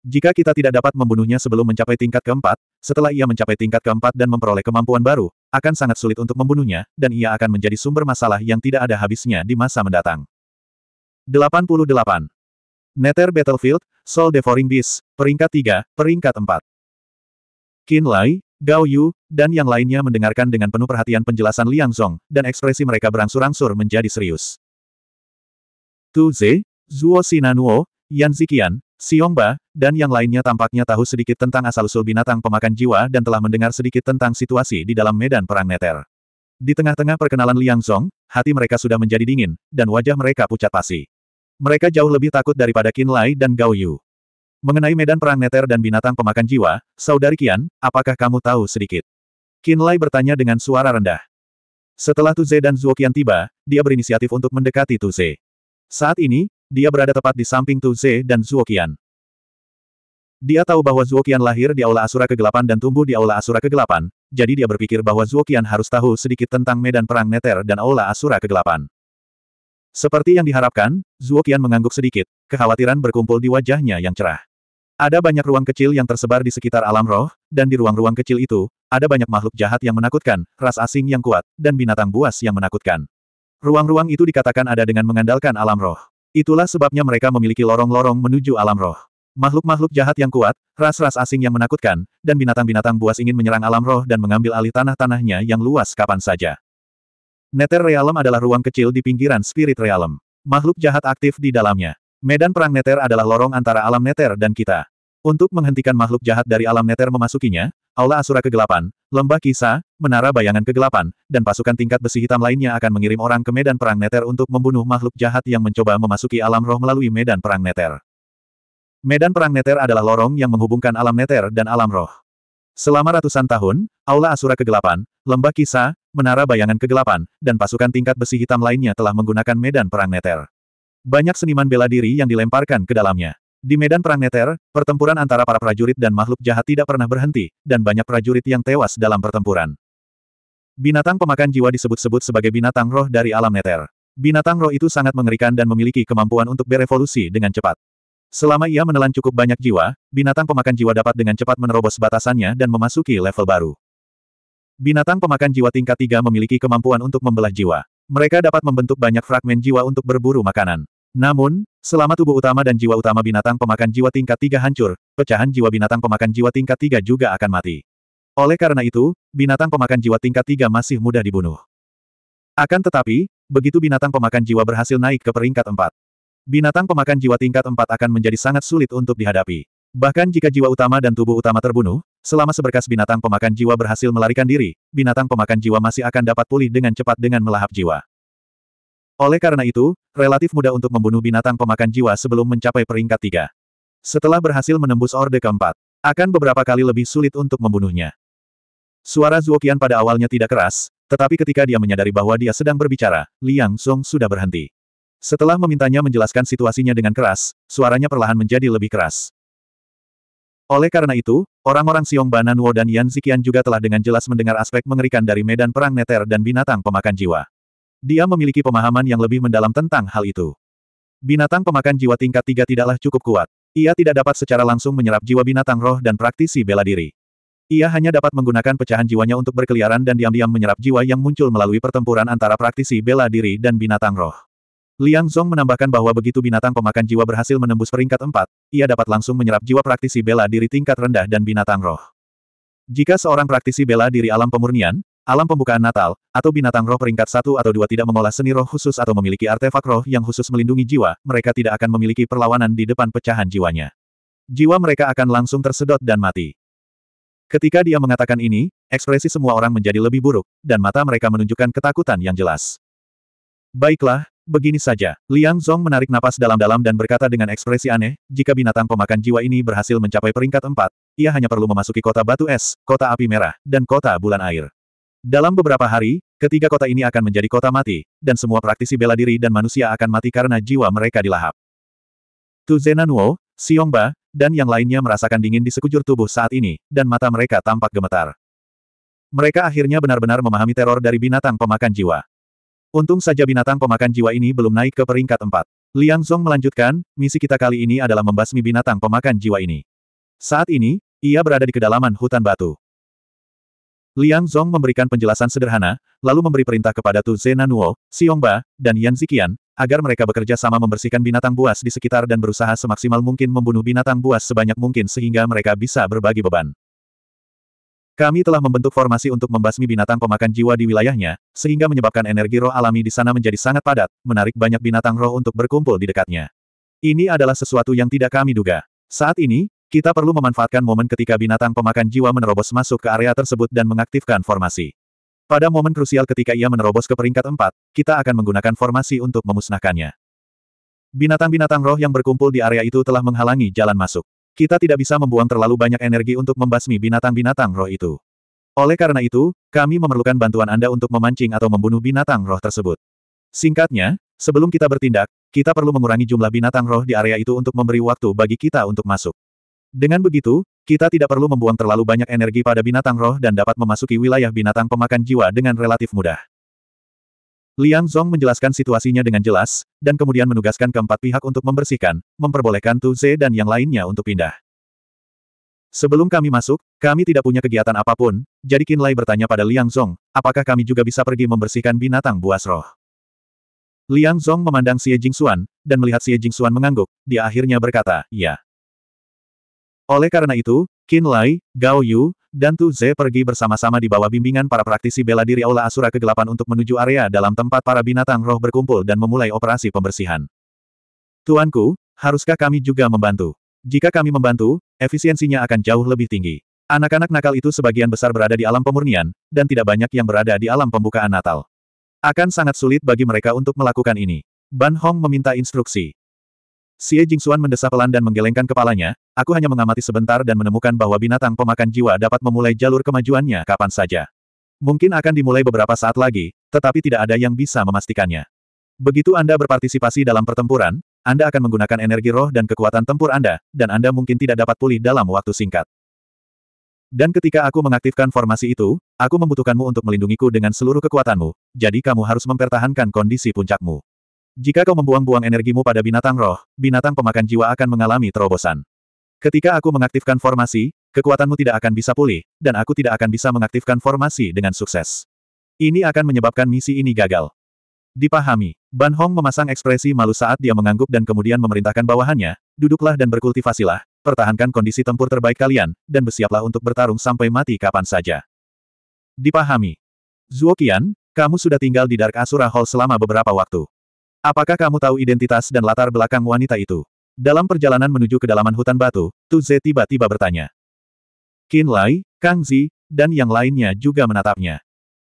Speaker 1: Jika kita tidak dapat membunuhnya sebelum mencapai tingkat keempat, setelah ia mencapai tingkat keempat dan memperoleh kemampuan baru, akan sangat sulit untuk membunuhnya, dan ia akan menjadi sumber masalah yang tidak ada habisnya di masa mendatang. 88. Nether Battlefield, Soul Devouring Beast, peringkat 3, peringkat 4. Qin Lai, Gao Yu, dan yang lainnya mendengarkan dengan penuh perhatian penjelasan Liang Zong, dan ekspresi mereka berangsur-angsur menjadi serius. Tu Ze, Zuo Sinanuo, Yan Ziqian, Xiongba, dan yang lainnya tampaknya tahu sedikit tentang asal-usul binatang pemakan jiwa dan telah mendengar sedikit tentang situasi di dalam medan perang neter. Di tengah-tengah perkenalan Liang Zong, hati mereka sudah menjadi dingin, dan wajah mereka pucat pasi. Mereka jauh lebih takut daripada Qin Lai dan Gao Yu. Mengenai medan perang neter dan binatang pemakan jiwa, Saudari Qian, apakah kamu tahu sedikit? Qin Lai bertanya dengan suara rendah. Setelah Tu Ze dan Zuo Qian tiba, dia berinisiatif untuk mendekati Tu Ze. Saat ini, dia berada tepat di samping Tu Ze dan Zuo Qian. Dia tahu bahwa Zuo Qian lahir di Aula Asura Kegelapan dan tumbuh di Aula Asura Kegelapan, jadi dia berpikir bahwa Zuo Qian harus tahu sedikit tentang medan perang Neter dan Aula Asura Kegelapan. Seperti yang diharapkan, Zuo Qian mengangguk sedikit, kekhawatiran berkumpul di wajahnya yang cerah. Ada banyak ruang kecil yang tersebar di sekitar alam roh, dan di ruang-ruang kecil itu, ada banyak makhluk jahat yang menakutkan, ras asing yang kuat, dan binatang buas yang menakutkan. Ruang-ruang itu dikatakan ada dengan mengandalkan alam roh. Itulah sebabnya mereka memiliki lorong-lorong menuju alam roh. Makhluk-makhluk jahat yang kuat, ras-ras asing yang menakutkan, dan binatang-binatang buas ingin menyerang alam roh dan mengambil alih tanah-tanahnya yang luas kapan saja. Nether Realm adalah ruang kecil di pinggiran Spirit Realm. Makhluk jahat aktif di dalamnya. Medan perang Nether adalah lorong antara alam Nether dan kita. Untuk menghentikan makhluk jahat dari alam Nether memasukinya, Aula Asura Kegelapan, Lembah Kisah, Menara Bayangan Kegelapan, dan pasukan tingkat besi hitam lainnya akan mengirim orang ke medan perang Nether untuk membunuh makhluk jahat yang mencoba memasuki alam roh melalui medan perang Nether. Medan perang Nether adalah lorong yang menghubungkan alam Nether dan alam roh. Selama ratusan tahun, Aula Asura Kegelapan, Lembah Kisah, Menara Bayangan Kegelapan, dan pasukan tingkat besi hitam lainnya telah menggunakan medan perang Nether. Banyak seniman bela diri yang dilemparkan ke dalamnya. Di medan perang Neter, pertempuran antara para prajurit dan makhluk jahat tidak pernah berhenti, dan banyak prajurit yang tewas dalam pertempuran. Binatang pemakan jiwa disebut-sebut sebagai binatang roh dari alam Neter. Binatang roh itu sangat mengerikan dan memiliki kemampuan untuk berevolusi dengan cepat. Selama ia menelan cukup banyak jiwa, binatang pemakan jiwa dapat dengan cepat menerobos batasannya dan memasuki level baru. Binatang pemakan jiwa tingkat tiga memiliki kemampuan untuk membelah jiwa. Mereka dapat membentuk banyak fragmen jiwa untuk berburu makanan. Namun, selama tubuh utama dan jiwa utama binatang pemakan jiwa tingkat tiga hancur, pecahan jiwa binatang pemakan jiwa tingkat tiga juga akan mati. Oleh karena itu, binatang pemakan jiwa tingkat tiga masih mudah dibunuh. Akan tetapi, begitu binatang pemakan jiwa berhasil naik ke peringkat empat, binatang pemakan jiwa tingkat empat akan menjadi sangat sulit untuk dihadapi. Bahkan jika jiwa utama dan tubuh utama terbunuh, selama seberkas binatang pemakan jiwa berhasil melarikan diri, binatang pemakan jiwa masih akan dapat pulih dengan cepat dengan melahap jiwa. Oleh karena itu, relatif mudah untuk membunuh binatang pemakan jiwa sebelum mencapai peringkat tiga. Setelah berhasil menembus orde keempat, akan beberapa kali lebih sulit untuk membunuhnya. Suara Zuoqian pada awalnya tidak keras, tetapi ketika dia menyadari bahwa dia sedang berbicara, Liang Song sudah berhenti. Setelah memintanya menjelaskan situasinya dengan keras, suaranya perlahan menjadi lebih keras. Oleh karena itu, orang-orang Xiong Bananwo dan Yan Ziqian juga telah dengan jelas mendengar aspek mengerikan dari medan perang neter dan binatang pemakan jiwa. Dia memiliki pemahaman yang lebih mendalam tentang hal itu. Binatang pemakan jiwa tingkat tiga tidaklah cukup kuat. Ia tidak dapat secara langsung menyerap jiwa binatang roh dan praktisi bela diri. Ia hanya dapat menggunakan pecahan jiwanya untuk berkeliaran dan diam-diam menyerap jiwa yang muncul melalui pertempuran antara praktisi bela diri dan binatang roh. Liang Zong menambahkan bahwa begitu binatang pemakan jiwa berhasil menembus peringkat empat, ia dapat langsung menyerap jiwa praktisi bela diri tingkat rendah dan binatang roh. Jika seorang praktisi bela diri alam pemurnian, alam pembukaan Natal, atau binatang roh peringkat satu atau dua tidak mengolah seni roh khusus atau memiliki artefak roh yang khusus melindungi jiwa, mereka tidak akan memiliki perlawanan di depan pecahan jiwanya. Jiwa mereka akan langsung tersedot dan mati. Ketika dia mengatakan ini, ekspresi semua orang menjadi lebih buruk, dan mata mereka menunjukkan ketakutan yang jelas. Baiklah, begini saja. Liang Zong menarik napas dalam-dalam dan berkata dengan ekspresi aneh, jika binatang pemakan jiwa ini berhasil mencapai peringkat empat, ia hanya perlu memasuki kota batu es, kota api merah, dan kota bulan air. Dalam beberapa hari, ketiga kota ini akan menjadi kota mati, dan semua praktisi bela diri dan manusia akan mati karena jiwa mereka dilahap. Tu Zenanuo, Xiongba, dan yang lainnya merasakan dingin di sekujur tubuh saat ini, dan mata mereka tampak gemetar. Mereka akhirnya benar-benar memahami teror dari binatang pemakan jiwa. Untung saja binatang pemakan jiwa ini belum naik ke peringkat 4. Liang Zong melanjutkan, misi kita kali ini adalah membasmi binatang pemakan jiwa ini. Saat ini, ia berada di kedalaman hutan batu. Liang Zong memberikan penjelasan sederhana, lalu memberi perintah kepada Tu Zenanuo, Xiongba, dan Yan Ziqian, agar mereka bekerja sama membersihkan binatang buas di sekitar dan berusaha semaksimal mungkin membunuh binatang buas sebanyak mungkin sehingga mereka bisa berbagi beban. Kami telah membentuk formasi untuk membasmi binatang pemakan jiwa di wilayahnya, sehingga menyebabkan energi roh alami di sana menjadi sangat padat, menarik banyak binatang roh untuk berkumpul di dekatnya. Ini adalah sesuatu yang tidak kami duga. Saat ini, kita perlu memanfaatkan momen ketika binatang pemakan jiwa menerobos masuk ke area tersebut dan mengaktifkan formasi. Pada momen krusial ketika ia menerobos ke peringkat 4, kita akan menggunakan formasi untuk memusnahkannya. Binatang-binatang roh yang berkumpul di area itu telah menghalangi jalan masuk. Kita tidak bisa membuang terlalu banyak energi untuk membasmi binatang-binatang roh itu. Oleh karena itu, kami memerlukan bantuan Anda untuk memancing atau membunuh binatang roh tersebut. Singkatnya, sebelum kita bertindak, kita perlu mengurangi jumlah binatang roh di area itu untuk memberi waktu bagi kita untuk masuk. Dengan begitu, kita tidak perlu membuang terlalu banyak energi pada binatang roh dan dapat memasuki wilayah binatang pemakan jiwa dengan relatif mudah. Liang Zong menjelaskan situasinya dengan jelas, dan kemudian menugaskan keempat pihak untuk membersihkan, memperbolehkan Tu Ze dan yang lainnya untuk pindah. Sebelum kami masuk, kami tidak punya kegiatan apa pun, jadi Qin Lai bertanya pada Liang Zong, apakah kami juga bisa pergi membersihkan binatang buas roh. Liang Zong memandang Xie Jingxuan, dan melihat Xie Jingxuan mengangguk, dia akhirnya berkata, ya. Oleh karena itu, Qin Lai, Gao Yu, dan Tu Ze pergi bersama-sama di bawah bimbingan para praktisi bela diri Aula Asura Kegelapan untuk menuju area dalam tempat para binatang roh berkumpul dan memulai operasi pembersihan. Tuanku, haruskah kami juga membantu? Jika kami membantu, efisiensinya akan jauh lebih tinggi. Anak-anak nakal itu sebagian besar berada di alam pemurnian, dan tidak banyak yang berada di alam pembukaan Natal. Akan sangat sulit bagi mereka untuk melakukan ini. Ban Hong meminta instruksi. Xie Jingxuan mendesah pelan dan menggelengkan kepalanya, aku hanya mengamati sebentar dan menemukan bahwa binatang pemakan jiwa dapat memulai jalur kemajuannya kapan saja. Mungkin akan dimulai beberapa saat lagi, tetapi tidak ada yang bisa memastikannya. Begitu Anda berpartisipasi dalam pertempuran, Anda akan menggunakan energi roh dan kekuatan tempur Anda, dan Anda mungkin tidak dapat pulih dalam waktu singkat. Dan ketika aku mengaktifkan formasi itu, aku membutuhkanmu untuk melindungiku dengan seluruh kekuatanmu, jadi kamu harus mempertahankan kondisi puncakmu. Jika kau membuang-buang energimu pada binatang roh, binatang pemakan jiwa akan mengalami terobosan. Ketika aku mengaktifkan formasi, kekuatanmu tidak akan bisa pulih, dan aku tidak akan bisa mengaktifkan formasi dengan sukses. Ini akan menyebabkan misi ini gagal. Dipahami, Ban Hong memasang ekspresi malu saat dia mengangguk dan kemudian memerintahkan bawahannya, duduklah dan berkultivasilah, pertahankan kondisi tempur terbaik kalian, dan bersiaplah untuk bertarung sampai mati kapan saja. Dipahami. Zuo Qian, kamu sudah tinggal di Dark Asura Hall selama beberapa waktu. Apakah kamu tahu identitas dan latar belakang wanita itu? Dalam perjalanan menuju ke dalaman hutan batu, Tu Ze tiba-tiba bertanya. Qin Lai, Kang Zi, dan yang lainnya juga menatapnya.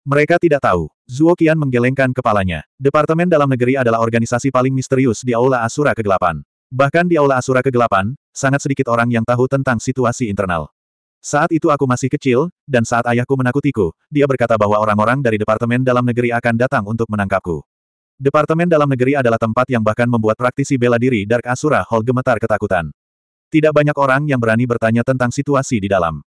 Speaker 1: Mereka tidak tahu. Zuo Qian menggelengkan kepalanya. Departemen Dalam Negeri adalah organisasi paling misterius di Aula Asura Kegelapan. Bahkan di Aula Asura Kegelapan, sangat sedikit orang yang tahu tentang situasi internal. Saat itu aku masih kecil, dan saat ayahku menakutiku, dia berkata bahwa orang-orang dari Departemen Dalam Negeri akan datang untuk menangkapku. Departemen Dalam Negeri adalah tempat yang bahkan membuat praktisi bela diri Dark Asura Hall gemetar ketakutan. Tidak banyak orang yang berani bertanya tentang situasi di dalam.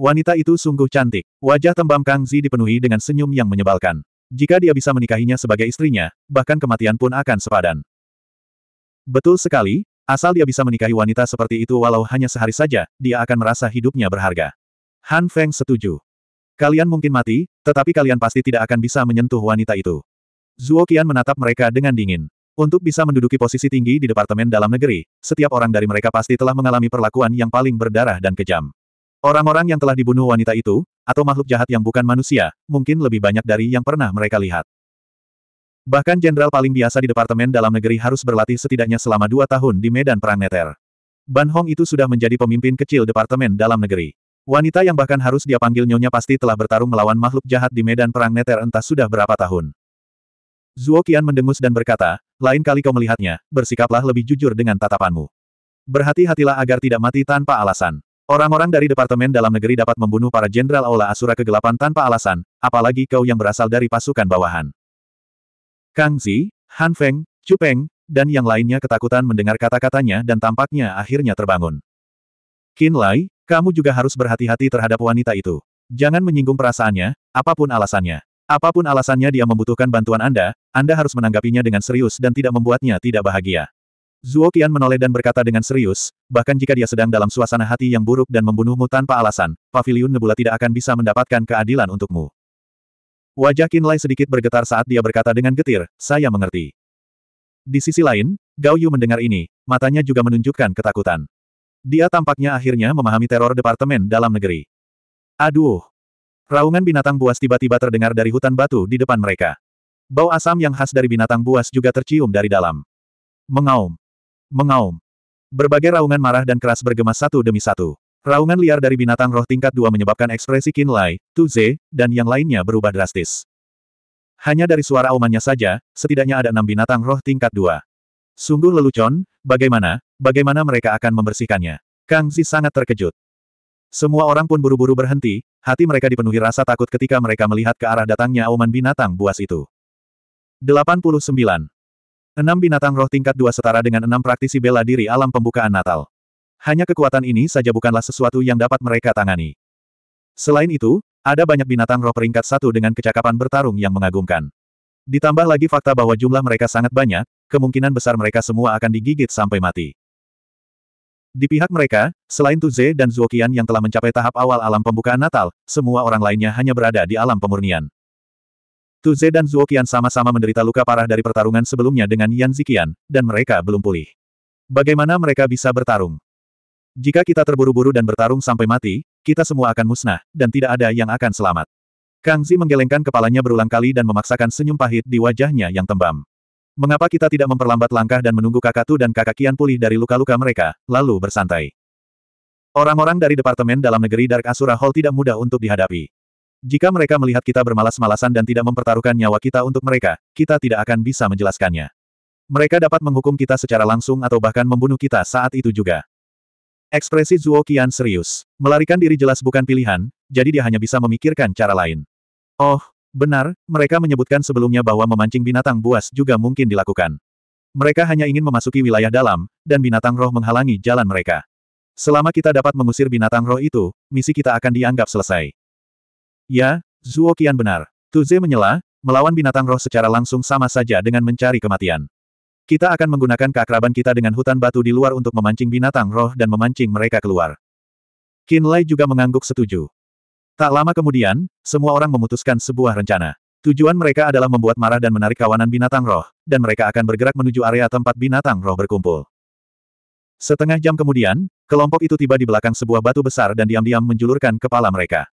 Speaker 1: Wanita itu sungguh cantik. Wajah tembam Kang Zi dipenuhi dengan senyum yang menyebalkan. Jika dia bisa menikahinya sebagai istrinya, bahkan kematian pun akan sepadan. Betul sekali, asal dia bisa menikahi wanita seperti itu walau hanya sehari saja, dia akan merasa hidupnya berharga. Han Feng setuju. Kalian mungkin mati, tetapi kalian pasti tidak akan bisa menyentuh wanita itu. Zuo Qian menatap mereka dengan dingin. Untuk bisa menduduki posisi tinggi di Departemen Dalam Negeri, setiap orang dari mereka pasti telah mengalami perlakuan yang paling berdarah dan kejam. Orang-orang yang telah dibunuh wanita itu, atau makhluk jahat yang bukan manusia, mungkin lebih banyak dari yang pernah mereka lihat. Bahkan jenderal paling biasa di Departemen Dalam Negeri harus berlatih setidaknya selama dua tahun di medan perang neter. Ban Hong itu sudah menjadi pemimpin kecil Departemen Dalam Negeri. Wanita yang bahkan harus dia panggil nyonya pasti telah bertarung melawan makhluk jahat di medan perang neter entah sudah berapa tahun. Zuo Qian mendengus dan berkata, lain kali kau melihatnya, bersikaplah lebih jujur dengan tatapanmu. Berhati-hatilah agar tidak mati tanpa alasan. Orang-orang dari Departemen Dalam Negeri dapat membunuh para jenderal Aula Asura Kegelapan tanpa alasan, apalagi kau yang berasal dari pasukan bawahan. Kang Zi, Han Feng, Chu Peng, dan yang lainnya ketakutan mendengar kata-katanya dan tampaknya akhirnya terbangun. Qin Lai, kamu juga harus berhati-hati terhadap wanita itu. Jangan menyinggung perasaannya, apa pun alasannya. Apa pun alasannya dia membutuhkan bantuan Anda, Anda harus menanggapinya dengan serius dan tidak membuatnya tidak bahagia. Zuo Qian menoleh dan berkata dengan serius, bahkan jika dia sedang dalam suasana hati yang buruk dan membunuhmu tanpa alasan, Paviliun Nebula tidak akan bisa mendapatkan keadilan untukmu. Wajah Qin Lai sedikit bergetar saat dia berkata dengan getir, saya mengerti. Di sisi lain, Gao Yu mendengar ini, matanya juga menunjukkan ketakutan. Dia tampaknya akhirnya memahami teror departemen dalam negeri. Aduh! Raungan binatang buas tiba-tiba terdengar dari hutan batu di depan mereka. Bau asam yang khas dari binatang buas juga tercium dari dalam. Mengaum. Mengaum. Berbagai raungan marah dan keras bergema satu demi satu. Raungan liar dari binatang roh tingkat dua menyebabkan ekspresi Qin Lai, Tu Ze, dan yang lainnya berubah drastis. Hanya dari suara aumannya saja, setidaknya ada enam binatang roh tingkat dua. Sungguh lelucon, bagaimana, bagaimana mereka akan membersihkannya. Kang Zi sangat terkejut. Semua orang pun buru-buru berhenti, hati mereka dipenuhi rasa takut ketika mereka melihat ke arah datangnya auman binatang buas itu. 89. Enam binatang roh tingkat dua setara dengan enam praktisi bela diri alam pembukaan Natal. Hanya kekuatan ini saja bukanlah sesuatu yang dapat mereka tangani. Selain itu, ada banyak binatang roh peringkat satu dengan kecakapan bertarung yang mengagumkan. Ditambah lagi fakta bahwa jumlah mereka sangat banyak, kemungkinan besar mereka semua akan digigit sampai mati. Di pihak mereka, selain Tuze dan Zuoqian yang telah mencapai tahap awal alam pembukaan Natal, semua orang lainnya hanya berada di alam pemurnian. Tuze dan Zuoqian sama-sama menderita luka parah dari pertarungan sebelumnya dengan Yan Ziqian, dan mereka belum pulih. Bagaimana mereka bisa bertarung? Jika kita terburu-buru dan bertarung sampai mati, kita semua akan musnah, dan tidak ada yang akan selamat. Kang Zi menggelengkan kepalanya berulang kali dan memaksakan senyum pahit di wajahnya yang tembam. Mengapa kita tidak memperlambat langkah dan menunggu kakak Tu dan kakak Kian pulih dari luka-luka mereka, lalu bersantai? Orang-orang dari Departemen Dalam Negeri Dark Asura Hall tidak mudah untuk dihadapi. Jika mereka melihat kita bermalas-malasan dan tidak mempertaruhkan nyawa kita untuk mereka, kita tidak akan bisa menjelaskannya. Mereka dapat menghukum kita secara langsung atau bahkan membunuh kita saat itu juga. Ekspresi Zuo Qian serius. Melarikan diri jelas bukan pilihan, jadi dia hanya bisa memikirkan cara lain. Oh, Benar, mereka menyebutkan sebelumnya bahwa memancing binatang buas juga mungkin dilakukan. Mereka hanya ingin memasuki wilayah dalam, dan binatang roh menghalangi jalan mereka. Selama kita dapat mengusir binatang roh itu, misi kita akan dianggap selesai. Ya, Zuo Qian benar. Tuze menyela, melawan binatang roh secara langsung sama saja dengan mencari kematian. Kita akan menggunakan keakraban kita dengan hutan batu di luar untuk memancing binatang roh dan memancing mereka keluar. Qin Lai juga mengangguk setuju. Tak lama kemudian, semua orang memutuskan sebuah rencana. Tujuan mereka adalah membuat marah dan menarik kawanan binatang roh, dan mereka akan bergerak menuju area tempat binatang roh berkumpul. Setengah jam kemudian, kelompok itu tiba di belakang sebuah batu besar dan diam-diam menjulurkan kepala mereka.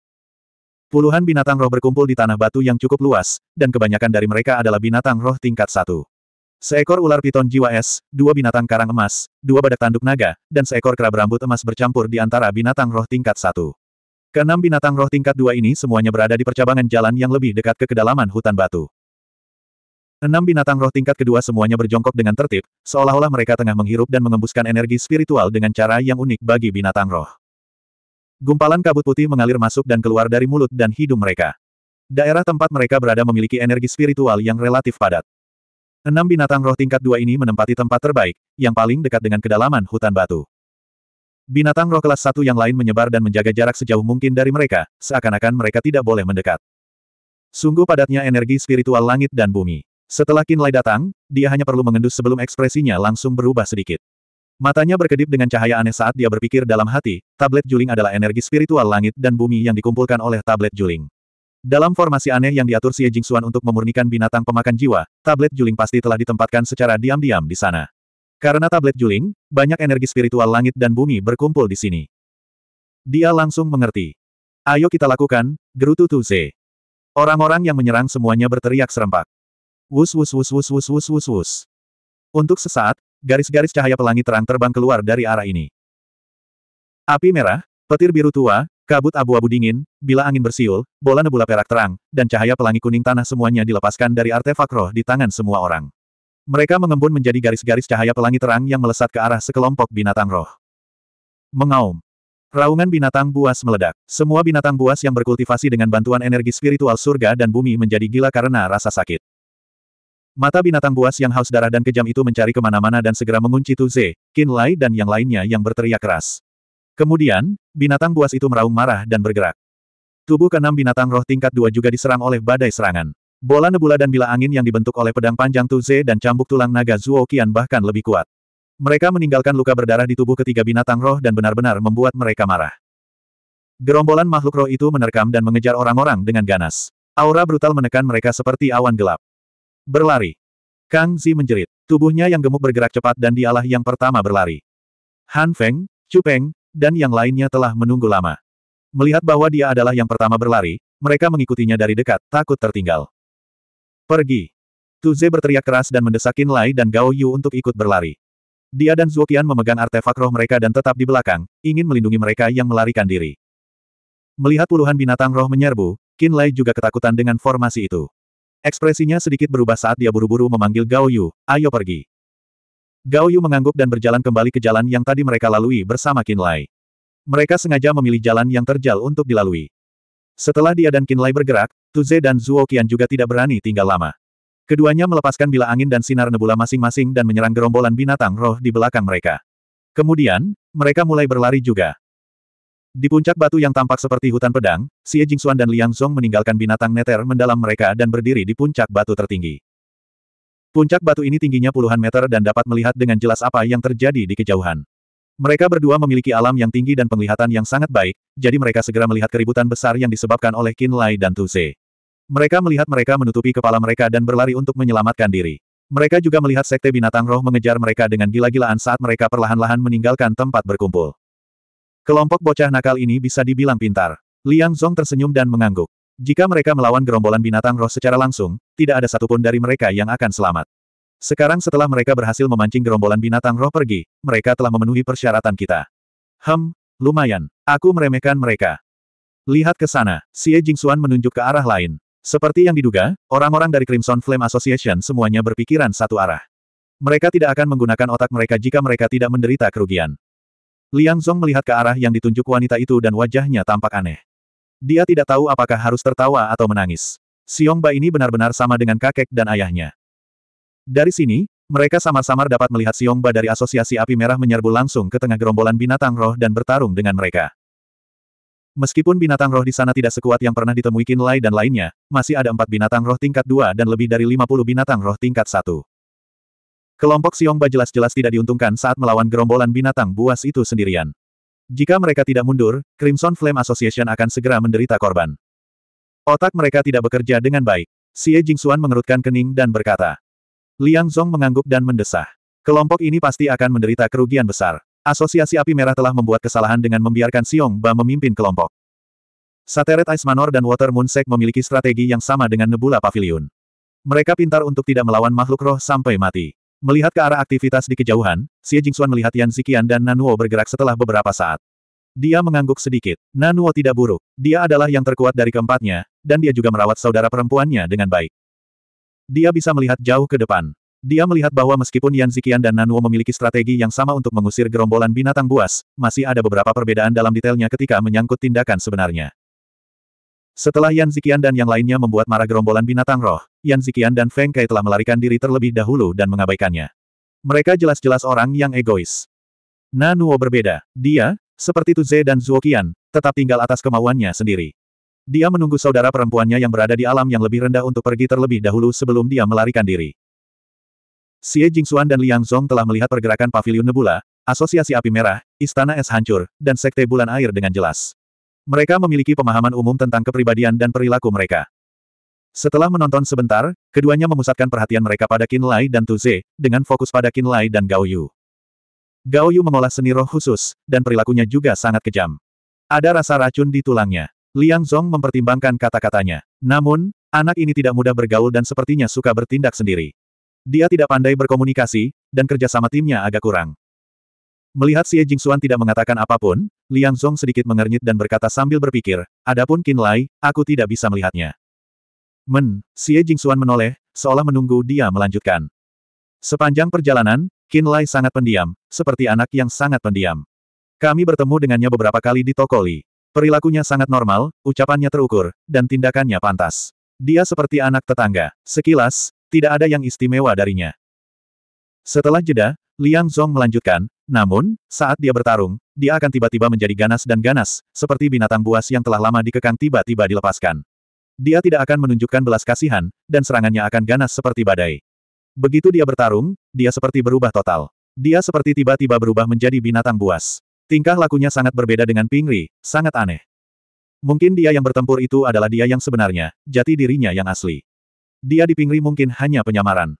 Speaker 1: Puluhan binatang roh berkumpul di tanah batu yang cukup luas, dan kebanyakan dari mereka adalah binatang roh tingkat satu. Seekor ular piton jiwa es, dua binatang karang emas, dua badak tanduk naga, dan seekor kera berambut emas bercampur di antara binatang roh tingkat satu. Keenam binatang roh tingkat dua ini semuanya berada di percabangan jalan yang lebih dekat ke kedalaman hutan batu. Enam binatang roh tingkat kedua semuanya berjongkok dengan tertib, seolah-olah mereka tengah menghirup dan mengembuskan energi spiritual dengan cara yang unik bagi binatang roh. Gumpalan kabut putih mengalir masuk dan keluar dari mulut dan hidung mereka. Daerah tempat mereka berada memiliki energi spiritual yang relatif padat. Enam binatang roh tingkat dua ini menempati tempat terbaik, yang paling dekat dengan kedalaman hutan batu. Binatang roh kelas satu yang lain menyebar dan menjaga jarak sejauh mungkin dari mereka, seakan-akan mereka tidak boleh mendekat. Sungguh padatnya energi spiritual langit dan bumi. Setelah Qin Lai datang, dia hanya perlu mengendus sebelum ekspresinya langsung berubah sedikit. Matanya berkedip dengan cahaya aneh saat dia berpikir dalam hati, tablet juling adalah energi spiritual langit dan bumi yang dikumpulkan oleh tablet juling. Dalam formasi aneh yang diatur Xie Jingxuan untuk memurnikan binatang pemakan jiwa, tablet juling pasti telah ditempatkan secara diam-diam di sana. Karena tablet juling, banyak energi spiritual langit dan bumi berkumpul di sini. Dia langsung mengerti. Ayo kita lakukan, Gerutu Tuze. Orang-orang yang menyerang semuanya berteriak serempak. Wus wus wus wus wus wus wus wus. Untuk sesaat, garis-garis cahaya pelangi terang terbang keluar dari arah ini. Api merah, petir biru tua, kabut abu-abu dingin, bila angin bersiul, bola nebula perak terang, dan cahaya pelangi kuning tanah semuanya dilepaskan dari artefak roh di tangan semua orang. Mereka mengembun menjadi garis-garis cahaya pelangi terang yang melesat ke arah sekelompok binatang roh. Mengaum. Raungan binatang buas meledak. Semua binatang buas yang berkultivasi dengan bantuan energi spiritual surga dan bumi menjadi gila karena rasa sakit. Mata binatang buas yang haus darah dan kejam itu mencari ke mana-mana dan segera mengunci Tuze, Qin Lai dan yang lainnya yang berteriak keras. Kemudian, binatang buas itu meraung marah dan bergerak. Tubuh keenam binatang roh tingkat dua juga diserang oleh badai serangan. Bola nebula dan bila angin yang dibentuk oleh pedang panjang Tuze dan cambuk tulang naga Zuo Qian bahkan lebih kuat. Mereka meninggalkan luka berdarah di tubuh ketiga binatang roh dan benar-benar membuat mereka marah. Gerombolan makhluk roh itu menerkam dan mengejar orang-orang dengan ganas. Aura brutal menekan mereka seperti awan gelap. Berlari. Kang Zi menjerit. Tubuhnya yang gemuk bergerak cepat dan dialah yang pertama berlari. Han Feng, Chu Peng, dan yang lainnya telah menunggu lama. Melihat bahwa dia adalah yang pertama berlari, mereka mengikutinya dari dekat, takut tertinggal. Pergi. Tuze berteriak keras dan mendesak Qin Lai dan Gao Yu untuk ikut berlari. Dia dan Zuoqian memegang artefak roh mereka dan tetap di belakang, ingin melindungi mereka yang melarikan diri. Melihat puluhan binatang roh menyerbu, Qin Lai juga ketakutan dengan formasi itu. Ekspresinya sedikit berubah saat dia buru-buru memanggil Gao Yu, ayo pergi. Gao Yu mengangguk dan berjalan kembali ke jalan yang tadi mereka lalui bersama Qin Lai. Mereka sengaja memilih jalan yang terjal untuk dilalui. Setelah dia dan Kinlai bergerak, Tuze dan Zuo Qian juga tidak berani tinggal lama. Keduanya melepaskan bila angin dan sinar nebula masing-masing dan menyerang gerombolan binatang roh di belakang mereka. Kemudian, mereka mulai berlari juga. Di puncak batu yang tampak seperti hutan pedang, Xie Jingxuan dan Liang Zong meninggalkan binatang neter mendalam mereka dan berdiri di puncak batu tertinggi. Puncak batu ini tingginya puluhan meter dan dapat melihat dengan jelas apa yang terjadi di kejauhan. Mereka berdua memiliki alam yang tinggi dan penglihatan yang sangat baik, jadi mereka segera melihat keributan besar yang disebabkan oleh Qin Lai dan Tu Se. Mereka melihat mereka menutupi kepala mereka dan berlari untuk menyelamatkan diri. Mereka juga melihat sekte binatang roh mengejar mereka dengan gila-gilaan saat mereka perlahan-lahan meninggalkan tempat berkumpul. Kelompok bocah nakal ini bisa dibilang pintar. Liang Zong tersenyum dan mengangguk. Jika mereka melawan gerombolan binatang roh secara langsung, tidak ada satupun dari mereka yang akan selamat. Sekarang setelah mereka berhasil memancing gerombolan binatang roh pergi, mereka telah memenuhi persyaratan kita. Hem, lumayan. Aku meremehkan mereka. Lihat ke sana, Xie Jingxuan menunjuk ke arah lain. Seperti yang diduga, orang-orang dari Crimson Flame Association semuanya berpikiran satu arah. Mereka tidak akan menggunakan otak mereka jika mereka tidak menderita kerugian. Liang Zong melihat ke arah yang ditunjuk wanita itu dan wajahnya tampak aneh. Dia tidak tahu apakah harus tertawa atau menangis. Xiong Ba ini benar-benar sama dengan kakek dan ayahnya. Dari sini, mereka samar-samar dapat melihat Siongba dari Asosiasi Api Merah menyerbu langsung ke tengah gerombolan binatang roh dan bertarung dengan mereka. Meskipun binatang roh di sana tidak sekuat yang pernah ditemui Lai dan lainnya, masih ada empat binatang roh tingkat dua dan lebih dari lima puluh binatang roh tingkat satu. Kelompok Siongba jelas-jelas tidak diuntungkan saat melawan gerombolan binatang buas itu sendirian. Jika mereka tidak mundur, Crimson Flame Association akan segera menderita korban. Otak mereka tidak bekerja dengan baik. Xie Jingxuan mengerutkan kening dan berkata, Liang Zong mengangguk dan mendesah. Kelompok ini pasti akan menderita kerugian besar. Asosiasi Api Merah telah membuat kesalahan dengan membiarkan Xiong Ba memimpin kelompok. Sateret Ice Manor dan Water Moon Sek memiliki strategi yang sama dengan Nebula Pavilion. Mereka pintar untuk tidak melawan makhluk roh sampai mati. Melihat ke arah aktivitas di kejauhan, Xie Jingxuan melihat Yan Ziqian dan Nanuo bergerak setelah beberapa saat. Dia mengangguk sedikit. Nanuo tidak buruk. Dia adalah yang terkuat dari keempatnya, dan dia juga merawat saudara perempuannya dengan baik. Dia bisa melihat jauh ke depan. Dia melihat bahwa meskipun Yan Ziqian dan Nanuo memiliki strategi yang sama untuk mengusir gerombolan binatang buas, masih ada beberapa perbedaan dalam detailnya ketika menyangkut tindakan sebenarnya. Setelah Yan Ziqian dan yang lainnya membuat marah gerombolan binatang roh, Yan Ziqian dan Feng Kai telah melarikan diri terlebih dahulu dan mengabaikannya. Mereka jelas-jelas orang yang egois. Nanuo berbeda. Dia, seperti Tuze dan Zuoqian, tetap tinggal atas kemauannya sendiri. Dia menunggu saudara perempuannya yang berada di alam yang lebih rendah untuk pergi terlebih dahulu sebelum dia melarikan diri. Xie Jingxuan dan Liang Zong telah melihat pergerakan Pavilion Nebula, Asosiasi Api Merah, Istana Es Hancur, dan Sekte Bulan Air dengan jelas. Mereka memiliki pemahaman umum tentang kepribadian dan perilaku mereka. Setelah menonton sebentar, keduanya memusatkan perhatian mereka pada Qin Lai dan Tu Ze, dengan fokus pada Qin Lai dan Gao Yu. Gao Yu mengolah seni roh khusus, dan perilakunya juga sangat kejam. Ada rasa racun di tulangnya. Liang Zong mempertimbangkan kata-katanya. Namun, anak ini tidak mudah bergaul dan sepertinya suka bertindak sendiri. Dia tidak pandai berkomunikasi, dan kerja sama timnya agak kurang. Melihat Xie Jingxuan tidak mengatakan apa pun, Liang Zong sedikit mengernyit dan berkata sambil berpikir, adapun Qin Lai, aku tidak bisa melihatnya. Men, Xie Jingxuan menoleh, seolah menunggu dia melanjutkan. Sepanjang perjalanan, Qin Lai sangat pendiam, seperti anak yang sangat pendiam. Kami bertemu dengannya beberapa kali di toko Li. Perilakunya sangat normal, ucapannya terukur, dan tindakannya pantas. Dia seperti anak tetangga. Sekilas, tidak ada yang istimewa darinya. Setelah jeda, Liang Zong melanjutkan, Namun, saat dia bertarung, dia akan tiba-tiba menjadi ganas dan ganas, seperti binatang buas yang telah lama dikekang tiba-tiba dilepaskan. Dia tidak akan menunjukkan belas kasihan, dan serangannya akan ganas seperti badai. Begitu dia bertarung, dia seperti berubah total. Dia seperti tiba-tiba berubah menjadi binatang buas. Tingkah lakunya sangat berbeda dengan Pingri, sangat aneh. Mungkin dia yang bertempur itu adalah dia yang sebenarnya, jati dirinya yang asli. Dia di Pingri mungkin hanya penyamaran.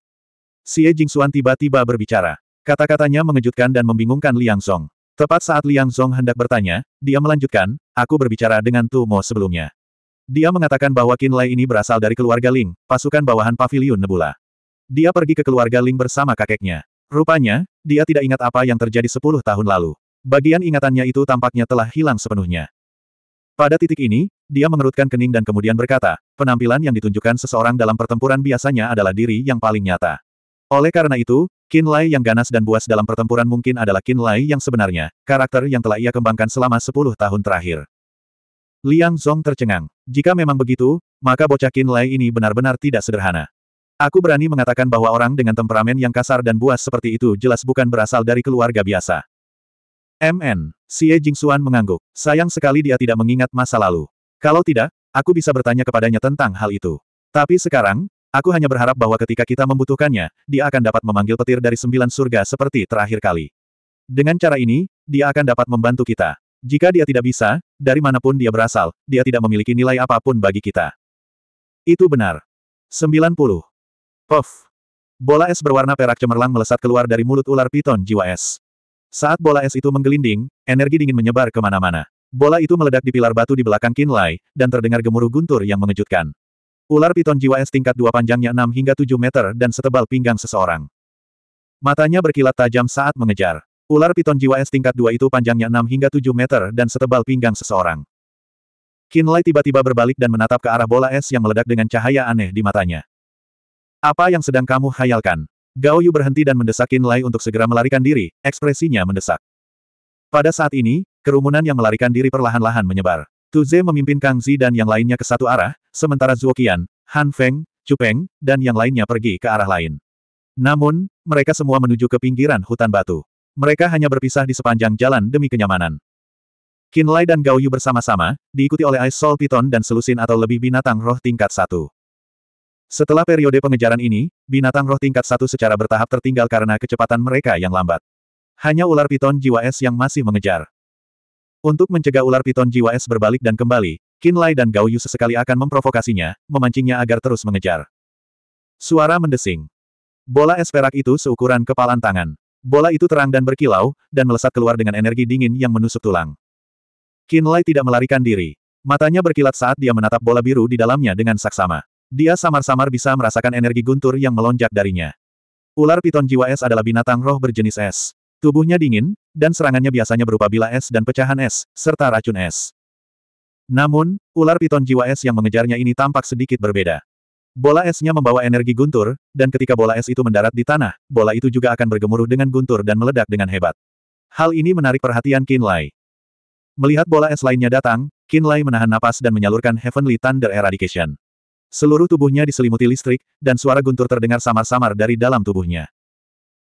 Speaker 1: Xie Jingxuan tiba-tiba berbicara. Kata-katanya mengejutkan dan membingungkan Liang Zong. Tepat saat Liang Zong hendak bertanya, dia melanjutkan, aku berbicara dengan Tu Mo sebelumnya. Dia mengatakan bahwa Qin Lai ini berasal dari keluarga Ling, pasukan bawahan Pavilion Nebula. Dia pergi ke keluarga Ling bersama kakeknya. Rupanya, dia tidak ingat apa yang terjadi sepuluh tahun lalu. Bagian ingatannya itu tampaknya telah hilang sepenuhnya. Pada titik ini, dia mengerutkan kening dan kemudian berkata, penampilan yang ditunjukkan seseorang dalam pertempuran biasanya adalah diri yang paling nyata. Oleh karena itu, Qin Lai yang ganas dan buas dalam pertempuran mungkin adalah Qin Lai yang sebenarnya, karakter yang telah ia kembangkan selama 10 tahun terakhir. Liang Zong tercengang. Jika memang begitu, maka bocah Qin Lai ini benar-benar tidak sederhana. Aku berani mengatakan bahwa orang dengan temperamen yang kasar dan buas seperti itu jelas bukan berasal dari keluarga biasa. MN, Xie Jingxuan mengangguk. Sayang sekali dia tidak mengingat masa lalu. Kalau tidak, aku bisa bertanya kepadanya tentang hal itu. Tapi sekarang, Aku hanya berharap bahwa ketika kita membutuhkannya, dia akan dapat memanggil petir dari sembilan surga seperti terakhir kali. Dengan cara ini, dia akan dapat membantu kita. Jika dia tidak bisa, dari mana pun dia berasal, dia tidak memiliki nilai apa pun bagi kita. Itu benar. 90. Puff. Bola es berwarna perak cemerlang melesat keluar dari mulut ular piton jiwa es. Saat bola es itu menggelinding, energi dingin menyebar ke mana-mana. Bola itu meledak di pilar batu di belakang Kinlay, dan terdengar gemuruh guntur yang mengejutkan. Ular piton jiwa es tingkat dua panjangnya 6 hingga 7 meter dan setebal pinggang seseorang. Matanya berkilat tajam saat mengejar. Ular piton jiwa es tingkat dua itu panjangnya 6 hingga 7 meter dan setebal pinggang seseorang. Kinlay tiba-tiba berbalik dan menatap ke arah bola es yang meledak dengan cahaya aneh di matanya. Apa yang sedang kamu hayalkan? Gao Yu berhenti dan mendesak Kinlay untuk segera melarikan diri, ekspresinya mendesak. Pada saat ini, kerumunan yang melarikan diri perlahan-lahan menyebar. Tu Ze memimpin Kang Zi dan yang lainnya ke satu arah, sementara Zuo Qian, Han Feng, Chu Peng, dan yang lainnya pergi ke arah lain. Namun, mereka semua menuju ke pinggiran hutan batu. Mereka hanya berpisah di sepanjang jalan demi kenyamanan. Qin Lai dan Gao Yu bersama-sama, diikuti oleh Ice Soul Piton dan selusin atau lebih binatang roh tingkat satu. Setelah periode pengejaran ini, binatang roh tingkat satu secara bertahap tertinggal karena kecepatan mereka yang lambat. Hanya ular piton jiwa es yang masih mengejar. Untuk mencegah ular piton jiwa es berbalik dan kembali, Qin Lai dan Gao Yu sesekali akan memprovokasinya, memancingnya agar terus mengejar. Suara mendesing. Bola es perak itu seukuran kepalan tangan. Bola itu terang dan berkilau, dan melesat keluar dengan energi dingin yang menusuk tulang. Qin Lai tidak melarikan diri. Matanya berkilat saat dia menatap bola biru di dalamnya dengan saksama. Dia samar-samar bisa merasakan energi guntur yang melonjak darinya. Ular piton jiwa es adalah binatang roh berjenis es. Tubuhnya dingin, dan serangannya biasanya berupa bila es dan pecahan es, serta racun es. Namun, ular piton jiwa es yang mengejarnya ini tampak sedikit berbeda. Bola esnya membawa energi guntur, dan ketika bola es itu mendarat di tanah, bola itu juga akan bergemuruh dengan guntur dan meledak dengan hebat. Hal ini menarik perhatian Qin Lai. Melihat bola es lainnya datang, Qin Lai menahan napas dan menyalurkan Heavenly Thunder Eradication. Seluruh tubuhnya diselimuti listrik, dan suara guntur terdengar samar-samar dari dalam tubuhnya.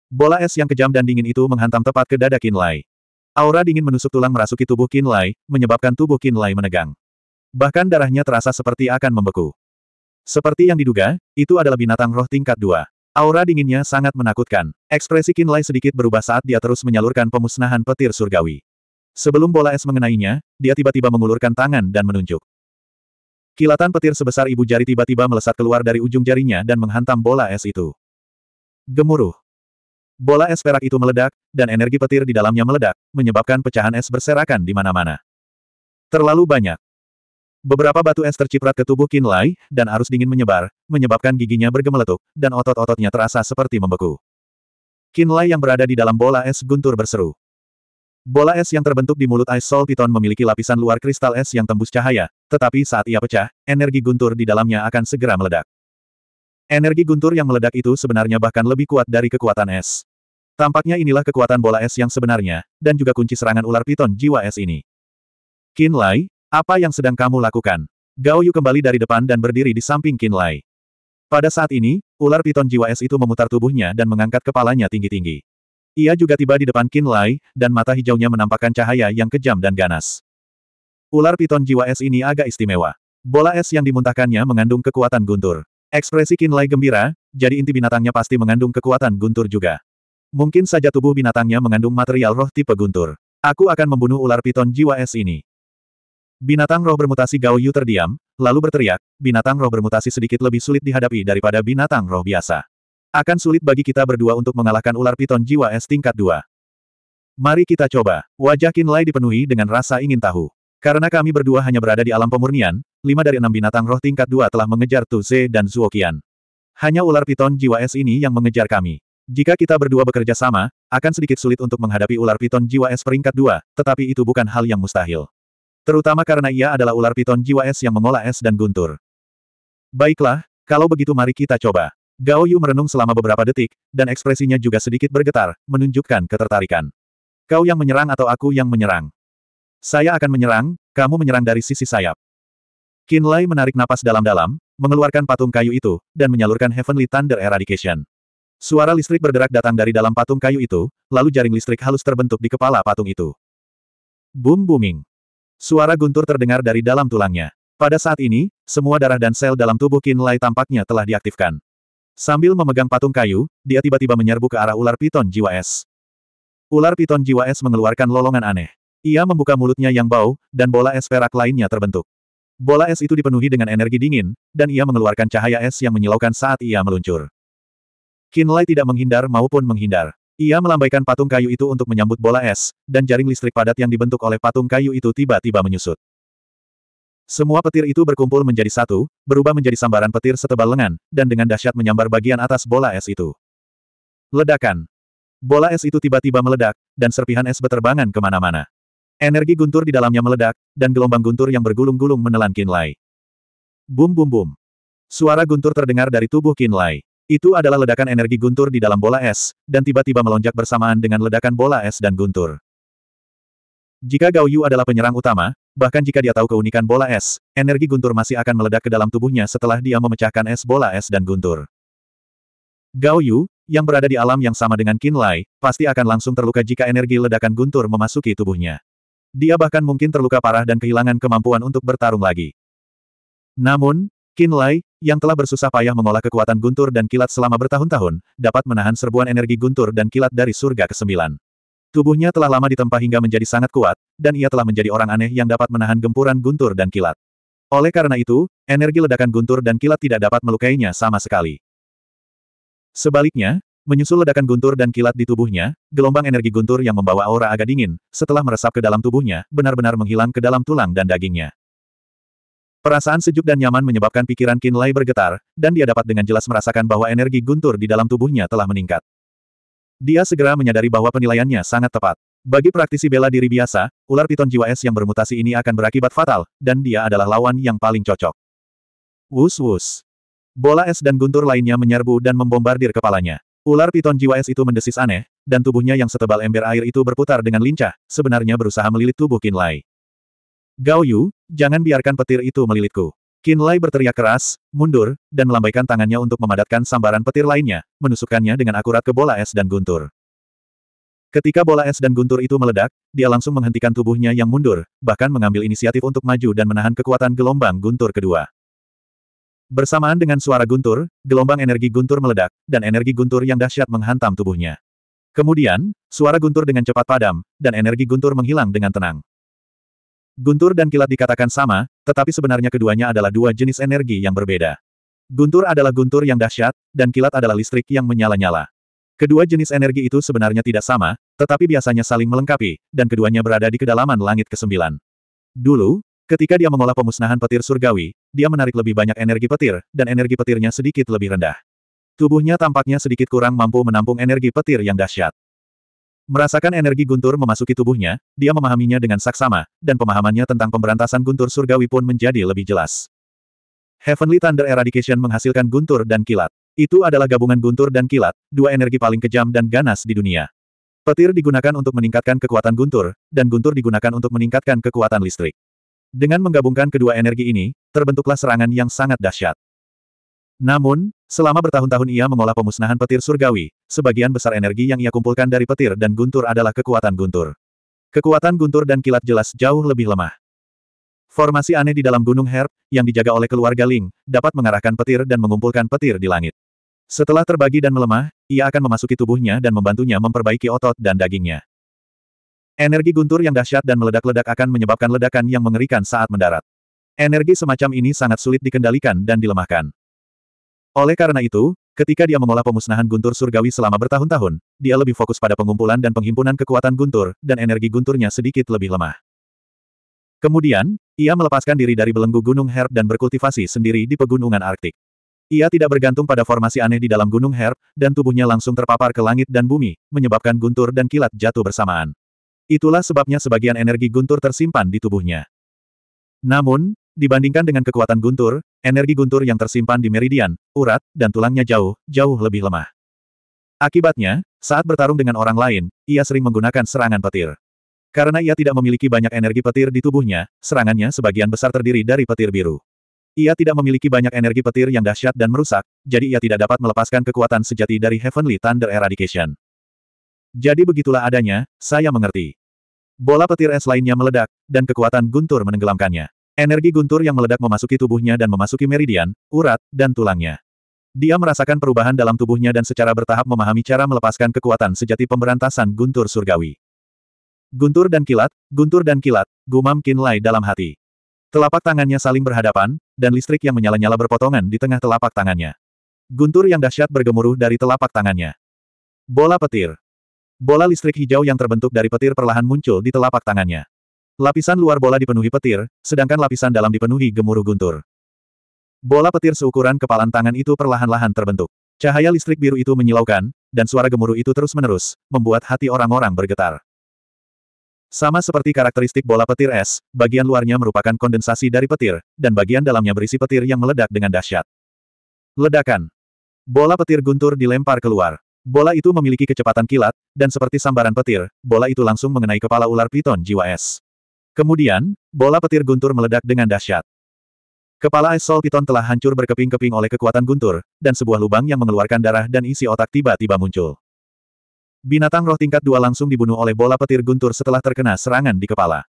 Speaker 1: Bola es yang kejam dan dingin itu menghantam tepat ke dada Qin Lai. Aura dingin menusuk tulang merasuki tubuh Qin Lai, menyebabkan tubuh Qin Lai menegang. Bahkan darahnya terasa seperti akan membeku. Seperti yang diduga, itu adalah binatang roh tingkat dua. Aura dinginnya sangat menakutkan. Ekspresi Qin Lai sedikit berubah saat dia terus menyalurkan pemusnahan petir surgawi. Sebelum bola es mengenainya, dia tiba-tiba mengulurkan tangan dan menunjuk. Kilatan petir sebesar ibu jari tiba-tiba melesat keluar dari ujung jarinya dan menghantam bola es itu. Gemuruh. Bola es perak itu meledak, dan energi petir di dalamnya meledak, menyebabkan pecahan es berserakan di mana-mana. Terlalu banyak. Beberapa batu es terciprat ke tubuh Qin Lai, dan arus dingin menyebar, menyebabkan giginya bergemeletuk, dan otot-ototnya terasa seperti membeku. Qin Lai yang berada di dalam bola es guntur berseru. Bola es yang terbentuk di mulut Ice Soul Piton memiliki lapisan luar kristal es yang tembus cahaya, tetapi saat ia pecah, energi guntur di dalamnya akan segera meledak. Energi guntur yang meledak itu sebenarnya bahkan lebih kuat dari kekuatan es. Tampaknya inilah kekuatan bola es yang sebenarnya, dan juga kunci serangan ular piton jiwa es ini. Qin Lai, apa yang sedang kamu lakukan? Gao Yu kembali dari depan dan berdiri di samping Qin Lai. Pada saat ini, ular piton jiwa es itu memutar tubuhnya dan mengangkat kepalanya tinggi-tinggi. Ia juga tiba di depan Qin Lai, dan mata hijaunya menampakkan cahaya yang kejam dan ganas. Ular piton jiwa es ini agak istimewa. Bola es yang dimuntahkannya mengandung kekuatan guntur. Ekspresi Qin Lai gembira, jadi inti binatangnya pasti mengandung kekuatan guntur juga. Mungkin saja tubuh binatangnya mengandung material roh tipe guntur. Aku akan membunuh ular piton jiwa es ini. Binatang roh bermutasi Gao Yu terdiam, lalu berteriak, binatang roh bermutasi sedikit lebih sulit dihadapi daripada binatang roh biasa. Akan sulit bagi kita berdua untuk mengalahkan ular piton jiwa es tingkat 2. Mari kita coba. Wajah Qin Lai dipenuhi dengan rasa ingin tahu. Karena kami berdua hanya berada di alam pemurnian, lima dari enam binatang roh tingkat 2 telah mengejar Tu Ze dan Zuo Qian. Hanya ular piton jiwa es ini yang mengejar kami. Jika kita berdua bekerja sama, akan sedikit sulit untuk menghadapi ular piton jiwa es peringkat 2, tetapi itu bukan hal yang mustahil. Terutama karena ia adalah ular piton jiwa es yang mengolah es dan guntur. Baiklah, kalau begitu mari kita coba. Gao Yu merenung selama beberapa detik, dan ekspresinya juga sedikit bergetar, menunjukkan ketertarikan. Kau yang menyerang atau aku yang menyerang? Saya akan menyerang, kamu menyerang dari sisi sayap. Qin Lai menarik napas dalam-dalam, mengeluarkan patung kayu itu, dan menyalurkan Heavenly Thunder Eradication. Suara listrik berderak datang dari dalam patung kayu itu, lalu jaring listrik halus terbentuk di kepala patung itu. Boom booming. Suara guntur terdengar dari dalam tulangnya. Pada saat ini, semua darah dan sel dalam tubuh Qin Lai tampaknya telah diaktifkan. Sambil memegang patung kayu, dia tiba-tiba menyerbu ke arah ular piton jiwa es. Ular piton jiwa es mengeluarkan lolongan aneh. Ia membuka mulutnya yang bau, dan bola es perak lainnya terbentuk. Bola es itu dipenuhi dengan energi dingin, dan ia mengeluarkan cahaya es yang menyilaukan saat ia meluncur. Qinlai tidak menghindar maupun menghindar. Ia melambaikan patung kayu itu untuk menyambut bola es, dan jaring listrik padat yang dibentuk oleh patung kayu itu tiba-tiba menyusut. Semua petir itu berkumpul menjadi satu, berubah menjadi sambaran petir setebal lengan, dan dengan dahsyat menyambar bagian atas bola es itu. Ledakan. Bola es itu tiba-tiba meledak, dan serpihan es beterbangan ke mana-mana. Energi guntur di dalamnya meledak, dan gelombang guntur yang bergulung-gulung menelan Qinlai. Bum bum bum. Suara guntur terdengar dari tubuh Qinlai. Itu adalah ledakan energi guntur di dalam bola es, dan tiba-tiba melonjak bersamaan dengan ledakan bola es dan guntur. Jika Gao Yu adalah penyerang utama, bahkan jika dia tahu keunikan bola es, energi guntur masih akan meledak ke dalam tubuhnya setelah dia memecahkan es bola es dan guntur. Gao Yu, yang berada di alam yang sama dengan Qin Lai, pasti akan langsung terluka jika energi ledakan guntur memasuki tubuhnya. Dia bahkan mungkin terluka parah dan kehilangan kemampuan untuk bertarung lagi. Namun, Qin Lai, yang telah bersusah payah mengolah kekuatan guntur dan kilat selama bertahun-tahun, dapat menahan serbuan energi guntur dan kilat dari surga ke-9. Tubuhnya telah lama ditempa hingga menjadi sangat kuat, dan ia telah menjadi orang aneh yang dapat menahan gempuran guntur dan kilat. Oleh karena itu, energi ledakan guntur dan kilat tidak dapat melukainya sama sekali. Sebaliknya, menyusul ledakan guntur dan kilat di tubuhnya, gelombang energi guntur yang membawa aura agak dingin, setelah meresap ke dalam tubuhnya, benar-benar menghilang ke dalam tulang dan dagingnya. Perasaan sejuk dan nyaman menyebabkan pikiran Qin Lai bergetar, dan dia dapat dengan jelas merasakan bahwa energi guntur di dalam tubuhnya telah meningkat. Dia segera menyadari bahwa penilaiannya sangat tepat. Bagi praktisi bela diri biasa, ular piton jiwa es yang bermutasi ini akan berakibat fatal, dan dia adalah lawan yang paling cocok. Wus-wus. Bola es dan guntur lainnya menyerbu dan membombardir kepalanya. Ular piton jiwa es itu mendesis aneh, dan tubuhnya yang setebal ember air itu berputar dengan lincah, sebenarnya berusaha melilit tubuh Qin Lai. Gao Yu, jangan biarkan petir itu melilitku. Qin Lai berteriak keras, mundur, dan melambaikan tangannya untuk memadatkan sambaran petir lainnya, menusukkannya dengan akurat ke bola es dan guntur. Ketika bola es dan guntur itu meledak, dia langsung menghentikan tubuhnya yang mundur, bahkan mengambil inisiatif untuk maju dan menahan kekuatan gelombang guntur kedua. Bersamaan dengan suara guntur, gelombang energi guntur meledak, dan energi guntur yang dahsyat menghantam tubuhnya. Kemudian, suara guntur dengan cepat padam, dan energi guntur menghilang dengan tenang. Guntur dan kilat dikatakan sama, tetapi sebenarnya keduanya adalah dua jenis energi yang berbeda. Guntur adalah guntur yang dahsyat, dan kilat adalah listrik yang menyala-nyala. Kedua jenis energi itu sebenarnya tidak sama, tetapi biasanya saling melengkapi, dan keduanya berada di kedalaman langit kesembilan. Dulu, ketika dia mengolah pemusnahan petir surgawi, dia menarik lebih banyak energi petir, dan energi petirnya sedikit lebih rendah. Tubuhnya tampaknya sedikit kurang mampu menampung energi petir yang dahsyat. Merasakan energi guntur memasuki tubuhnya, dia memahaminya dengan saksama, dan pemahamannya tentang pemberantasan guntur surgawi pun menjadi lebih jelas. Heavenly Thunder Eradication menghasilkan guntur dan kilat. Itu adalah gabungan guntur dan kilat, dua energi paling kejam dan ganas di dunia. Petir digunakan untuk meningkatkan kekuatan guntur, dan guntur digunakan untuk meningkatkan kekuatan listrik. Dengan menggabungkan kedua energi ini, terbentuklah serangan yang sangat dahsyat. Namun, selama bertahun-tahun ia mengolah pemusnahan petir surgawi, sebagian besar energi yang ia kumpulkan dari petir dan guntur adalah kekuatan guntur. Kekuatan guntur dan kilat jelas jauh lebih lemah. Formasi aneh di dalam Gunung Herb, yang dijaga oleh keluarga Ling, dapat mengarahkan petir dan mengumpulkan petir di langit. Setelah terbagi dan melemah, ia akan memasuki tubuhnya dan membantunya memperbaiki otot dan dagingnya. Energi guntur yang dahsyat dan meledak-ledak akan menyebabkan ledakan yang mengerikan saat mendarat. Energi semacam ini sangat sulit dikendalikan dan dilemahkan. Oleh karena itu, ketika dia mengolah pemusnahan guntur surgawi selama bertahun-tahun, dia lebih fokus pada pengumpulan dan penghimpunan kekuatan guntur, dan energi gunturnya sedikit lebih lemah. Kemudian, ia melepaskan diri dari belenggu Gunung Herb dan berkultivasi sendiri di pegunungan Arktik. Ia tidak bergantung pada formasi aneh di dalam Gunung Herb, dan tubuhnya langsung terpapar ke langit dan bumi, menyebabkan guntur dan kilat jatuh bersamaan. Itulah sebabnya sebagian energi guntur tersimpan di tubuhnya. Namun, Dibandingkan dengan kekuatan guntur, energi guntur yang tersimpan di meridian, urat, dan tulangnya jauh, jauh lebih lemah. Akibatnya, saat bertarung dengan orang lain, ia sering menggunakan serangan petir. Karena ia tidak memiliki banyak energi petir di tubuhnya, serangannya sebagian besar terdiri dari petir biru. Ia tidak memiliki banyak energi petir yang dahsyat dan merusak, jadi ia tidak dapat melepaskan kekuatan sejati dari Heavenly Thunder Eradication. Jadi begitulah adanya, saya mengerti. Bola petir es lainnya meledak, dan kekuatan guntur menenggelamkannya. Energi guntur yang meledak memasuki tubuhnya dan memasuki meridian, urat, dan tulangnya. Dia merasakan perubahan dalam tubuhnya dan secara bertahap memahami cara melepaskan kekuatan sejati pemberantasan guntur surgawi. Guntur dan kilat, guntur dan kilat, gumam Kinlay dalam hati. Telapak tangannya saling berhadapan, dan listrik yang menyala-nyala berpotongan di tengah telapak tangannya. Guntur yang dahsyat bergemuruh dari telapak tangannya. Bola petir. Bola listrik hijau yang terbentuk dari petir perlahan muncul di telapak tangannya. Lapisan luar bola dipenuhi petir, sedangkan lapisan dalam dipenuhi gemuruh guntur. Bola petir seukuran kepalan tangan itu perlahan-lahan terbentuk. Cahaya listrik biru itu menyilaukan, dan suara gemuruh itu terus-menerus, membuat hati orang-orang bergetar. Sama seperti karakteristik bola petir es, bagian luarnya merupakan kondensasi dari petir, dan bagian dalamnya berisi petir yang meledak dengan dahsyat. Ledakan. Bola petir guntur dilempar keluar. Bola itu memiliki kecepatan kilat, dan seperti sambaran petir, bola itu langsung mengenai kepala ular piton jiwa es. Kemudian, bola petir guntur meledak dengan dahsyat. Kepala es Sol Piton telah hancur berkeping-keping oleh kekuatan guntur, dan sebuah lubang yang mengeluarkan darah dan isi otak tiba-tiba muncul. Binatang roh tingkat dua langsung dibunuh oleh bola petir guntur setelah terkena serangan di kepala.